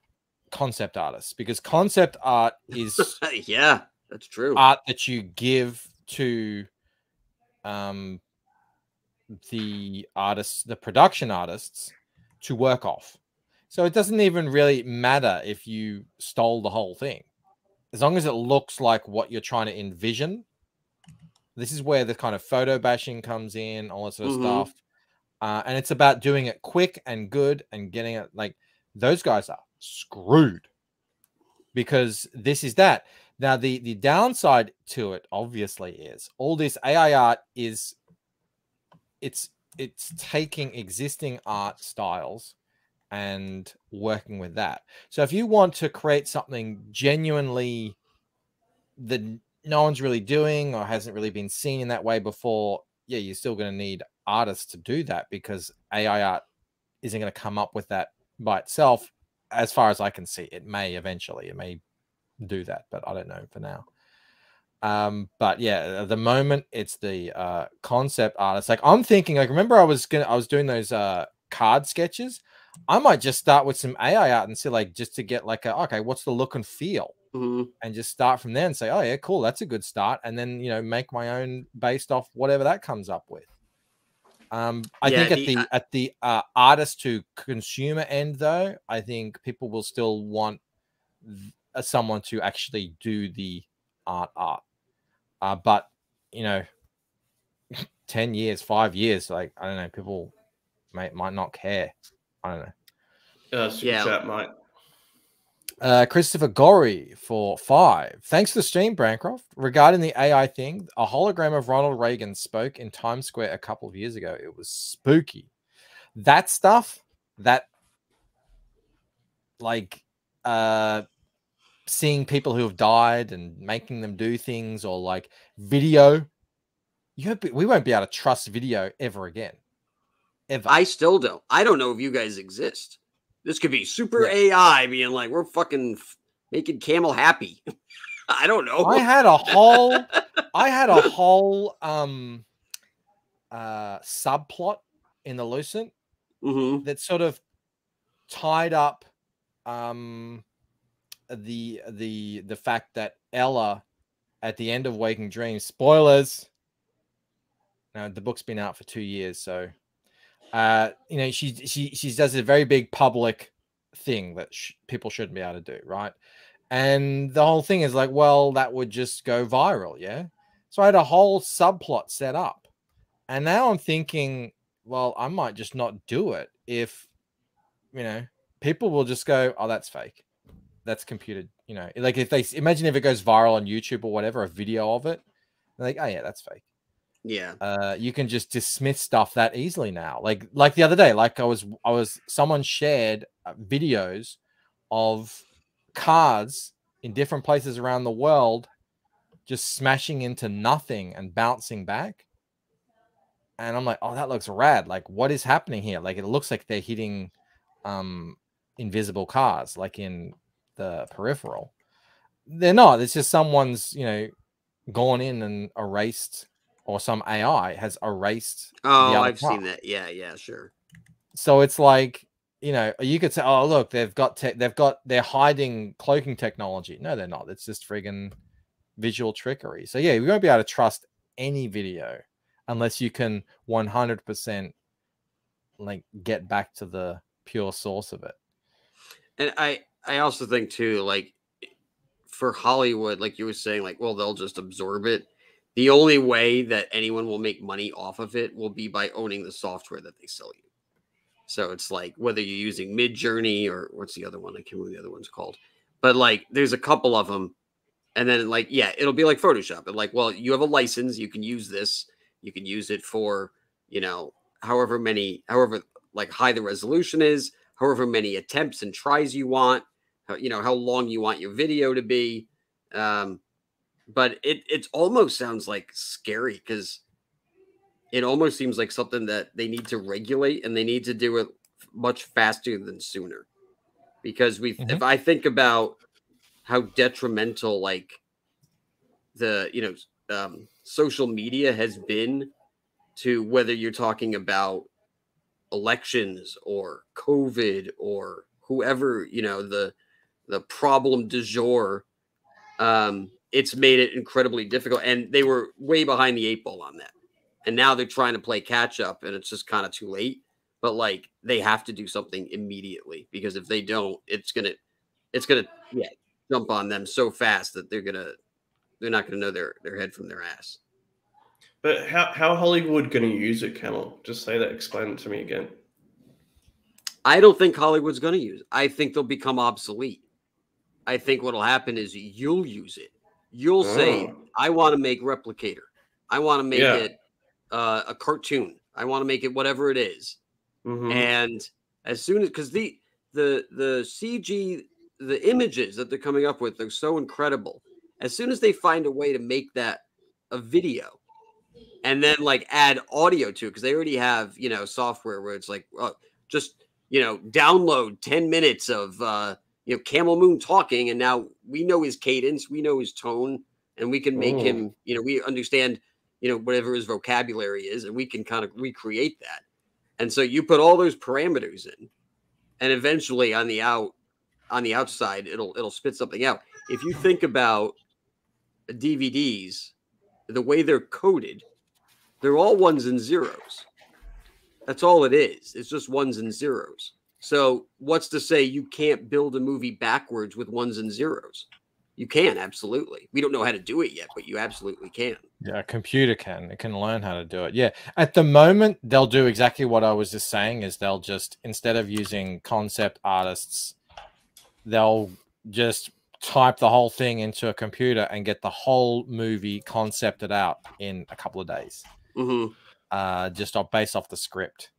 concept artists because concept art is yeah that's true art that you give to um the artists the production artists to work off so it doesn't even really matter if you stole the whole thing as long as it looks like what you're trying to envision this is where the kind of photo bashing comes in all that sort of Mhm. stuff uh, and it's about doing it quick and good and getting it like those guys are screwed because this is that. Now the the downside to it obviously is all this AI art is it's it's taking existing art styles and working with that. So if you want to create something genuinely that no one's really doing or hasn't really been seen in that way before, yeah, you're still going to need artists to do that because AI art isn't going to come up with that by itself. As far as I can see, it may eventually, it may do that, but I don't know for now. Um, but yeah, at the moment it's the uh concept artist. Like I'm thinking, like remember I was gonna I was doing those uh card sketches. I might just start with some AI art and see like just to get like a okay, what's the look and feel? Mhm. And just start from there and say, oh yeah, cool, that's a good start. And then you know, make my own based off whatever that comes up with. Um, I Yeah, think at the- uh at the uh, artist to consumer end, though, I think people will still want uh, someone to actually do the art art. Uh, but you know, ten years, five years, like I don't know, people might might not care. I don't know. Uh, super Yeah. chat, mate. Uh, Christopher Gorry for five. Thanks for the stream, Bancroft. Regarding the AI thing, a hologram of Ronald Reagan spoke in Times Square a couple of years ago. It was spooky. That stuff, that like uh seeing people who have died and making them do things or like video, you we won't be able to trust video ever again. Ever. I still don't. I don't know if you guys exist. This could be super Yeah. AI being like, we're fucking making Camel happy. I don't know. I had a whole I had a whole um uh subplot in the Lucent Mhm. that sort of tied up um the the the fact that Ella at the end of Waking Dreams spoilers. Now the book's been out for 2 years so uh you know she she she does a very big public thing that sh- people shouldn't be able to do right? And the whole thing is like well that would just go viral yeah? So i had a whole subplot set up. And now i'm thinking well i might just not do it if you know people will just go oh that's fake that's computed you know like if they imagine if it goes viral on youtube or whatever a video of it they're like oh yeah that's fake. Yeah. uh you can just dismiss stuff that easily now. Like like the other day like i was i was someone shared uh, videos of cars in different places around the world just smashing into nothing and bouncing back. And i'm like oh that looks rad. Like what is happening here? Like it looks like they're hitting um invisible cars like in the peripheral they're not it's just someone's you know gone in and erased or some AI has erased. Oh, I've seen that. Yeah, yeah, sure. So it's like you know you could say, oh look, they've got te- they've got they're hiding cloaking technology. No, they're not. It's just friggin' visual trickery. So yeah, we won't be able to trust any video unless you can 100% like get back to the pure source of it. And I I also think too, like for Hollywood, like you were saying, like, well, they'll just absorb it. The only way that anyone will make money off of it will be by owning the software that they sell you. So it's like whether you're using Midjourney or what's the other one? I can't remember the other one's called. But like there's a couple of them. And then like, yeah, it'll be like Photoshop. And like, well, you have a license, you can use this, you can use it for, you know, however many, however like high the resolution is, however many attempts and tries you want, how, you know, how long you want your video to be. Um, but it it almost sounds like scary because it almost seems like something that they need to regulate and they need to do it much faster than sooner. Because we, Mhm. if I think about how detrimental like the you know um, social media has been to whether you're talking about elections or COVID or whoever you know the the problem du jour, um, it's made it incredibly difficult. And they were way behind the eight ball on that. And now they're trying to play catch up, and it's just kind of too late. But like they have to do something immediately because if they don't, it's gonna, it's gonna, yeah, jump on them so fast that they're gonna, they're not gonna know their their head from their ass. But how how Hollywood going to use it, Camel? Just say that. Explain it to me again. I don't think Hollywood's going to use it. I think they'll become obsolete. I think what'll happen is you'll use it. You'll say, Oh. I want to make Replicator. I want to make Yeah. it uh, a cartoon. I want to make it whatever it is. Mhm. And as soon as because the the the CG the images that they're coming up with are so incredible. As soon as they find a way to make that a video and then like add audio to it, because they already have you know software where it's like uh, just you know download 10 minutes of uh you know Camel Moon talking, and now we know his cadence, we know his tone, and we can make Mm. him, you know, we understand, you know, whatever his vocabulary is, and we can kind of recreate that. And so you put all those parameters in, and eventually on the out on the outside, it'll it'll spit something out. If you think about DVDs, the way they're coded, they're all ones and zeros. That's all it is. It's just ones and zeros. So what's to say you can't build a movie backwards with ones and zeros? You can absolutely. We don't know how to do it yet, but you absolutely can. Yeah, a computer can. It can learn how to do it. Yeah. At the moment, they'll do exactly what I was just saying is they'll just instead of using concept artists, they'll just type the whole thing into a computer and get the whole movie concepted out in a couple of days. Hmm Uh just off based off the script.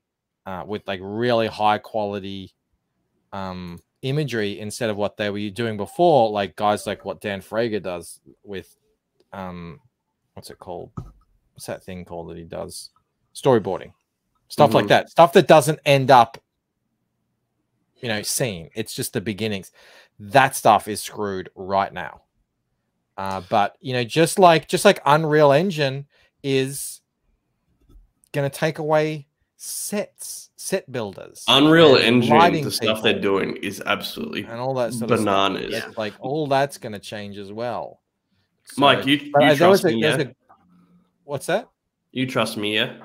Uh with like really high quality um imagery instead of what they were doing before, like guys like what Dan Frager does with um what's it called? What's that thing called that he does? Storyboarding. Stuff like Mhm. that. Stuff that doesn't end up, you know, seen. It's just the beginnings. That stuff is screwed right now. Uh, but you know, just like just like Unreal Engine is gonna take away sets, set builders. Unreal Engine, the stuff they're doing is absolutely and all that sort of bananas. stuff. Yeah, like all that's going to change as well. Mike, you, you uh, there was trust a- me, there's yeah? a- what's that? You trust me, yeah?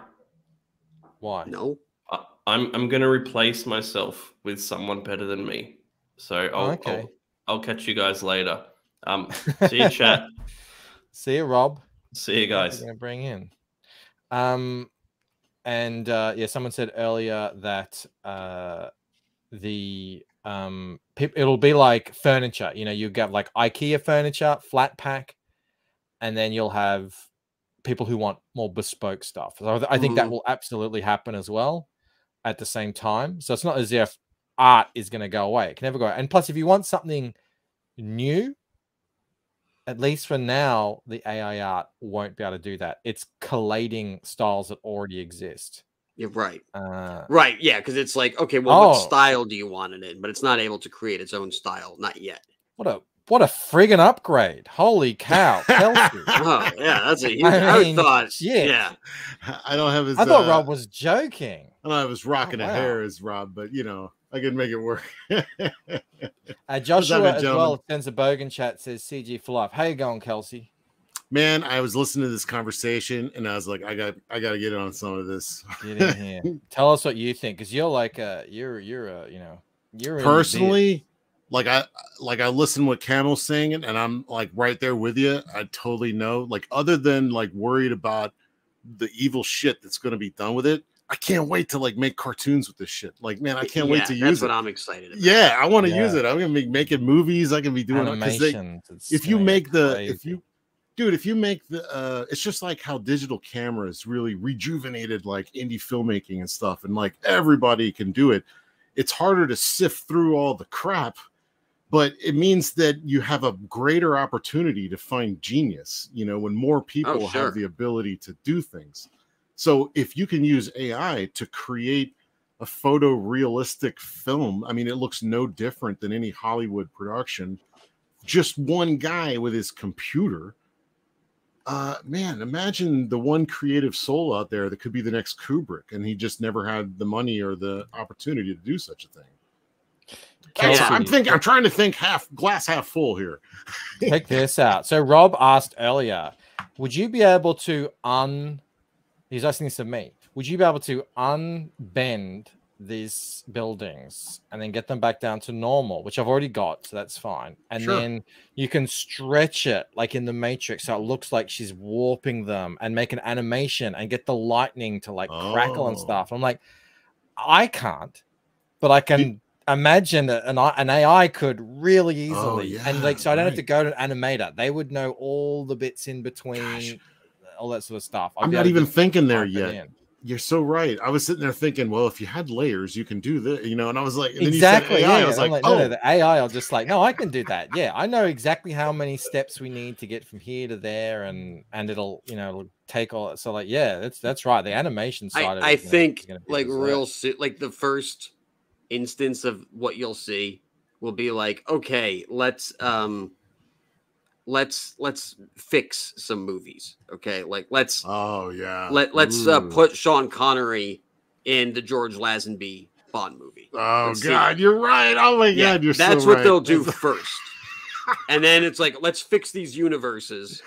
Why? No. I- I'm I'm gonna replace myself with someone better than me. So I'll, okay. I'll I'll catch you guys later. Um, see you, chat. See you, Rob. See you guys. Going to bring in. Um, and uh, yeah, someone said earlier that uh, the um, it'll be like furniture. You know, you get like IKEA furniture, flat pack, and then you'll have people who want more bespoke stuff. So I th- I think that Mhm. will absolutely happen as well at the same time. So it's not as if art is going to go away. It can never go. And plus, if you want something new, at least for now, the AI art won't be able to do that. It's collating styles that already exist. You're right. Uh, Right. Yeah. Because it's like, okay, well, what Oh. style do you want it in? But it's not able to create its own style. Not yet. what a what a friggin' upgrade! Holy cow, Kelsey! Oh, yeah. That's a huge. I I, mean, thought. shit. Yeah. I don't have his. I thought uh, Rob was joking. I don't have his rocking Oh, a hair as Rob, but you know, I can make it work. Uh, Joshua as well sends a bogan chat says CG for life. How you going, Kelsey? Man, I was listening to this conversation and I was like, I got, I got to get on some of this. Get in here. Tell us what you think, because you're like uh you're you're a you know you're. Personally, like I, like I listen what Camel's singing, and I'm like right there with you. I totally know. Like other than like worried about the evil shit that's going to be done with it, I can't wait to like make cartoons with this shit. Like, man, I can't wait Yeah, to That's use what it. I'm excited about. Yeah, I want to use it. I'm gonna be making movies. I can be doing it they, if you make get the crazy. if you dude if you make the uh it's just like how digital cameras really rejuvenated like indie filmmaking and stuff and like everybody can do it it's harder to sift through all the crap but it means that you have a greater opportunity to find genius you know when more people sure. have the ability to do things so if you can use ai to create a photorealistic film i mean it looks no different than any hollywood production just one guy with his computer. Uh, man, imagine the one creative soul out there that could be the next Kubrick, and he just never had the money or the opportunity to do such a thing. That's- Kelsey, I'm thinking. I'm trying to think half glass half full here. check this out. So Rob asked earlier, would you be able to un? He's asking this of me. Would you be able to unbend these buildings and then get them back down to normal, which I've already got, so that's fine. And Sure. then you can stretch it like in the Matrix, so it looks like she's warping them and make an animation and get the lightning to like crackle and Oh. stuff. I'm like, I can't, but I can imagine that an, an AI could really oh, easily. and like, so I don't have to go to an animator. They would know all the bits in between, Gosh. All that sort of stuff. I'd I'm not even thinking there yet. in. You're so right. I was sitting there thinking, well, if you had layers, you can do this, you know. And I was like, and then exactly. You said AI, yeah. I was I'm like, no, oh, no, the AI I'll just like, no, I can do that. Yeah, I know exactly how many steps we need to get from here to there, and and it'll you know it'll take all. So like, yeah, that's that's right. The animation side. I, of I it is gonna- think is like real si- like the first instance of what you'll see will be like okay let's um let's let's fix some movies okay like let's oh yeah. let let's uh, put Sean Connery in the George Lazenby Bond movie Oh Let's. God, you're right. Oh my yeah God, you're that's so what right. they'll do first and then it's like let's fix these universes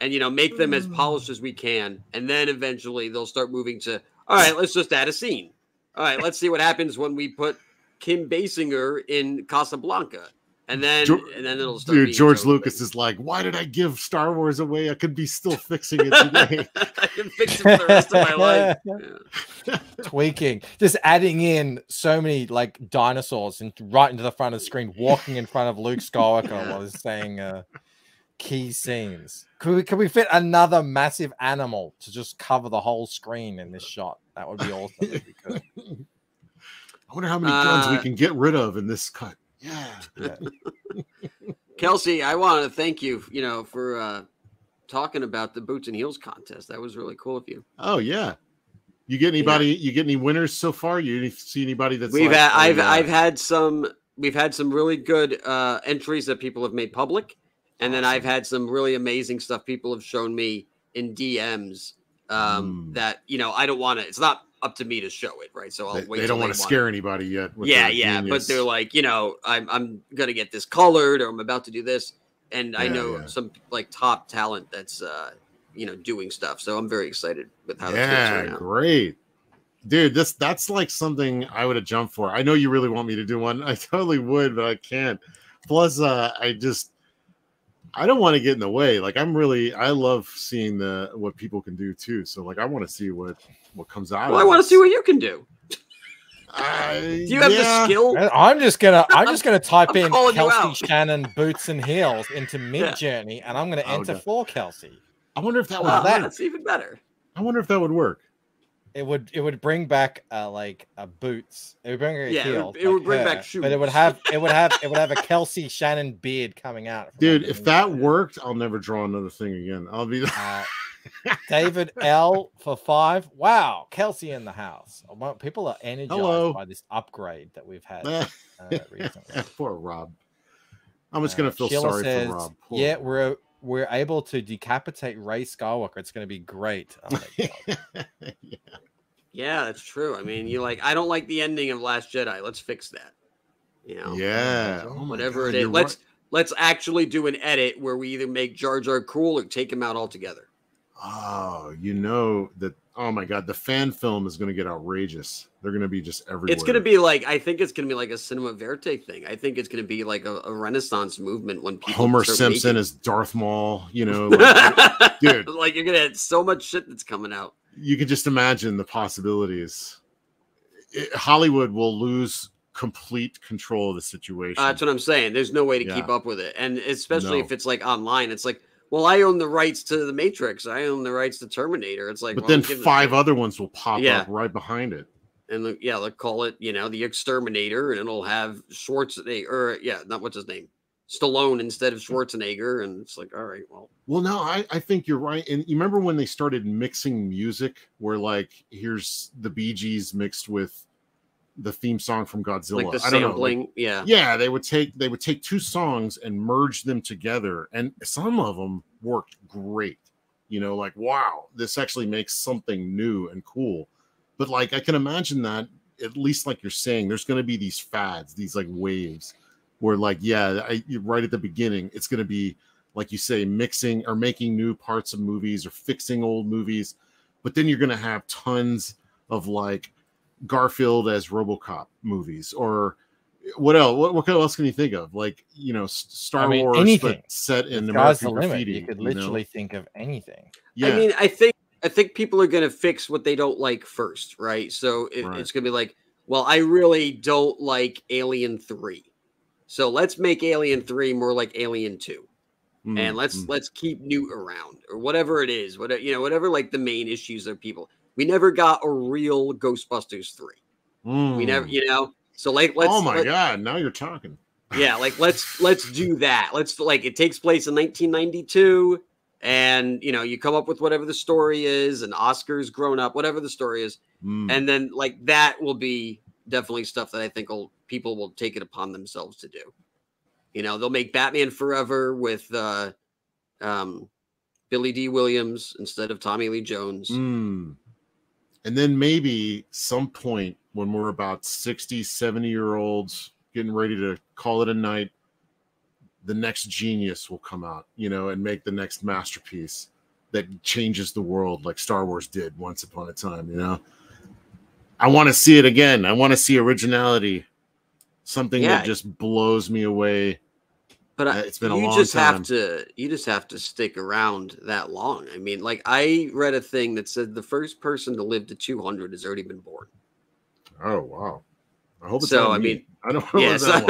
and you know make them as polished as we can and then eventually they'll start moving to all right let's just add a scene all right let's see what happens when we put kim basinger in casablanca and then Geor- and then it'll start Dude, George so Lucas is like, why did I give Star Wars away? I could be still fixing it today. i can fix it for the rest of my life Yeah. tweaking, just adding in so many like dinosaurs and right into the front of the screen, walking in front of Luke Skywalker while he's saying uh, key scenes. Could we, could we fit another massive animal to just cover the whole screen in this shot? That would be awesome. if we could. I wonder how many guns we Uh, can get rid of in this cut. Yeah. Yeah. kelsey i want to thank you you know for uh talking about the boots and heels contest that was really cool of you Oh yeah. You get anybody? You get any winners so far? You see anybody that's we've like, had, oh, I've yeah. I've had some we've had some really good uh, entries that people have made public, and then I've had some really amazing stuff people have shown me in DMs um, Mm. that you know I don't want to. It's not up to me to show it, right? So I'll They, wait. they don't want to scare anybody yet. with Yeah, yeah, but they're like, you know, I'm I'm gonna get this colored, or I'm about to do this, and I know yeah. some like top talent that's uh, you know doing stuff. So I'm very excited with how yeah, going great. Dude, this that's like something I would have jumped for. I know you really want me to do one. I totally would, but I can't. Plus, uh, I just I don't want to get in the way. Like I'm really I love seeing the what people can do too. So like I want to see what what comes out. Well, I want to see what you can do. I, Do you have the skill? Uh, I'm just gonna I'm just gonna type in Kelsey. Shannon boots and heels into Midjourney, and I'm gonna Oh, enter no. for Kelsey. I wonder if that would Wow, that- that's even better. I wonder if that would work. It would it would bring back uh, like uh, boots. It would bring her Yeah, it would- heels. it would like bring back her, But it would have it would have it would have a Kelsey Shannon beard coming out. from Dude, if that it. worked, I'll never draw another thing again. I'll be Uh, David L for five. Wow, Kelsey in the house. People are energized Hello. by this upgrade that we've had uh, recently. Poor Rob. I'm just Uh, gonna feel Sheila sorry says, for Rob. Poor Yeah, we're we're able to decapitate Rey Skywalker. It's going to be great. Oh my God. Yeah, that's true. I mean, you like I don't like the ending of Last Jedi. Let's fix that. You know, Yeah. Oh whatever God, it is. you're Let's let's actually do an edit where we either make Jar Jar cool or take him out altogether. Oh, you know that. Oh my God, the fan film is going to get outrageous. They're going to be just everywhere. It's gonna be like I think it's gonna be like a cinema verite thing. I think it's gonna be like a, a renaissance movement when people Homer Simpson making- as Darth Maul. You know, like, dude. like you're gonna have so much shit that's coming out. You can just imagine the possibilities. It- Hollywood will lose complete control of the situation. Uh, that's what I'm saying. There's no way to Yeah. keep up with it, and especially No. if it's like online, it's like, well, I own the rights to the Matrix. I own the rights to Terminator. It's like, but well, then who gives a five other ones will pop Yeah. up right behind it. and the, yeah, they'll call it, you know, the Exterminator, and it'll have Schwarzenegger, or yeah, not what's his name, Stallone instead of Schwarzenegger, and it's like, all right, well, Well, no, I, I think you're right. And you remember when they started mixing music, where like here's the Bee Gees mixed with the theme song from Godzilla. like the I don't know, like- sampling, yeah, yeah, they would take they would take two songs and merge them together, and some of them worked great. You know, like wow, this actually makes something new and cool. But like I can imagine that at least like you're saying, there's going to be these fads, these like waves, where like yeah, I, right at the beginning, it's going to be like you say, mixing or making new parts of movies or fixing old movies. But then you're going to have tons of like Garfield as RoboCop movies, or eh, what else? What, what else can you think of? Like you know, Star I mean, Wars, anything. but set in The sky's American the limit. graffiti. You could know? literally think of anything. yeah. I mean, I think I think people are gonna fix what they don't like first, right? So it, Right. it's gonna be like, well, I really don't like Alien Three, so let's make Alien Three more like Alien Two, Mm, and let's mm. let's keep Newt around or whatever it is, whatever you know, whatever like the main issues of people. We never got a real Ghostbusters Three. We never, Mm. you know. So like, let's. oh my let- god! Now you're talking. yeah like let's let's do that let's like it takes place in 1992 and you know you come up with whatever the story is and oscar's grown up whatever the story is Mm. and then like that will be definitely stuff that i think will people will take it upon themselves to do you know they'll make batman forever with uh um billy dee williams instead of tommy lee jones Mm. And then maybe some point when we're about 60, 70 year olds getting ready to call it a night, the next genius will come out, you know, and make the next masterpiece that changes the world like Star Wars did once upon a time, you know. I want to see it again. I want to see originality. Something Yeah. that just blows me away. but I, Uh, it's been a you long just time. have to you just have to stick around that long i mean like i read a thing that said the first person to live to 200 has already been born Oh wow. I hope it's So, I me. mean, I don't know yes. that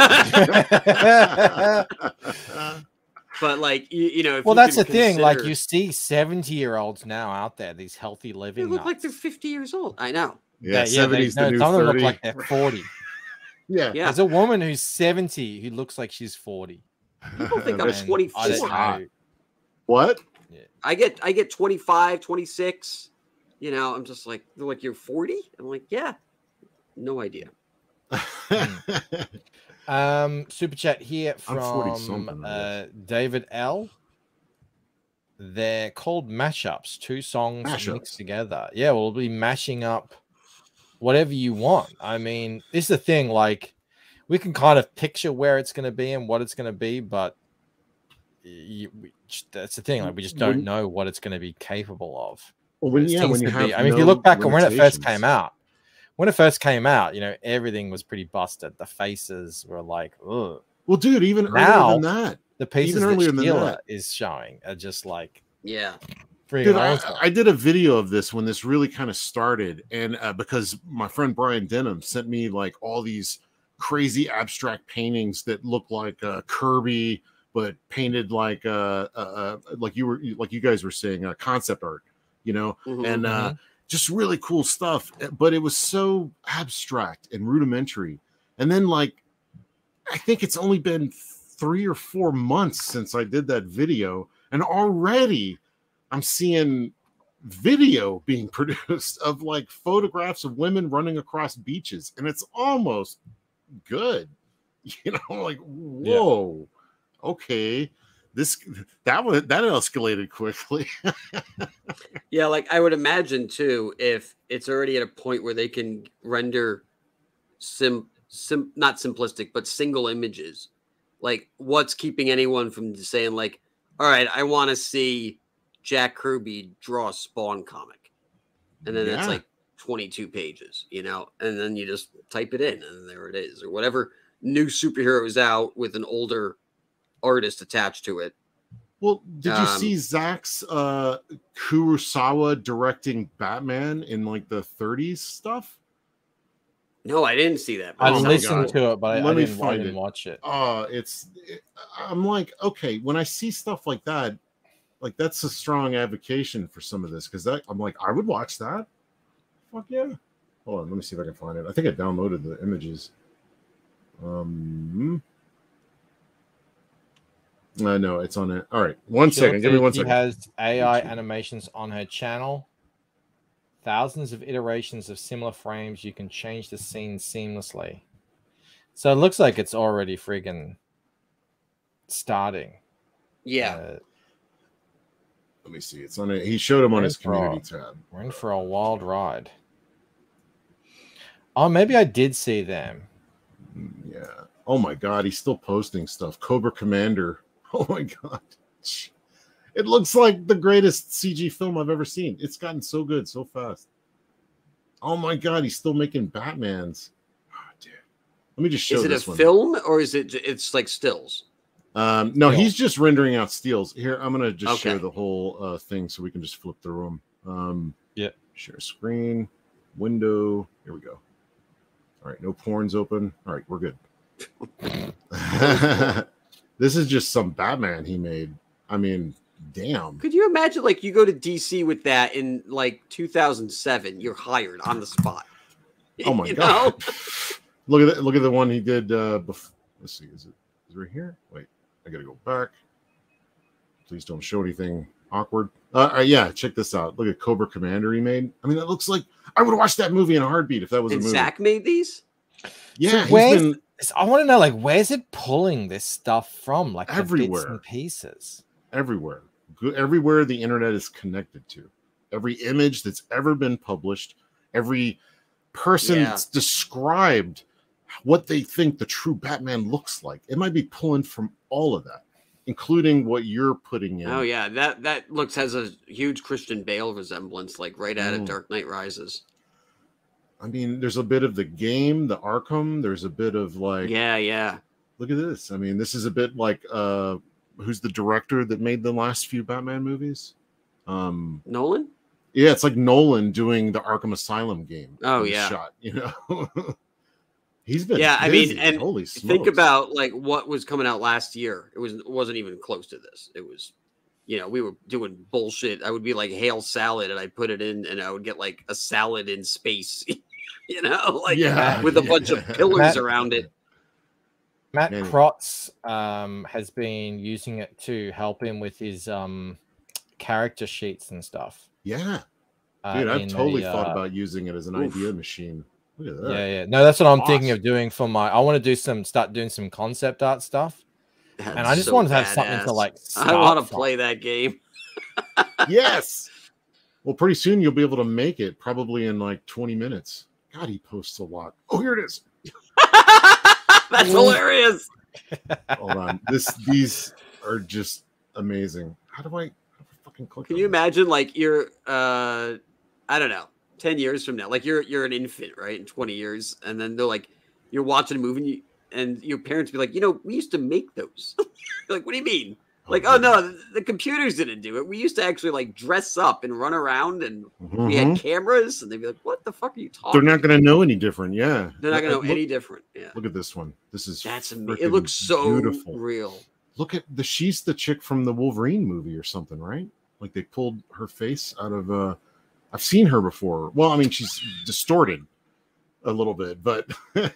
one. but like you, you know if well, you that's the can thing. Like you see 70 year olds now out there, these healthy living. they living. look like they're 50 years old i know yeah, yeah, they, no, the new some of them look like they're 40. yeah. yeah There's a woman who's 70 who looks like she's 40. people think i'm That's 24 I don't What? i get i get 25 26 you know i'm just like they're like you're 40 i'm like yeah no idea Um, super chat here from uh, David L. They're called mashups, two songs Mashups. mixed together. Yeah, we'll be mashing up whatever you want. I mean, this is the thing. Like, we can kind of picture where it's going to be and what it's going to be, but you, we, that's the thing. Like, we just don't When- know what it's going to be capable of. Well, when, yeah, when you have be- I mean, if you look back on when it first came out, when it first came out, you know, everything was pretty busted. The faces were like, ugh. Well, dude, even Now- earlier than that, The pieces earlier that than Sheila that. is showing are just like yeah freaking dude, I. I did a video of this when this really kind of started, and uh, because my friend Brian Denham sent me like all these crazy abstract paintings that look like uh, Kirby, but painted like uh, uh, uh, like you were like you guys were saying uh, concept art, you know, Mhm. and uh, just really cool stuff. uh, But it was so abstract and rudimentary. And then, like, I think it's only been three or four months since I did that video, and already I'm seeing video being produced of like photographs of women running across beaches, and it's almost good. You know, like, whoa, okay. This that was that escalated quickly. Yeah, like I would imagine too, if it's already at a point where they can render sim sim not simplistic, but single images. Like what's keeping anyone from saying like, all right, I want to see Jack Kirby draw a Spawn comic. And then it's like 22 pages, you know, and then you just type it in and there it is, or whatever new superhero is out with an older artist attached to it. Well, did you Um, see Zach's uh Kurosawa directing Batman in like the 30s stuff? No, I didn't see that. I Oh my listened to it, but I, I Let me didn't, I find didn't it. watch it. Oh, it's it- I'm like, okay, when I see stuff like that, like that's a strong advocation for some of this because that I'm like, I would watch that. Fuck yeah. Hold on, let me see if I can find it. I think I downloaded the images. Um I know it's on it. All right, one Sheila second. Give me said one she second. has AI animations on her channel. Thousands of iterations of similar frames. You can change the scene seamlessly. So it looks like it's already friggin' starting. Yeah. Uh, Let me see. It's on it. He showed him on his Thanks, Rob. community tab. we're in for a wild ride. Oh, maybe I did see them. Mm, yeah. Oh my god, he's still posting stuff. Cobra Commander. Oh my god. It looks like the greatest CG film I've ever seen. It's gotten so good so fast. Oh my god, he's still making Batmans. Oh, dude. Let me just show Is it a one. film or is it? It's like stills. Um, no, he's just rendering out steals. Here, I'm gonna just share the whole uh, thing so we can just flip through them. Um, Yeah. Share screen, window. Here we go. All right, no porns open. All right, we're good. this is just some Batman he made. I mean, damn. Could you imagine, like, you go to DC with that in like 2007? You're hired on the spot. Oh my You god. look at that. Look at the one he did. Uh, bef- let's see. Is it? Is it right here? Wait, I gotta go back. Please don't show anything awkward. Uh, uh, yeah, check this out. Look at Cobra Commander he made. I mean, that looks like I would watch that movie in a heartbeat if that was And a movie. Zach made these. yeah, he's where's- been I want to know, like, where's it pulling this stuff from? Like, the bits Everywhere. and pieces. everywhere. Go- Everywhere the internet is connected to. Every image that's ever been published, every person Yeah. that's described what they think the true Batman looks like. It might be pulling from all of that, including what you're putting in. Oh yeah, that that looks has a huge Christian Bale resemblance, like right out of Mm. Dark Knight Rises. I mean, there's a bit of the game, the Arkham. There's a bit of like, Yeah, yeah. look at this. I mean, this is a bit like, uh, who's the director that made the last few Batman movies? Um, Nolan. yeah, it's like Nolan doing the Arkham Asylum game. Oh, yeah. shot. You know, he's been. Yeah, I mean, and holy Think about like what was coming out last year. It was it wasn't even close to this. It was, you know, we were doing bullshit. I would be like hail salad, and I put it in, and I would get like a salad in space. you know, like Yeah, with a bunch of pillars Matt- around it. Matt Man. Krotz um, has been using it to help him with his um, character sheets and stuff. Yeah, uh, dude, I've in totally a, thought uh, about using it as an oof. idea machine. Look at that. Yeah, yeah. No, that's what I'm thinking of doing for my. I want to do some, start doing some concept art stuff, and I just so wanted to have something to like. I want to play that game. yes. Well, pretty soon you'll be able to make it, probably in like 20 minutes. God, he posts a lot. Oh, here it is. That's hilarious. Hold on. This these are just amazing. How do I, how do I fucking click? Can you this? imagine like you're uh I don't know, 10 years from now, like you're you're an infant, right? In 20 years, and then they're like you're watching a movie and, you, and your parents be like, you know, we used to make those. Like, what do you mean? Like, oh no, the, computers didn't do it. We used to actually like dress up and run around and we had Mhm. cameras, and they'd be like, What the fuck are you talking? They're not going to know any different. Yeah. They're not gonna know Look- any different. Yeah. Look at this one. This is That's amazing. It looks so beautiful. real. Look at the she's the chick from the Wolverine movie or something, right? Like they pulled her face out of uh I've seen her before. Well, I mean she's distorted a little bit, but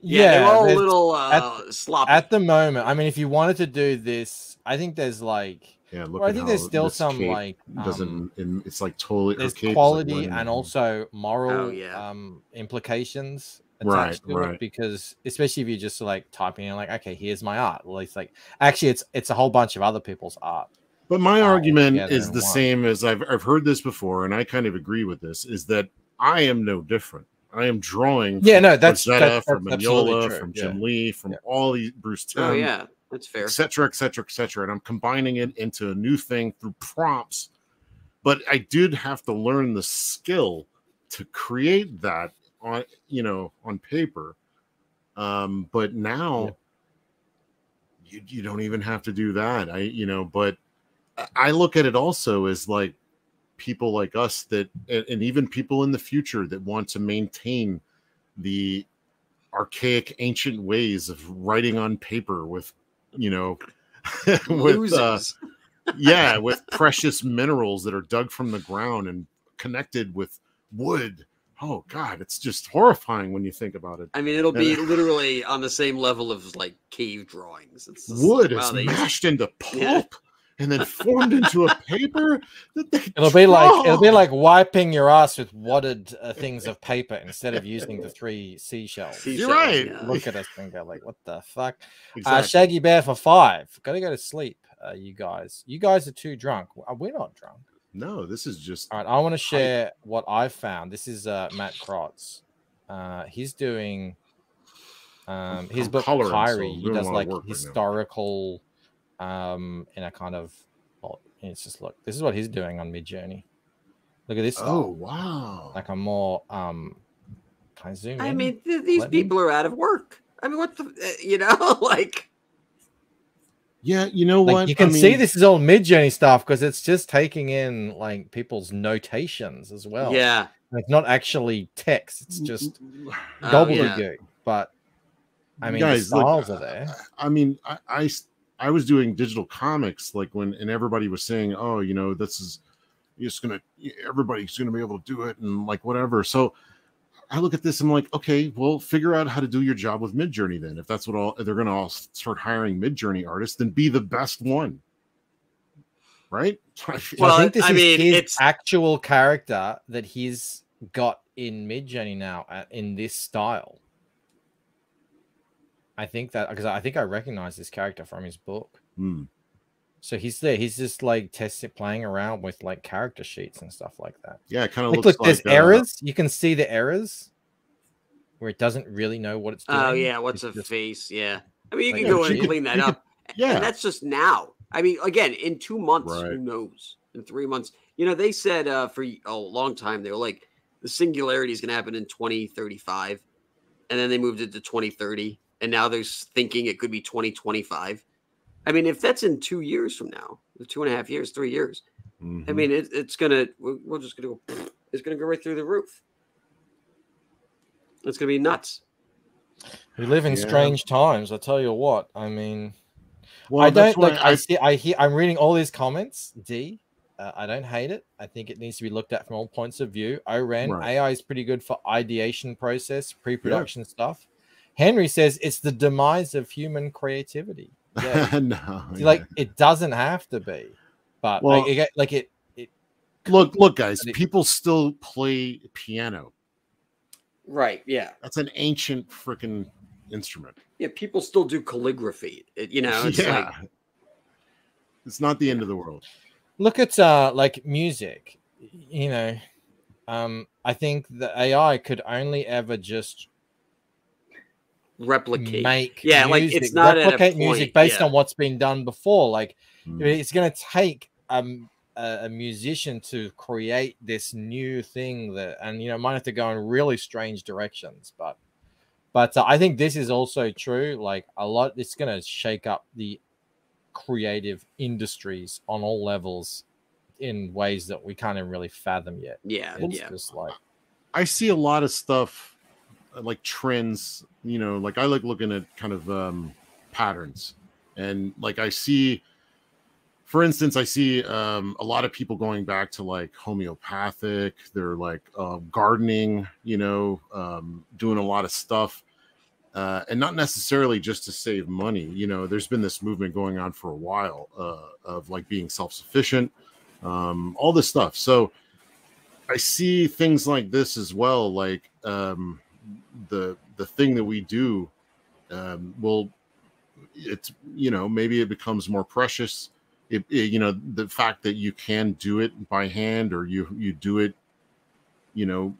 Yeah, they're all a little uh sloppy. At the moment, I mean, if you wanted to do this, I think there's like yeah, look Well, I think there's still some, cape like, doesn't um, it's like totally her there's cape's, like, quality blending and also moral Oh, yeah. um implications Right, attached to right. it because especially if you're just like typing in like okay here's my art well it's like actually it's it's a whole bunch of other people's art But my argument is the one. same as I've I've heard this before, and I kind of agree with this. Is that I am no different. I am drawing. Yeah, from no, that's- Rosetta, that's- from that's absolutely Mignola, true, from yeah. Jim Lee, from Yeah. all these Bruce Timm, oh yeah, that's fair. et cetera, et cetera, et cetera. And I'm combining it into a new thing through prompts. But I did have to learn the skill to create that on you know on paper. Um, but now you, you don't even have to do that. I you know, but I- look at it also as like people like us that and, and even people in the future that want to maintain the archaic ancient ways of writing on paper with you know with uh, yeah with precious minerals that are dug from the ground and connected with wood. Oh god it's just horrifying when you think about it. I mean, it'll be literally on the same level of like cave drawings. It's wood wow, is mashed into pulp and then formed into a paper that they it'll be like it'll be like wiping your ass with wadded uh, things of paper instead of using the three seashells. Seashells, You're right. yeah. look at us and go like what the fuck? Uh, shaggy bear for five. Gotta go to sleep uh, you guys. You guys are too drunk. Uh, we're not drunk. No this is just All right, I want to share what I found. This is uh, Matt Krotz. Uh, he's doing um, his I'm book coloring, so he does like work right historical, um, in a kind of. Well, it's just look. This is what he's doing on Midjourney. Look at this. Oh style. wow! like a more um. Can I zoom I in? mean, th- these Let me- people are out of work. I mean, what the, uh, you know, like, Yeah, you know like what? you can I see this is all Midjourney stuff because it's just taking in like people's notations as well. yeah, it's not actually text; it's just Mm, Oh, gobbledygook. yeah. But I mean, Guys, the look, styles are there. I mean, I, I s- I was doing digital comics like when and everybody was saying, "Oh, you know, this is just gonna everybody's gonna be able to do it," and like whatever. So I look at this, I'm like, okay, well, figure out how to do your job with Midjourney then. If that's what all they're gonna all start hiring Midjourney artists, then be the best one, right? Well, I think this I is mean, his it's- actual character that he's got in Midjourney now uh, in this style. I think that because I think I recognize this character from his book. Hmm. So he's there. He's just like testing, playing around with like character sheets and stuff like that. yeah, it kind of Like, looks look, there's uh, errors. You can see the errors where it doesn't really know what it's doing. oh yeah, what's It's a just- face? Yeah, I mean, you Like, can go but in and clean that you could- up, Yeah, and that's just now. I mean, again, in two months, Right. who knows? In three months, you know, they said uh, for a long time they were like the singularity is going to happen in 2035, and then they moved it to 2030, and now they're thinking it could be 2025. I mean, if that's in two years from now, two and a half years, three years, I Mhm. mean, it, it's gonna. We're, we're just gonna go. It's gonna go right through the roof. It's gonna be nuts. We live in Yeah. strange times. I tell you what. I mean, well, I don't why like. I, see. I hear. I'm reading all these comments. D. Uh, I don't hate it. I think it needs to be looked at from all points of view. Oren Right. AI is pretty good for ideation process, pre-production stuff. Henry says it's the demise of human creativity. Yeah, no, See, like it doesn't have to be, but Well- like, it, like it. It look, look, guys, it- people still play piano. Right. Yeah. That's an ancient freaking instrument. Yeah. People still do calligraphy. It, you know, it's yeah, like it's not the end of the world. look at uh like music. You know, um, I think the AI could only ever just replicate. make Yeah, like, it's music, not at a replicate music point, based yeah. on what's been done before like Mm. it's going to take um, a, a musician to create this new thing that and you know might have to go in really strange directions but but uh, i think this is also true like a lot it's going to shake up the creative industries on all levels in ways that we can't even really fathom yet Yeah. it's yeah. just like I see a lot of stuff like trends, you know, like I like looking at kind of um patterns. And like I see for instance, I see um a lot of people going back to like homeopathic, they're like uh, gardening, you know, um doing a lot of stuff. Uh, and not necessarily just to save money. You know, there's been this movement going on for a while uh, of like being self-sufficient, um, all this stuff. So, I see things like this as well. Like um, the the thing that we do um, will it's you know maybe it becomes more precious. It, it- you know the fact that you can do it by hand or you you do it you know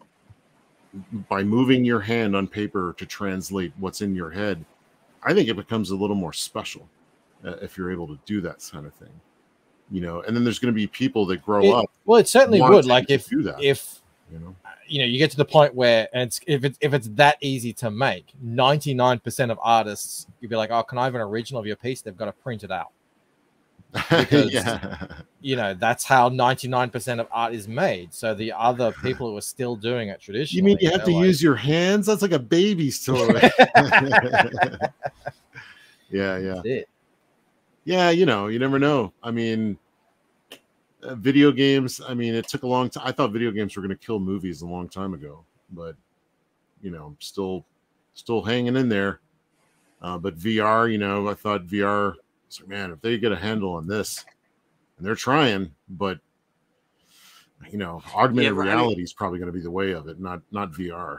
by moving your hand on paper to translate what's in your head. I think it becomes a little more special uh, if you're able to do that kind of thing. You know, and then there's going to be people that grow It- up well it certainly would like if do that. if you know you know you get to the point where and it's if it's if it's that easy to make 99% of artists you'd be like oh can i have an original of your piece? They've got to print it out. Because- yeah. you know that's how 99% of art is made. So the other people who are still doing it traditionally you mean you have to like- use your hands? That's like a baby's toy yeah yeah. Yeah you know you never know. I mean uh, video games i mean it took a long time i thought video games were going to kill movies a long time ago but you know still still hanging in there uh, but vr you know i thought vr like man if they get a handle on this and they're trying but you know augmented right, I mean- reality is probably going to be the way of it not not vr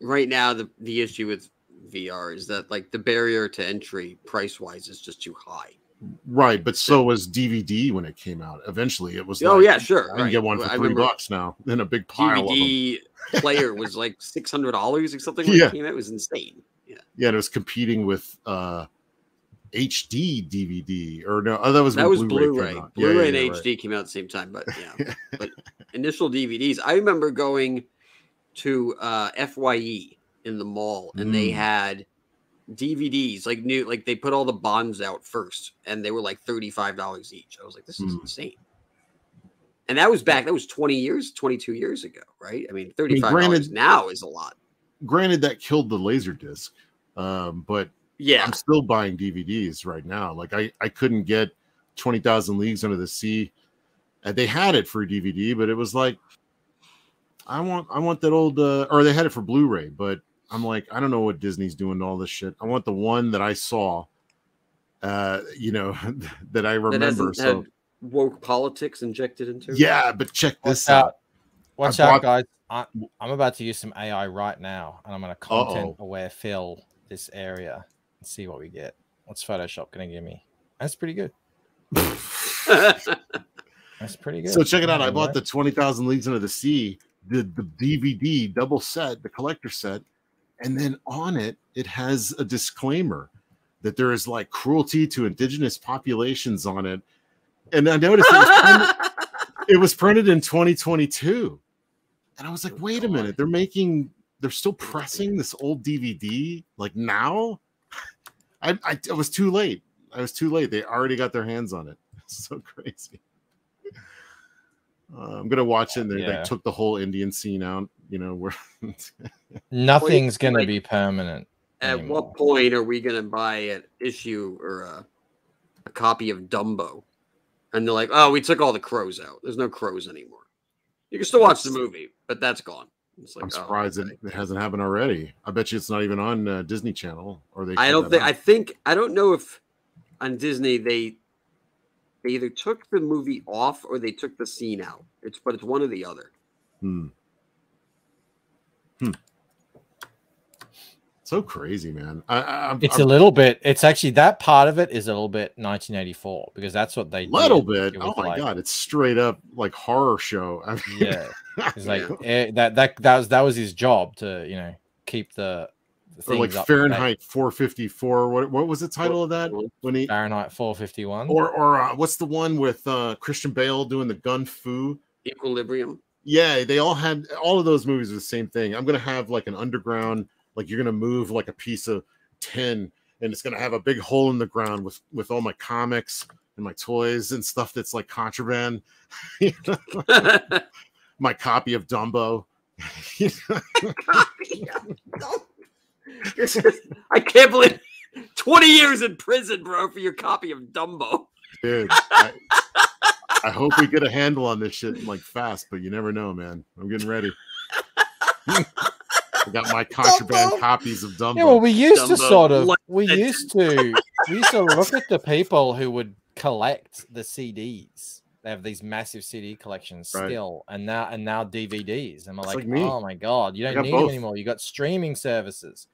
Right now, the the issue with VR is that like the barrier to entry price wise is just too high. Right but so was dvd when it came out eventually it was Oh like, yeah, sure. i can right. get one for I three bucks now in a big pile. DVD player was like six hundred dollars or something when Yeah. it came out. It was insane. Yeah. yeah, and it was competing with uh HD DVD or no? Oh, that was that was Blu-ray Blu-ray. Blu-ray yeah, and yeah, right. HD came out at the same time, but yeah. but initial DVDs. I remember going to uh, Fye in the mall, and they Mm. had DVDs like new, like they put all the bonds out first, and they were like thirty five dollars each. I was like, this is Mm. insane. And that was back. That was twenty years, twenty two years ago, right? I mean, thirty five dollars granted- now is a lot. Granted, that killed the laser disc, um, but Yeah, I'm still buying DVDs right now. Like I, I couldn't get Twenty Thousand Leagues Under the Sea. And they had it for DVD, but it was like, I want, I want that old, uh, or they had it for Blu-ray, but I'm like, I don't know what Disney's doing to all this shit. I want the one that I saw, uh, you know, that I that remember. hasn't So had woke politics injected into. it. yeah, but check Watch this out. out. Watch I out, bought- guys. I, I'm about to use some AI right now, and I'm going to content Uh-oh. aware fill this area and see what we get. What's Photoshop going to give me? That's pretty good. That's pretty good. So check it out. I bought the Twenty Thousand Leagues Under the Sea, the the DVD double set, the collector set, and then on it it has a disclaimer that there is like cruelty to indigenous populations on it. And I noticed it was printed, it was printed in 2022, and I was like, wait a minute, they're making they're still pressing this old DVD like now. I, I it was too late. I was too late. They already got their hands on it. It's so crazy. Uh, I'm gonna watch it. And they Yeah. like took the whole Indian scene out. You know where Nothing's going like- to be permanent. At anymore. what point are we going to buy an issue or a, a copy of Dumbo? And they're like, oh, we took all the crows out. There's no crows anymore. You can still watch the movie, but that's gone. It's like, I'm oh, surprised okay. it, it hasn't happened already. I bet you it's not even on uh, Disney Channel or they. I don't think. out. I think I don't know if on Disney they they either took the movie off or they took the scene out. It's but it's one or the other. Hmm. So crazy, man. I, I, I'm, It's I'm a little bit. It's actually that part of it is a little bit 1984 because that's what they little did bit. Oh my like- god, it's straight up like horror show. I mean, Yeah, it's like Yeah. eh, that. That that was that was his job to you know keep the, the or like things up. Fahrenheit 454. What what was the title of that? When he Fahrenheit 451. or or uh, what's the one with uh Christian Bale doing the gun fu? Equilibrium. Yeah, they all had all of those movies are the same thing. I'm gonna have like an underground, like you're gonna move like a piece of tin, and it's gonna have a big hole in the ground with with all my comics and my toys and stuff that's like contraband. My copy of Dumbo. Know? This is- I can't believe 20 years in prison, bro, for your copy of Dumbo. Dude, I, I hope we get a handle on this shit like fast, but you never know, man. I'm getting ready. I got my contraband Dumbo. copies of Dumbo. Yeah, well, we used to sort of we used to we used to look at the people who would collect the CDs. They have these massive CD collections Right. still, and now and now DVDs. And we're like, like oh my god, you don't got need them anymore. You got streaming services,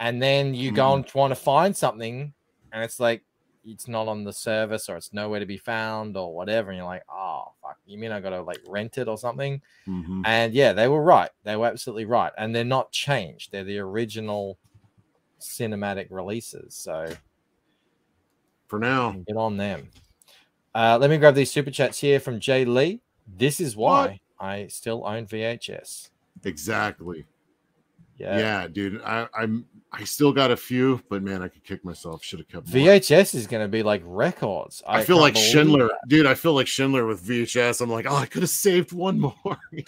and then you Mm. go and want to find something, and it's like it's not on the service or it's nowhere to be found or whatever, and you're like, oh fuck, you mean I got to like rent it or something? Mhm. And yeah, they were right. They were absolutely right. And they're not changed. They're the original cinematic releases. So For now, get on them. Uh, let me grab these super chats here from Jay Lee. This is why I still own VHS. exactly. Yeah. Yeah, dude. I, I'm I still got a few, but man, I could kick myself. Should have kept more. VHS is going to be like records. I, feel like Schindler, dude. I feel like Schindler with VHS. I'm like, oh, I could have saved one more.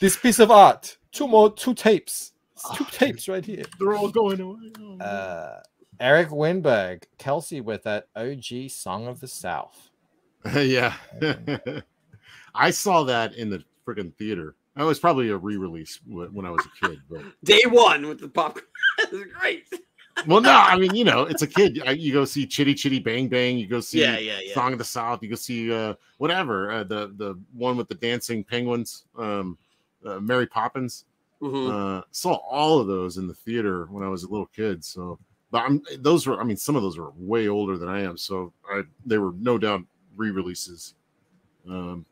this piece of art. Two more, two tapes. Two Ah, tapes right here. They're all going away. Oh. Uh, Eric Winberg, Kelsey with that OG Song of the South. yeah. I saw that in the freaking theater. That was probably a re-release when I was a kid, but Day one with the popcorn. Great. well, no, I mean, you know, it's a kid. You go see Chitty Chitty Bang Bang. You go see Yeah, yeah, yeah. Song of the South. You go see uh, whatever uh, the the one with the dancing penguins, um, uh, Mary Poppins. Mhm. Uh, saw all of those in the theater when I was a little kid. So, but I'm those were. I mean, some of those were way older than I am. So I they were no doubt re-releases. Um,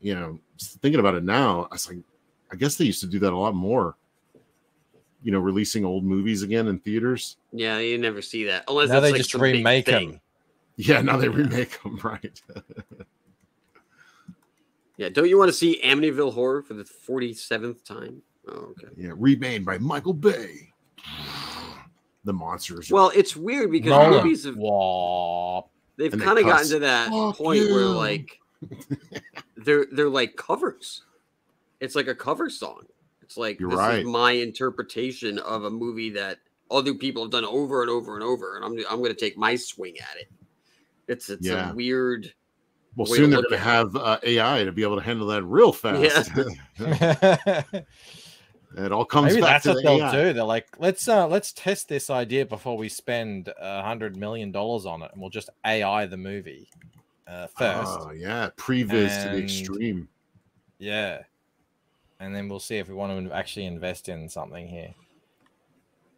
you know, thinking about it now, I was like, I guess they used to do that a lot more. you know releasing old movies again in theaters. Yeah, you never see that unless now they like just the remake them. Yeah, now they remake them, right? Yeah, don't you want to see Amityville Horror for the forty seventh time? Oh, okay. yeah, remade by Michael Bay. The monsters. are- Well, it's weird because Nolan. movies have Wah. they've kind of gotten to that Fuck point where like they're they're like covers. It's like a cover song. It's like You're this right. is my interpretation of a movie that other people have done over and over and over, and I'm I'm going to take my swing at it. It's it's Yeah. a weird. well, soon they're going to have uh, AI to be able to handle that real fast. Yeah. it all comes Maybe back that's to what the they'll AI. do. They're like, let's uh let's test this idea before we spend a hundred million dollars on it, and we'll just AI the movie uh, first. Oh yeah, previs to the And- extreme. Yeah. And then we'll see if we want to actually invest in something here.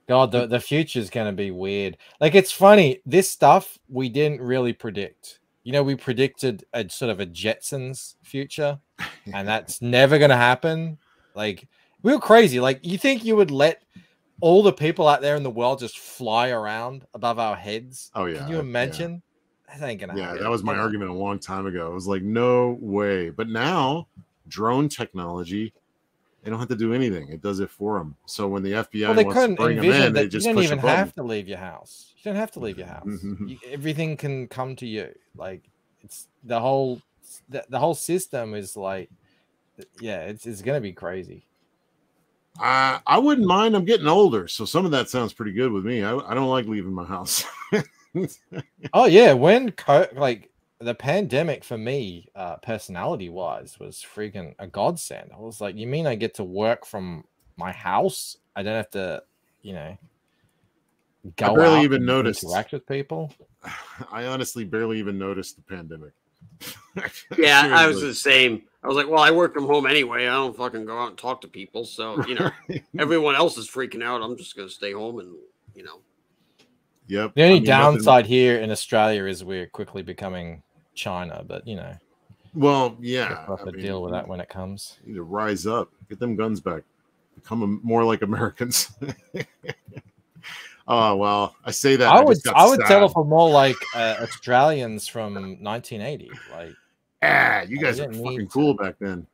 God, the, the future is going to be weird. Like, it's funny. This stuff we didn't really predict. You know, we predicted a sort of a Jetsons future, and that's never going to happen. Like, we were crazy. Like, you think you would let all the people out there in the world just fly around above our heads? Oh yeah, Can you imagine? That ain't going to Yeah, that was my argument a long time ago. I was like, no way. But now, drone technology, they don't have to do anything. It does it for them. So when the FBI well, they wants to couldn't bring them in, that they you just don't even have to leave your house. You don't have to leave your house. Mhm. You- everything can come to you. Like it's the whole the, the whole system is like, yeah, it's it's gonna be crazy. Uh, I wouldn't mind. I'm getting older, so some of that sounds pretty good with me. I, I don't like leaving my house. Oh yeah, when co- like the pandemic for me, uh, personality wise, was freaking a godsend. I was like, you mean I get to work from my house? I don't have to, you know, go barely out even and noticed. interact with people. I honestly barely even noticed the pandemic. Yeah, I was the same. I was like, well, I work from home anyway. I don't fucking go out and talk to people. So you know, everyone else is freaking out. I'm just gonna stay home and you know. Yep. The only I mean, nothing- downside here in Australia is we're quickly becoming China, but you know, Well, we'll yeah. have I to mean, deal with that when it comes. Need to rise up, get them guns back, become a- more like Americans. oh well, I say that. I would got I would settle for more like uh, Australians from 1980. Like, Ah, you guys were fucking need to. cool back then.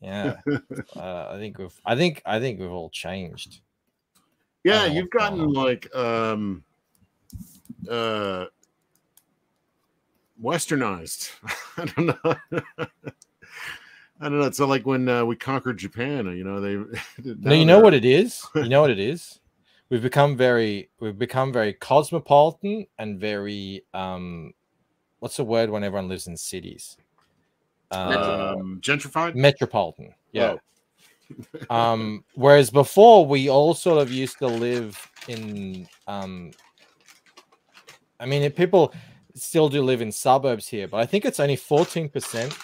yeah, uh, I think we've I think I think we've all changed. Yeah, don't you've what's going gotten like um uh westernized. I don't know. I don't know. It's like when uh, we conquered Japan, you know, they No, you know what it is. You know what it is. We've become very we've become very cosmopolitan and very um, what's the word when everyone lives in cities? Uh, um gentrified? metropolitan. Yeah. Oh. Um whereas before we all sort of used to live in um i mean if people still do live in suburbs here but i think it's only 14%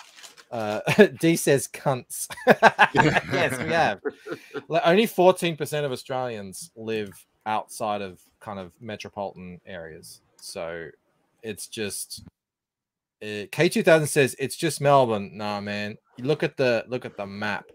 uh d says cunts. Yes we have. Like, only 14% of australians live outside of kind of metropolitan areas. So it's just uh, k2000 says it's just melbourne. Nah man. Look at the look at the map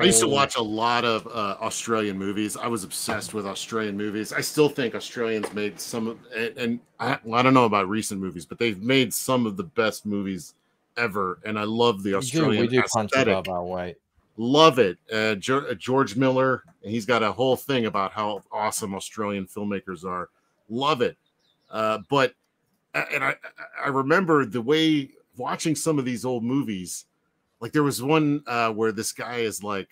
I used to watch a lot of uh, Australian movies. I was obsessed with Australian movies. I still think Australians made some of, and, and I, well, I don't know about recent movies, but they've made some of the best movies ever. And I love the we do, Australian we do punch aesthetic. above our weight Love it. Uh, uh, George Miller, and he's got a whole thing about how awesome Australian filmmakers are. Love it. Uh, but and I I remember the way watching some of these old movies. Like there was one uh, where this guy is like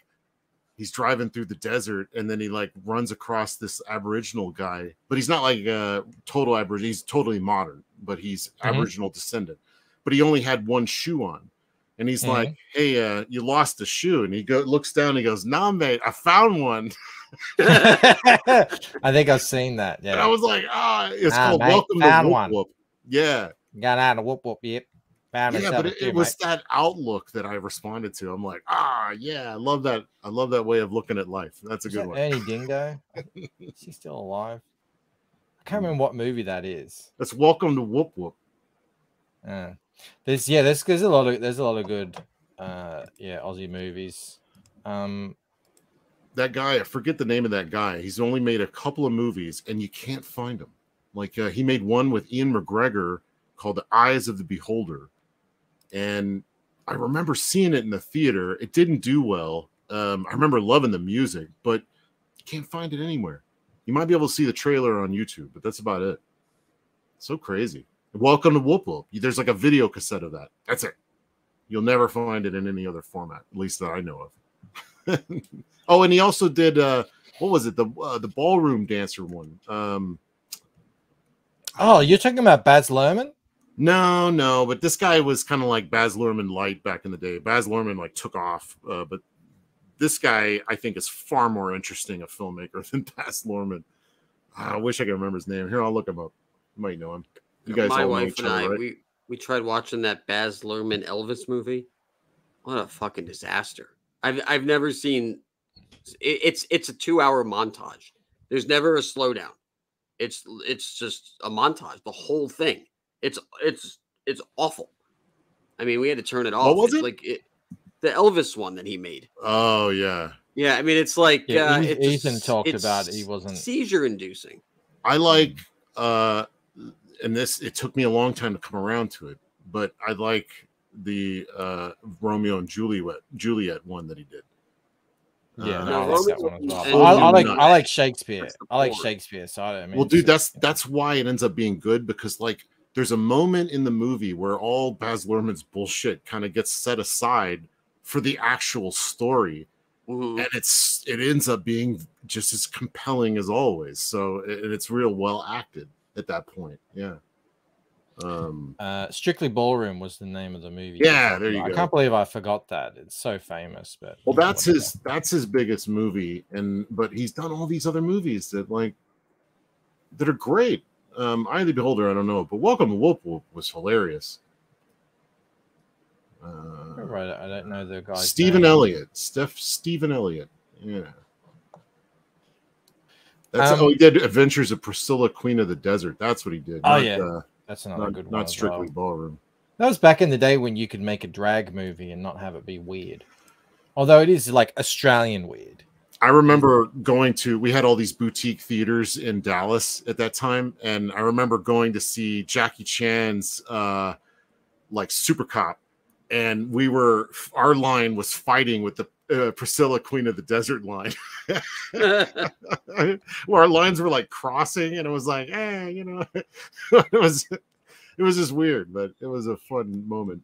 he's driving through the desert and then he like runs across this Aboriginal guy, but he's not like a total Aboriginal. He's totally modern, but he's Mhm. Aboriginal descendant. But he only had one shoe on. And he's Mhm. like, "Hey, uh, you lost a shoe." And he go looks down. And he goes, "Nah, mate, I found one." i think i've seen that And I was like, "Ah, it's Ah, called mate, Welcome to Whoop. Whoop." Yeah, got out of whoop whoop yep found yeah, but it, it was mate. that outlook that I responded to. I'm like, "Ah, yeah, I love that. I love that way of looking at life. That's a Is good that one." ernie dingo is he still alive i can't remember what movie that is That's Welcome to Woop Woop. Uh, there's yeah, there's there's a lot of there's a lot of good uh yeah Aussie movies. Um that guy, I forget the name of that guy. He's only made a couple of movies, and you can't find him. Like uh, he made one with Ewan McGregor called The Eyes of the Beholder, and I remember seeing it in the theater. It didn't do well. Um, I remember loving the music, but you can't find it anywhere. You might be able to see the trailer on YouTube, but that's about it. So crazy. Welcome to Woop Woop. There's like a video cassette of that. That's it. You'll never find it in any other format, at least that I know of. oh, and he also did uh what was it? The uh, the ballroom dancer one. Um Oh, you're talking about Baz Luhrmann? No, no, but this guy was kind of like Baz Luhrmann light back in the day. Baz Luhrmann like took off, uh, but this guy I think is far more interesting a filmmaker than Baz Luhrmann. I wish I could remember his name. Here, I'll look him up. You might know him. You guys My wife and other, I, right? we we tried watching that Baz Luhrmann Elvis movie. What a fucking disaster! I've I've never seen. It, it's it's a two hour montage. There's never a slowdown. It's it's just a montage. The whole thing. It's it's it's awful. I mean, we had to turn it off. was It's it? Like it, the Elvis one that he made. Oh yeah. Yeah, I mean, it's like Yeah, uh, Eth- it's Ethan talked it's about he wasn't- seizure inducing. I like uh and this it took me a long time to come around to it, but I like the uh Romeo and Juliet Juliet one that he did. Yeah, Uh, no, I like that one as well. I, I like I like Shakespeare. I like. Shakespeare. So I don't mean well, dude, that's that's why it ends up being good because like there's a moment in the movie where all Baz Luhrmann's bullshit kind of gets set aside for the actual story, Mhm. and it's it ends up being just as compelling as always. So and it's real well acted at that point. Yeah. Um. uh, Strictly Ballroom was the name of the movie. Yeah, there you I go. can't believe I forgot that. It's so famous, but Well, that's whatever. his that's his biggest movie, and but he's done all these other movies that like that are great. Um, Eye of the Beholder, I don't know, but Welcome to Woop Woop was hilarious. Uh, Right, I don't know the guy. Stephan name. Elliott, Steph Stephan Elliott, yeah. That's Um, oh, he did Adventures of Priscilla, Queen of the Desert. That's what he did. Oh, not, yeah. uh, That's another not, good one. not strictly well. ballroom. That was back in the day when you could make a drag movie and not have it be weird. Although it is like Australian weird. I remember going to we had all these boutique theaters in Dallas at that time, and I remember going to see Jackie Chan's uh like Super Cop, and we were our line was fighting with the uh, Priscilla Queen of the Desert line, where our lines were like crossing, and it was like, eh, you know, it was it was just weird, but it was a fun moment.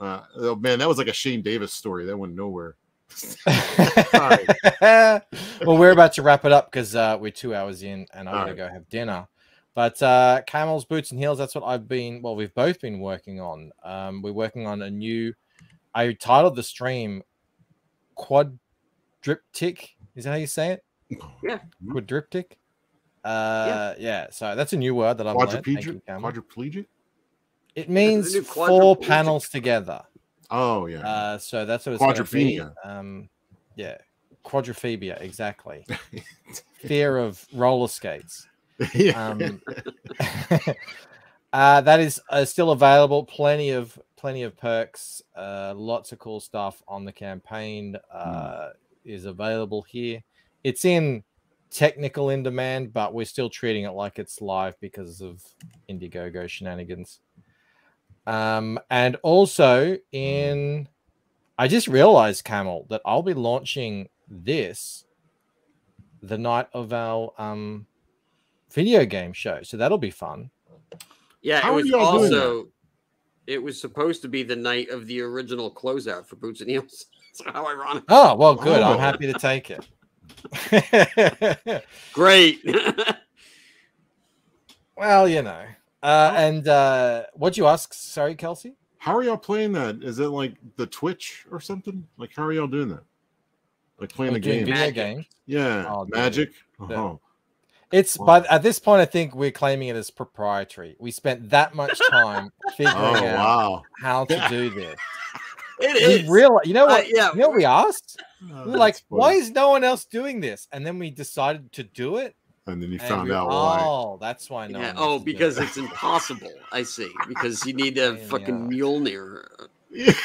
Uh, oh man, that was like a Shane Davis story that went nowhere. Sorry. well, we're about to wrap it up because uh, we're two hours in and I'm All going to go have dinner. But uh, camels, boots, and heels, that's what I've been, well, we've both been working on. Um, we're working on a new, I titled the stream Quadriptych. Is that how you say it? Yeah. quad Quadriptych? Uh, yeah. yeah. so that's a new word that I'm learning. Thank you, Quadriplegic? Quadriplegic? It means new four panels together. Oh yeah. Uh, so that's what it's. Quadrophenia. Um, yeah, quadrophobia, exactly. Fear of roller skates. Um, uh, that is uh, still available. Plenty of plenty of perks. Uh, lots of cool stuff on the campaign uh, is available here. It's in technical in demand, but we're still treating it like it's live because of Indiegogo shenanigans. Um, and also in, I just realized, Camel, that I'll be launching this the night of our um video game show. So that'll be fun. Yeah, How it was y'all doing that? also it was supposed to be the night of the original closeout for Boots and Heels. So how ironic. Oh, well, good. Oh. I'm happy to take it. Great. well, you know. Uh, and uh, what'd you ask? Sorry, Kelsey? How are y'all playing that? Is it like the Twitch or something? Like how are y'all doing that? Like playing We're the game? video Magic. games. Yeah, Oh, dude. magic. The- Oh, It's Wow. but at this point, I think we're claiming it as proprietary. We spent that much time figuring oh out wow. how to do this. it We is. real, you know Uh, what? yeah, you know what we asked? Oh, We were like, that's why is no one else doing this? And then we decided to do it. And then you and found we- out why. Oh, that's why no. Yeah, one oh, wants to do because it's impossible. I see. Because you need a Pain fucking ass. Mjolnir. it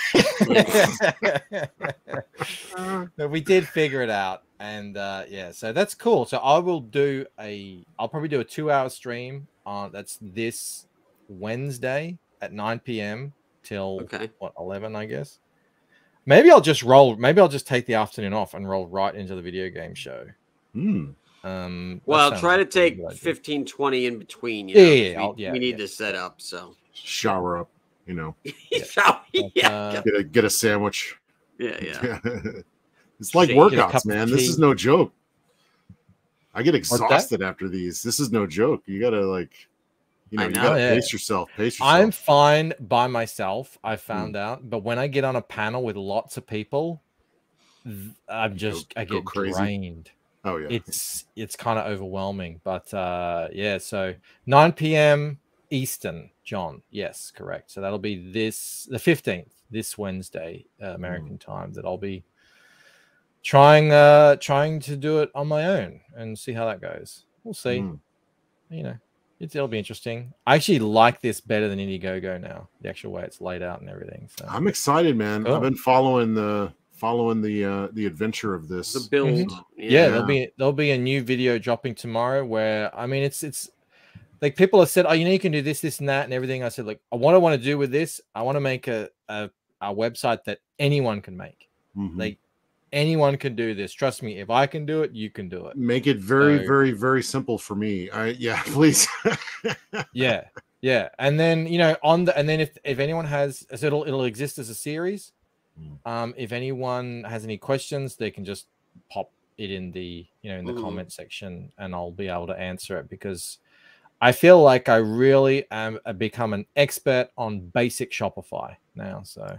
but we did figure it out, and uh, yeah, so that's cool. So I will do a, I'll probably do a two-hour stream on that's this Wednesday at 9 p.m. till Okay. what 11, I guess. Maybe I'll just roll. Maybe I'll just take the afternoon off and roll right into the video game show. Hmm. Um, that Well, sounds try to like a pretty take good idea. 15, 20 in between. You Yeah, know, yeah, 'cause yeah, we, yeah, we need yeah, to set up. So Shower up, you know, shower, we? Yeah, uh, get a get a sandwich. yeah, yeah. it's like Shake, workouts, man. This is no joke. I get exhausted after these. This is no joke. You gotta like, you know, I you gotta Yeah. pace yourself. Pace yourself. I'm fine by myself. I found out, but when I get on a panel with lots of people, I'm just I get drained. Oh yeah. It's it's kind of overwhelming. But uh yeah, so 9 p.m. Eastern, John. Yes, correct. So that'll be this the 15th, this Wednesday, uh. American time. That I'll be trying uh trying to do it on my own and see how that goes. We'll see. Mm. You know, it's, it'll be interesting. I actually like this better than Indiegogo now. The actual way it's laid out and everything. So I'm excited, man. Cool. I've been following the following the uh the adventure of this. The build. yeah, Yeah. there'll be there'll be a new video dropping tomorrow where I mean it's it's like people have said, oh, you know, you can do this, this, and that, and everything. I said, like, what I want to do with this, I want to make a, a a website that anyone can make. Mhm. Like anyone can do this. Trust me, if I can do it, you can do it. Make it very, So- very, very simple for me. I yeah, please. Yeah, yeah. And then you know, on the and then if if anyone has, so it'll it'll exist as a series. Mm. Um, if anyone has any questions, they can just pop it in the you know in the Mhm. comment section, and I'll be able to answer it because I feel like I really am become an expert on basic Shopify now. So,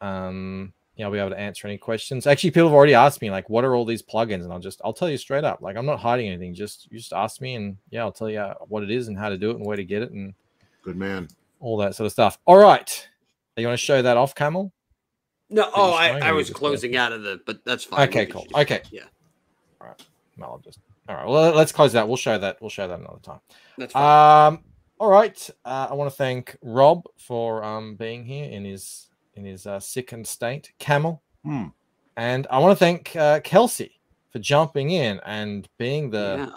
um, yeah, I'll be able to answer any questions. Actually, people have already asked me like, what are all these plugins, and I'll just I'll tell you straight up. Like, I'm not hiding anything. Just you just ask me, and yeah, I'll tell you what it is and how to do it and where to get it and Good man. all that sort of stuff. All right, you want to show that off, Camel? No, oh, I, I was just- closing out of the, but that's fine. Okay, cool. should- Okay. Yeah, All right, No, I'll just all right. Well, let's close that. We'll show that. We'll show that another time. that's fine. Um, all right. Uh, I want to thank Rob for um being here in his in his uh, sickened state, Camel, Hmm. and I want to thank uh, Kelsey for jumping in and being the yeah.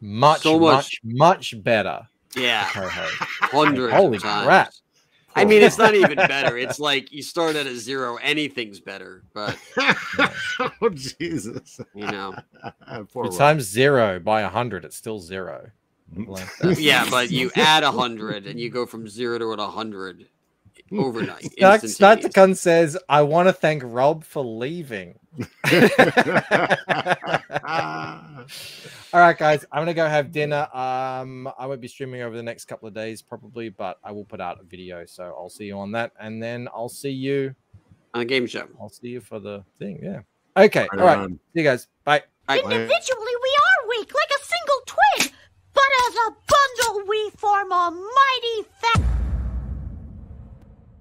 much, So much, much. much better Yeah. co-host. Holy times. crap. I mean, it's not even better. It's like you start at a zero, anything's better. But oh Jesus. you know, Poor You times zero by a hundred, it's still zero. Mm-hmm. Like yeah, but you add a hundred and you go from zero to a hundred overnight. Stark instantaneous. Starticon says, I want to thank Rob for leaving. All right, guys, I'm gonna go have dinner. Um, I won't be streaming over the next couple of days, probably, but I will put out a video. So I'll see you on that, and then I'll see you. on the game show. I'll see you for the thing. Yeah. Okay. Right All right. on. See you guys. Bye. Right. Individually, we are weak, like a single twin. But as a bundle, we form a mighty